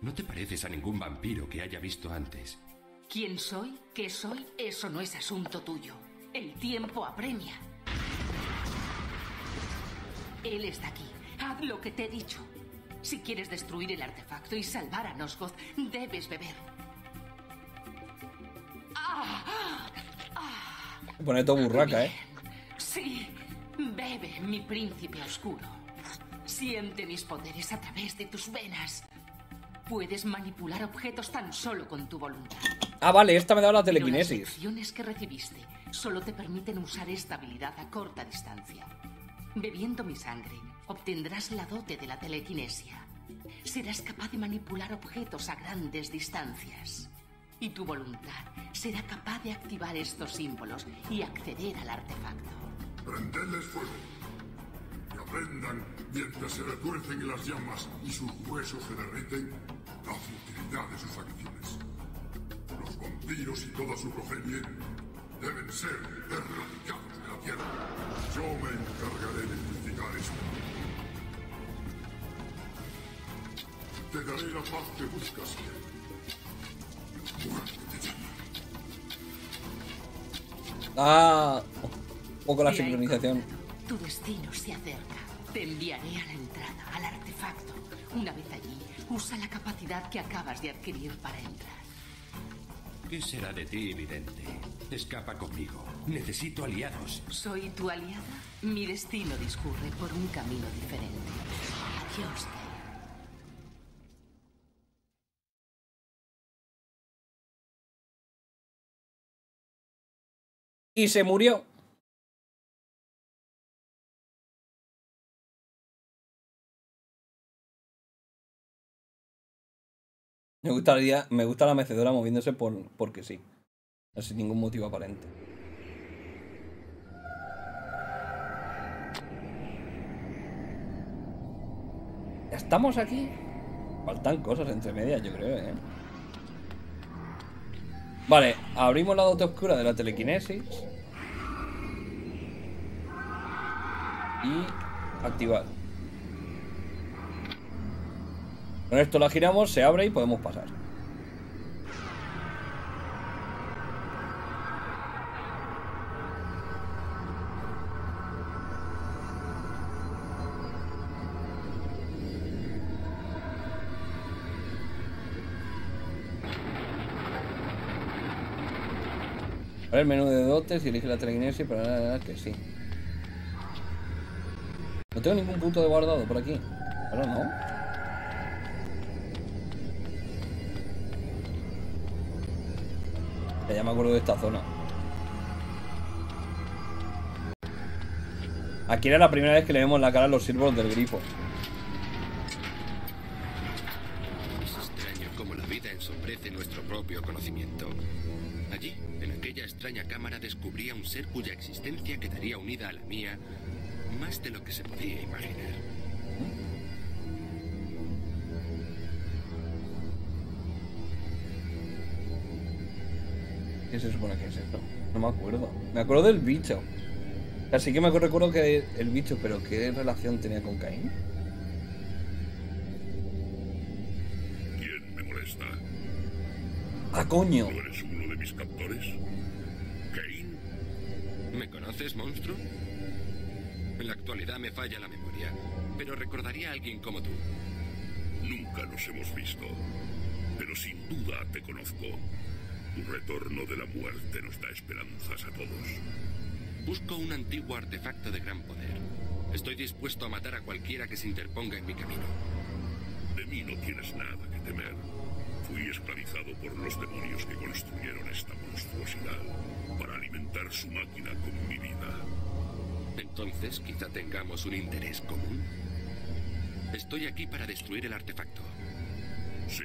No te pareces a ningún vampiro que haya visto antes. ¿Quién soy? ¿Qué soy? Eso no es asunto tuyo. El tiempo apremia. Él está aquí. Haz lo que te he dicho. Si quieres destruir el artefacto y salvar a Nosgoth, debes beber. Pone todo burraca, ¿eh? Sí, bebe, mi príncipe oscuro. Siente mis poderes a través de tus venas. Puedes manipular objetos tan solo con tu voluntad. Ah, vale, esta me da la Pero las telequinesis. lecciones que recibiste solo te permiten usar esta habilidad a corta distancia. Bebiendo mi sangre, obtendrás la dote de la telequinesia. Serás capaz de manipular objetos a grandes distancias. Y tu voluntad será capaz de activar estos símbolos y acceder al artefacto. Prendedles fuego. Aprendan, mientras se retuercen en las llamas y sus huesos se derriten, la futilidad de sus acciones. Los vampiros y toda su progenie deben ser erradicados de la tierra. Yo me encargaré de investigar esto. Te daré la paz que buscas. Ah, un poco la sincronización. Tu destino se acerca. Te enviaré a la entrada, al artefacto. Una vez allí, usa la capacidad que acabas de adquirir para entrar. ¿Qué será de ti, vidente? Escapa conmigo. Necesito aliados. ¿Soy tu aliada? Mi destino discurre por un camino diferente. Adiós, Y se murió. Me gustaría, me gusta la mecedora moviéndose por, porque sí. Sin ningún motivo aparente. ¿Ya estamos aquí? Faltan cosas entre medias, yo creo, ¿eh? Vale, abrimos la dote oscura de la telequinesis. Y activar. Con esto la giramos, se abre y podemos pasar. Ver, menú de dotes y elige la telequinesis para que sí. No tengo ningún punto de guardado por aquí. Pero no. Ya me acuerdo de esta zona. Aquí era la primera vez que le vemos la cara a los siervos del grifo. Es extraño cómo la vida ensombrece nuestro propio conocimiento. Allí, en aquella extraña cámara, descubrí a un ser cuya existencia quedaría unida a la mía más de lo que se podía imaginar. ¿Qué se supone que es esto? No me acuerdo. Me acuerdo del bicho. Así que me recuerdo que el bicho, pero ¿qué relación tenía con Caín? ¿Quién me molesta? ¡Ah, coño! ¿No eres uno de mis captores? ¿Kane? ¿Me conoces, monstruo? En la actualidad me falla la memoria, pero recordaría a alguien como tú. Nunca nos hemos visto, pero sin duda te conozco. Tu retorno de la muerte nos da esperanzas a todos. Busco un antiguo artefacto de gran poder. Estoy dispuesto a matar a cualquiera que se interponga en mi camino. De mí no tienes nada que temer. Fui esclavizado por los demonios que construyeron esta monstruosidad para alimentar su máquina con mi vida. Entonces quizá tengamos un interés común. Estoy aquí para destruir el artefacto. Sí.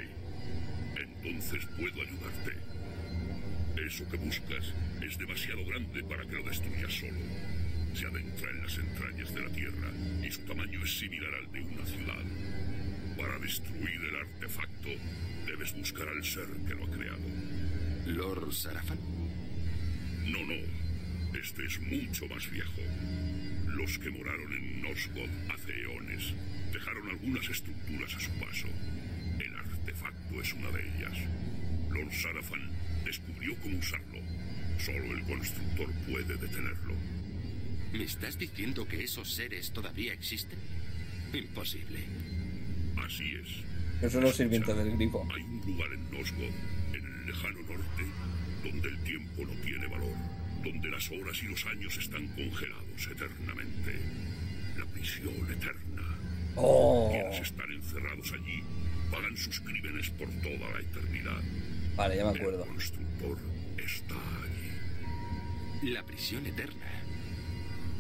Entonces puedo ayudarte. Eso que buscas es demasiado grande para que lo destruyas solo. Se adentra en las entrañas de la Tierra y su tamaño es similar al de una ciudad. Para destruir el artefacto, debes buscar al ser que lo ha creado. ¿Lord Sarafan? No, no. Este es mucho más viejo. Los que moraron en Nosgoth hace eones dejaron algunas estructuras a su paso. El artefacto es una de ellas. Lord Sarafan descubrió cómo usarlo. Solo el constructor puede detenerlo. ¿Me estás diciendo que esos seres todavía existen? Imposible. Así es. Soy los sirvientes del grifo. Hay un lugar en Nosgoth, en el lejano norte, donde el tiempo no tiene valor, donde las horas y los años están congelados eternamente. La prisión eterna. Oh. Quienes están encerrados allí pagan sus crímenes por toda la eternidad. Vale, ya me El acuerdo. constructor está allí. La prisión eterna.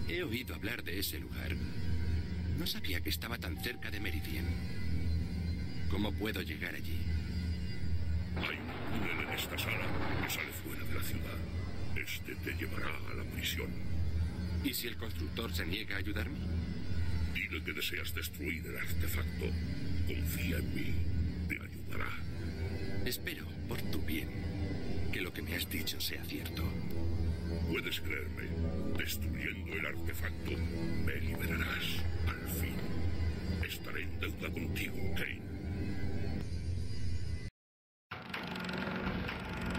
He oído hablar de ese lugar. No sabía que estaba tan cerca de Meridian. ¿Cómo puedo llegar allí? Hay un túnel en esta sala que sale fuera de la ciudad. Este te llevará a la prisión. ¿Y si el constructor se niega a ayudarme? Dile que deseas destruir el artefacto. Confía en mí. Te ayudará. Espero, por tu bien, que lo que me has dicho sea cierto. Puedes creerme. Destruyendo el artefacto, me liberarás. Al fin. Estaré en deuda contigo, Kane.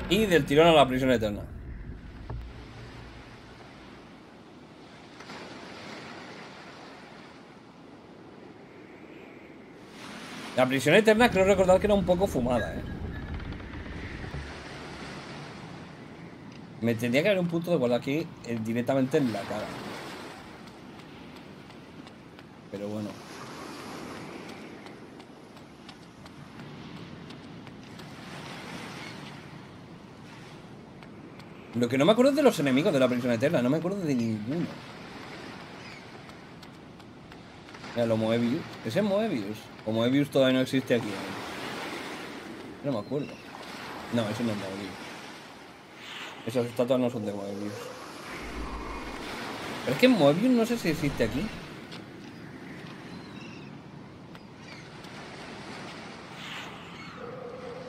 Y del tirón a la prisión eterna. La prisión eterna creo recordar que era un poco fumada, ¿eh? Me tendría que haber un punto de guardar aquí eh, directamente en la cara. Pero bueno. Lo que no me acuerdo es de los enemigos de la prisión eterna, no me acuerdo de ninguno. Mira, lo Moebius. ¿Ese es Moebius? O Moebius todavía no existe aquí. No me acuerdo. No, ese no es Moebius. Esas estatuas no son de Moebius. Es que Moebius no sé si existe aquí.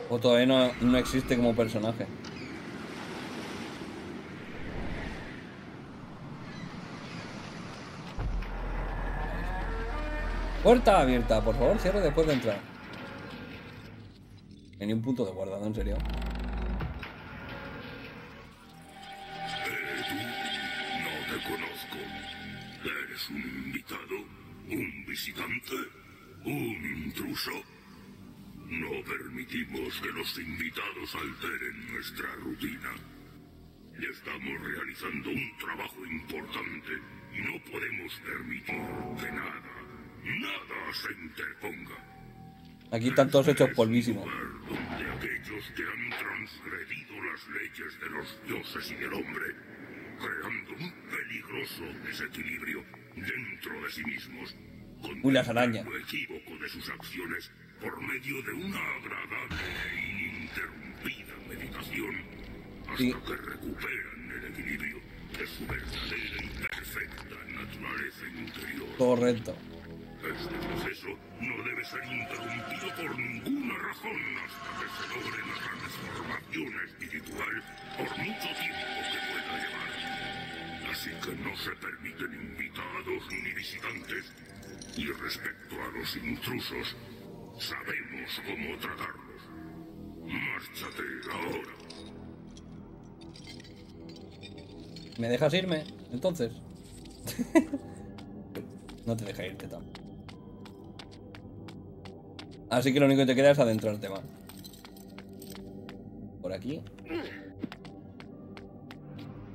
O todavía no, no existe como personaje. Puerta abierta, por favor, cierre después de entrar. En un punto de guardado, en serio. Visitante? ¿Un intruso? No permitimos que los invitados alteren nuestra rutina. Estamos realizando un trabajo importante y no podemos permitir que nada, nada se interponga. Aquí están todos hechos polvísimos. lugar donde aquellos que han transgredido las leyes de los dioses y del hombre, creando un peligroso desequilibrio dentro de sí mismos, Uy, las arañas. lo equívoco de sus acciones por medio de una agradable e ininterrumpida meditación, hasta Sí. que recuperan el equilibrio de su verdadera y perfecta naturaleza interior. Correcto. Este proceso no debe ser interrumpido por ninguna razón hasta que se logre la transformación espiritual por mucho tiempo que pueda llevar. Así que no se permiten invitados ni visitantes. Y respecto a los intrusos, sabemos cómo tratarlos. Márchate ahora. ¿Me dejas irme? Entonces. no te deja irte tampoco. Así que lo único que te queda es adentrarte más. Por aquí.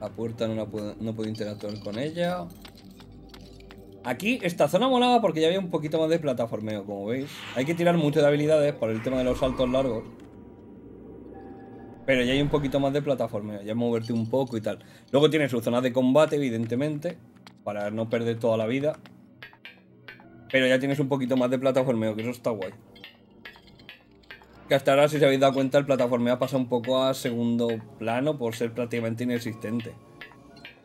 La puerta no, la puedo, no puedo interactuar con ella. Aquí, esta zona molaba porque ya había un poquito más de plataformeo, como veis. Hay que tirar mucho de habilidades por el tema de los saltos largos. Pero ya hay un poquito más de plataformeo, ya moverte un poco y tal. Luego tiene su zona de combate, evidentemente, para no perder toda la vida. Pero ya tienes un poquito más de plataformeo, que eso está guay. Que hasta ahora, si os habéis dado cuenta, el plataformeo pasa un poco a segundo plano por ser prácticamente inexistente.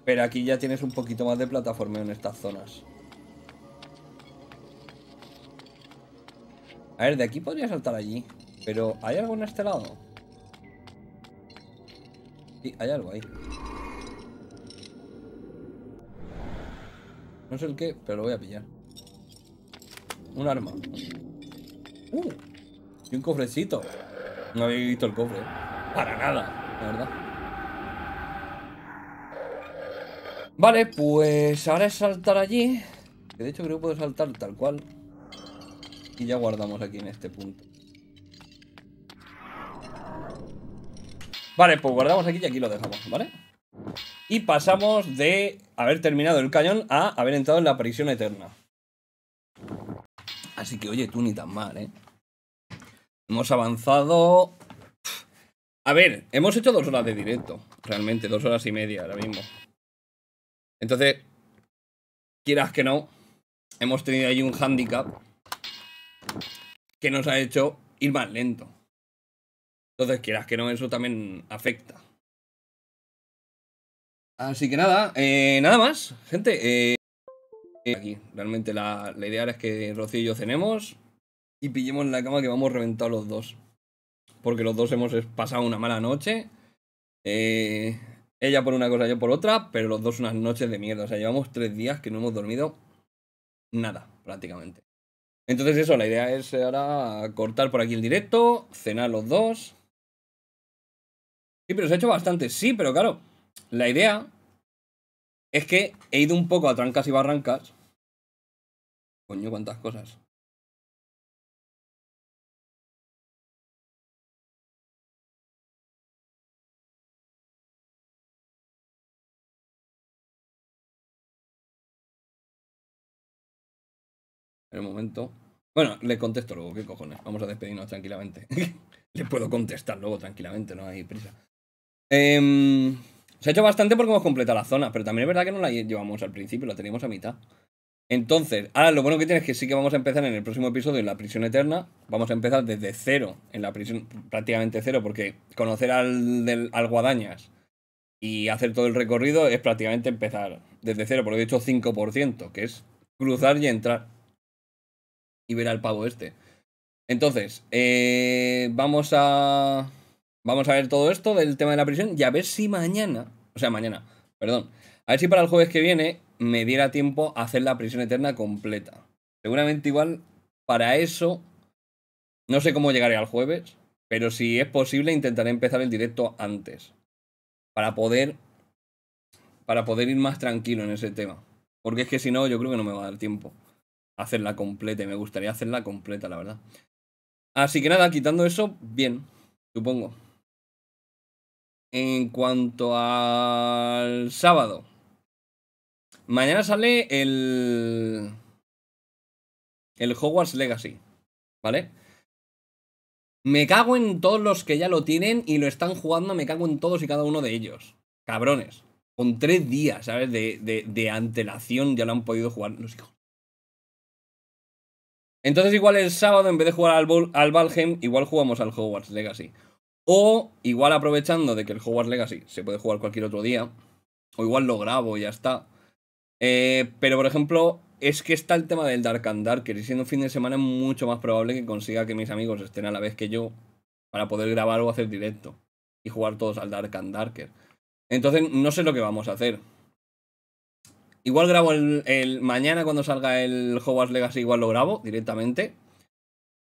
Pero aquí ya tienes un poquito más de plataformeo en estas zonas. A ver, de aquí podría saltar allí. Pero, ¿hay algo en este lado? Sí, hay algo ahí. No sé el qué, pero lo voy a pillar. Un arma. Uh, y un cofrecito. No había visto el cofre. Para nada, la verdad. Vale, pues ahora es saltar allí. Que de hecho creo que puedo saltar tal cual. Y ya guardamos aquí en este punto. Vale, pues guardamos aquí y aquí lo dejamos, ¿vale? Y pasamos de haber terminado el cañón a haber entrado en la prisión eterna. Así que, oye, tú ni tan mal, ¿eh? Hemos avanzado... A ver, hemos hecho dos horas de directo. Realmente, dos horas y media ahora mismo. Entonces, quieras que no, hemos tenido ahí un handicap que nos ha hecho ir más lento. Entonces, quieras que no, eso también afecta. Así que nada, eh, nada más, gente. eh, aquí, realmente la, la idea es que Rocío y yo cenemos y pillemos la cama que vamos reventados los dos. Porque los dos hemos pasado una mala noche. Eh, ella por una cosa, yo por otra, pero los dos unas noches de mierda. O sea, llevamos tres días que no hemos dormido nada, prácticamente. Entonces eso, la idea es ahora cortar por aquí el directo, cenar los dos. Sí, pero se ha hecho bastante. Sí, pero claro, la idea es que he ido un poco a trancas y barrancas. Coño, cuántas cosas. En el momento. Bueno, le contesto luego, ¿qué cojones? Vamos a despedirnos tranquilamente. le puedo contestar luego tranquilamente, no hay prisa. Em, Se ha hecho bastante porque hemos completado la zona, pero también es verdad que no la llevamos al principio, la teníamos a mitad. Entonces, ahora lo bueno que tiene es que sí que vamos a empezar en el próximo episodio en la prisión eterna. Vamos a empezar desde cero, en la prisión, prácticamente cero, porque conocer al, del, Guadañas y hacer todo el recorrido es prácticamente empezar desde cero, porque he dicho 5%, que es cruzar y entrar. Y ver al pavo este. Entonces, eh, vamos a. Vamos a ver todo esto del tema de la prisión y a ver si mañana. O sea, mañana, perdón. A ver si para el jueves que viene me diera tiempo a hacer la prisión eterna completa. Seguramente igual para eso. No sé cómo llegaré al jueves. Pero si es posible, intentaré empezar el directo antes. Para poder. Para poder ir más tranquilo en ese tema. Porque es que si no, yo creo que no me va a dar tiempo hacerla completa. Y me gustaría hacerla completa, la verdad. Así que nada, quitando eso, bien, supongo. En cuanto al sábado. Mañana sale el. El Hogwarts Legacy. ¿Vale? Me cago en todos los que ya lo tienen y lo están jugando. Me cago en todos y cada uno de ellos. Cabrones. Con tres días, ¿sabes? De, de, de antelación ya lo han podido jugar los. Entonces, igual el sábado, en vez de jugar al, Valheim, igual jugamos al Hogwarts Legacy. O igual aprovechando de que el Hogwarts Legacy se puede jugar cualquier otro día. O igual lo grabo y ya está. Eh, pero por ejemplo, es que está el tema del Dark and Darker. Y siendo fin de semana es mucho más probable que consiga que mis amigos estén a la vez que yo. Para poder grabar o hacer directo. Y jugar todos al Dark and Darker. Entonces, no sé lo que vamos a hacer. Igual grabo el, mañana cuando salga el Hogwarts Legacy, igual lo grabo directamente.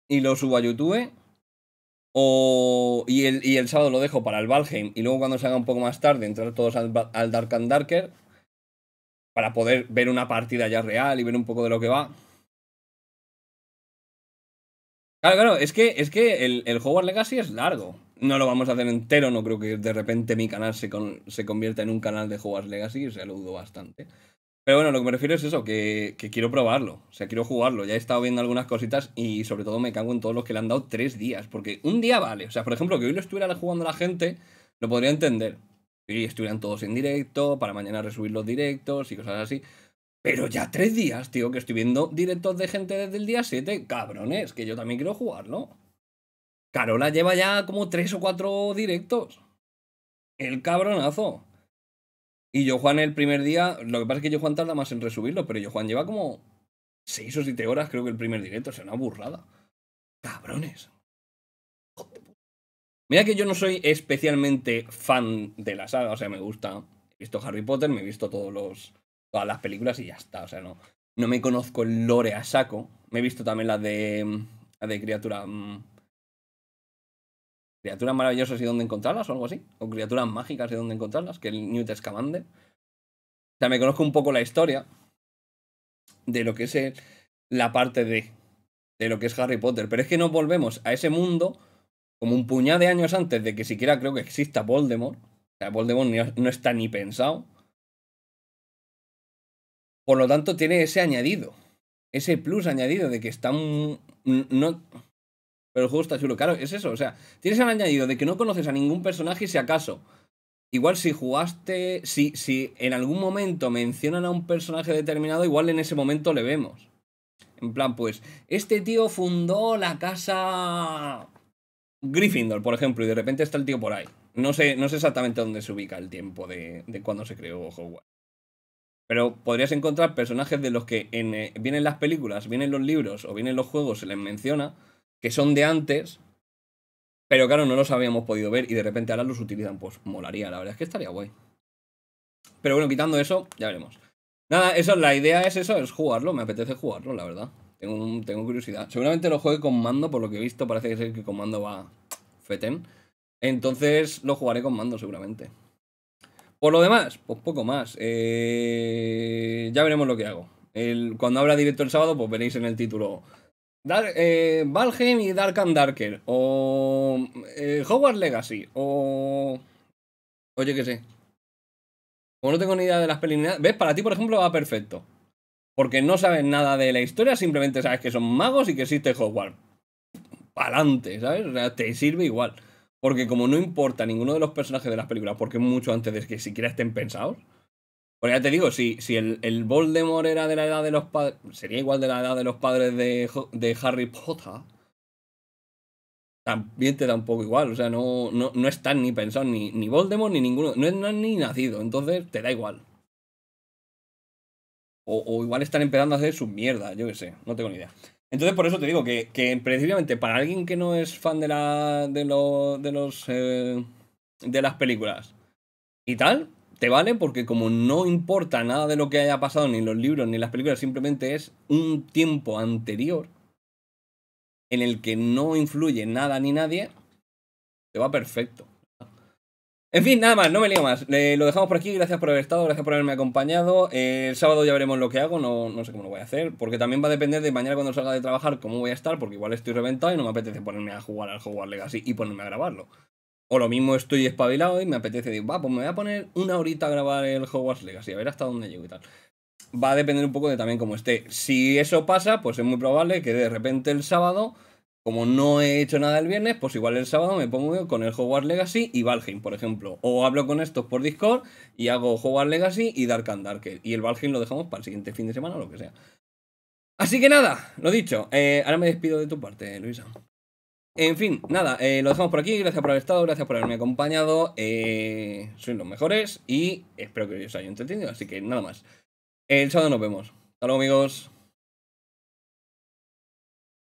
Y lo subo a YouTube. O, y, el, y el sábado lo dejo para el Valheim. Y luego cuando salga un poco más tarde, entrar todos al, al Dark and Darker. Para poder ver una partida ya real y ver un poco de lo que va. Claro, claro, es que, es que el, el Hogwarts Legacy es largo. No lo vamos a hacer entero, no creo que de repente mi canal se, con, se convierta en un canal de Hogwarts Legacy, o sea, lo dudo bastante. Pero bueno, lo que me refiero es eso, que, que, quiero probarlo. O sea, quiero jugarlo. Ya he estado viendo algunas cositas y sobre todo me cago en todos los que le han dado tres días. Porque un día vale. O sea, por ejemplo, que hoy lo estuviera jugando la gente, lo podría entender. Si estuvieran todos en directo, para mañana resubir los directos y cosas así. Pero ya tres días, tío, que estoy viendo directos de gente desde el día 7. Cabrones, que yo también quiero jugarlo. Carola lleva ya como tres o cuatro directos. El cabronazo. Y yo, Juan, el primer día, lo que pasa es que yo, Juan, tarda más en resubirlo, pero yo, Juan, lleva como 6 o 7 horas, creo que el primer directo, o sea, una burrada. Cabrones. Mira que yo no soy especialmente fan de la saga, o sea, me gusta. He visto Harry Potter, me he visto todos los, todas las películas y ya está, o sea, no, no me conozco el lore a saco. Me he visto también la de, la de criatura... criaturas maravillosas y dónde encontrarlas o algo así. O criaturas mágicas y dónde encontrarlas, que el Newt Scamander. O sea, me conozco un poco la historia de lo que es la parte de, de lo que es Harry Potter. Pero es que no volvemos a ese mundo como un puñado de años antes de que siquiera creo que exista Voldemort. O sea, Voldemort no está ni pensado. Por lo tanto, tiene ese añadido. Ese plus añadido de que está un, no, pero el juego está chulo. Claro, es eso. O sea, tienes el añadido de que no conoces a ningún personaje si acaso. Igual si jugaste. Si, si en algún momento mencionan a un personaje determinado, igual en ese momento le vemos. En plan, pues, este tío fundó la casa. Gryffindor, por ejemplo, y de repente está el tío por ahí. No sé, no sé exactamente dónde se ubica el tiempo de, de cuando se creó Hogwarts. Pero podrías encontrar personajes de los que en, eh, vienen las películas, vienen los libros o vienen los juegos, se les menciona que son de antes, pero claro, no los habíamos podido ver y de repente ahora los utilizan, pues molaría, la verdad es que estaría guay. Pero bueno, quitando eso, ya veremos. Nada, eso, la idea es eso, es jugarlo, me apetece jugarlo, la verdad. Tengo, tengo curiosidad. Seguramente lo juegue con mando, por lo que he visto, parece ser que con mando va feten. Entonces lo jugaré con mando, seguramente. Por lo demás, pues poco más. Eh, ya veremos lo que hago. Cuando abra directo el sábado, pues veréis en el título Dark, eh, Valheim y Dark and Darker. O eh, Hogwarts Legacy. O. Oye, qué sé. Como no tengo ni idea de las películas. ¿Ves? Para ti, por ejemplo, va perfecto. Porque no sabes nada de la historia, simplemente sabes que son magos y que existe Hogwarts. Pa'lante, ¿sabes? O sea, te sirve igual. Porque como no importa ninguno de los personajes de las películas, porque mucho antes de que siquiera estén pensados. Pues ya te digo, si, si el, el Voldemort era de la edad de los padres. Sería igual de la edad de los padres de, de Harry Potter. También te da un poco igual. O sea, no, no, no están ni pensados ni, ni Voldemort ni ninguno. No, es- ni nacido. Entonces te da igual. O, o igual están empezando a hacer su mierda. Yo qué sé. No tengo ni idea. Entonces, por eso te digo que, que precisamente para alguien que no es fan de la. de, lo- de los. eh, de las películas y tal, te vale porque como no importa nada de lo que haya pasado ni los libros ni las películas, simplemente es un tiempo anterior en el que no influye nada ni nadie, te va perfecto. En fin, nada más, no me lío más. Lo dejamos por aquí, gracias por haber estado, gracias por haberme acompañado. El sábado ya veremos lo que hago, no, no sé cómo lo voy a hacer, porque también va a depender de mañana cuando salga de trabajar cómo voy a estar, porque igual estoy reventado y no me apetece ponerme a jugar al Hogwarts Legacy y ponerme a grabarlo. O lo mismo estoy espabilado y me apetece decir, va, pues me voy a poner una horita a grabar el Hogwarts Legacy, a ver hasta dónde llego y tal. Va a depender un poco de también cómo esté. Si eso pasa, pues es muy probable que de repente el sábado, como no he hecho nada el viernes, pues igual el sábado me pongo con el Hogwarts Legacy y Valheim, por ejemplo. O hablo con estos por Discord y hago Hogwarts Legacy y Dark and Darker. Y el Valheim lo dejamos para el siguiente fin de semana o lo que sea. Así que nada, lo dicho. eh, ahora me despido de tu parte, Luisa. En fin, nada, eh, lo dejamos por aquí. Gracias por haber estado, gracias por haberme acompañado. Eh, sois los mejores y espero que os haya entretenido. Así que nada más. El sábado nos vemos. Hasta luego, amigos.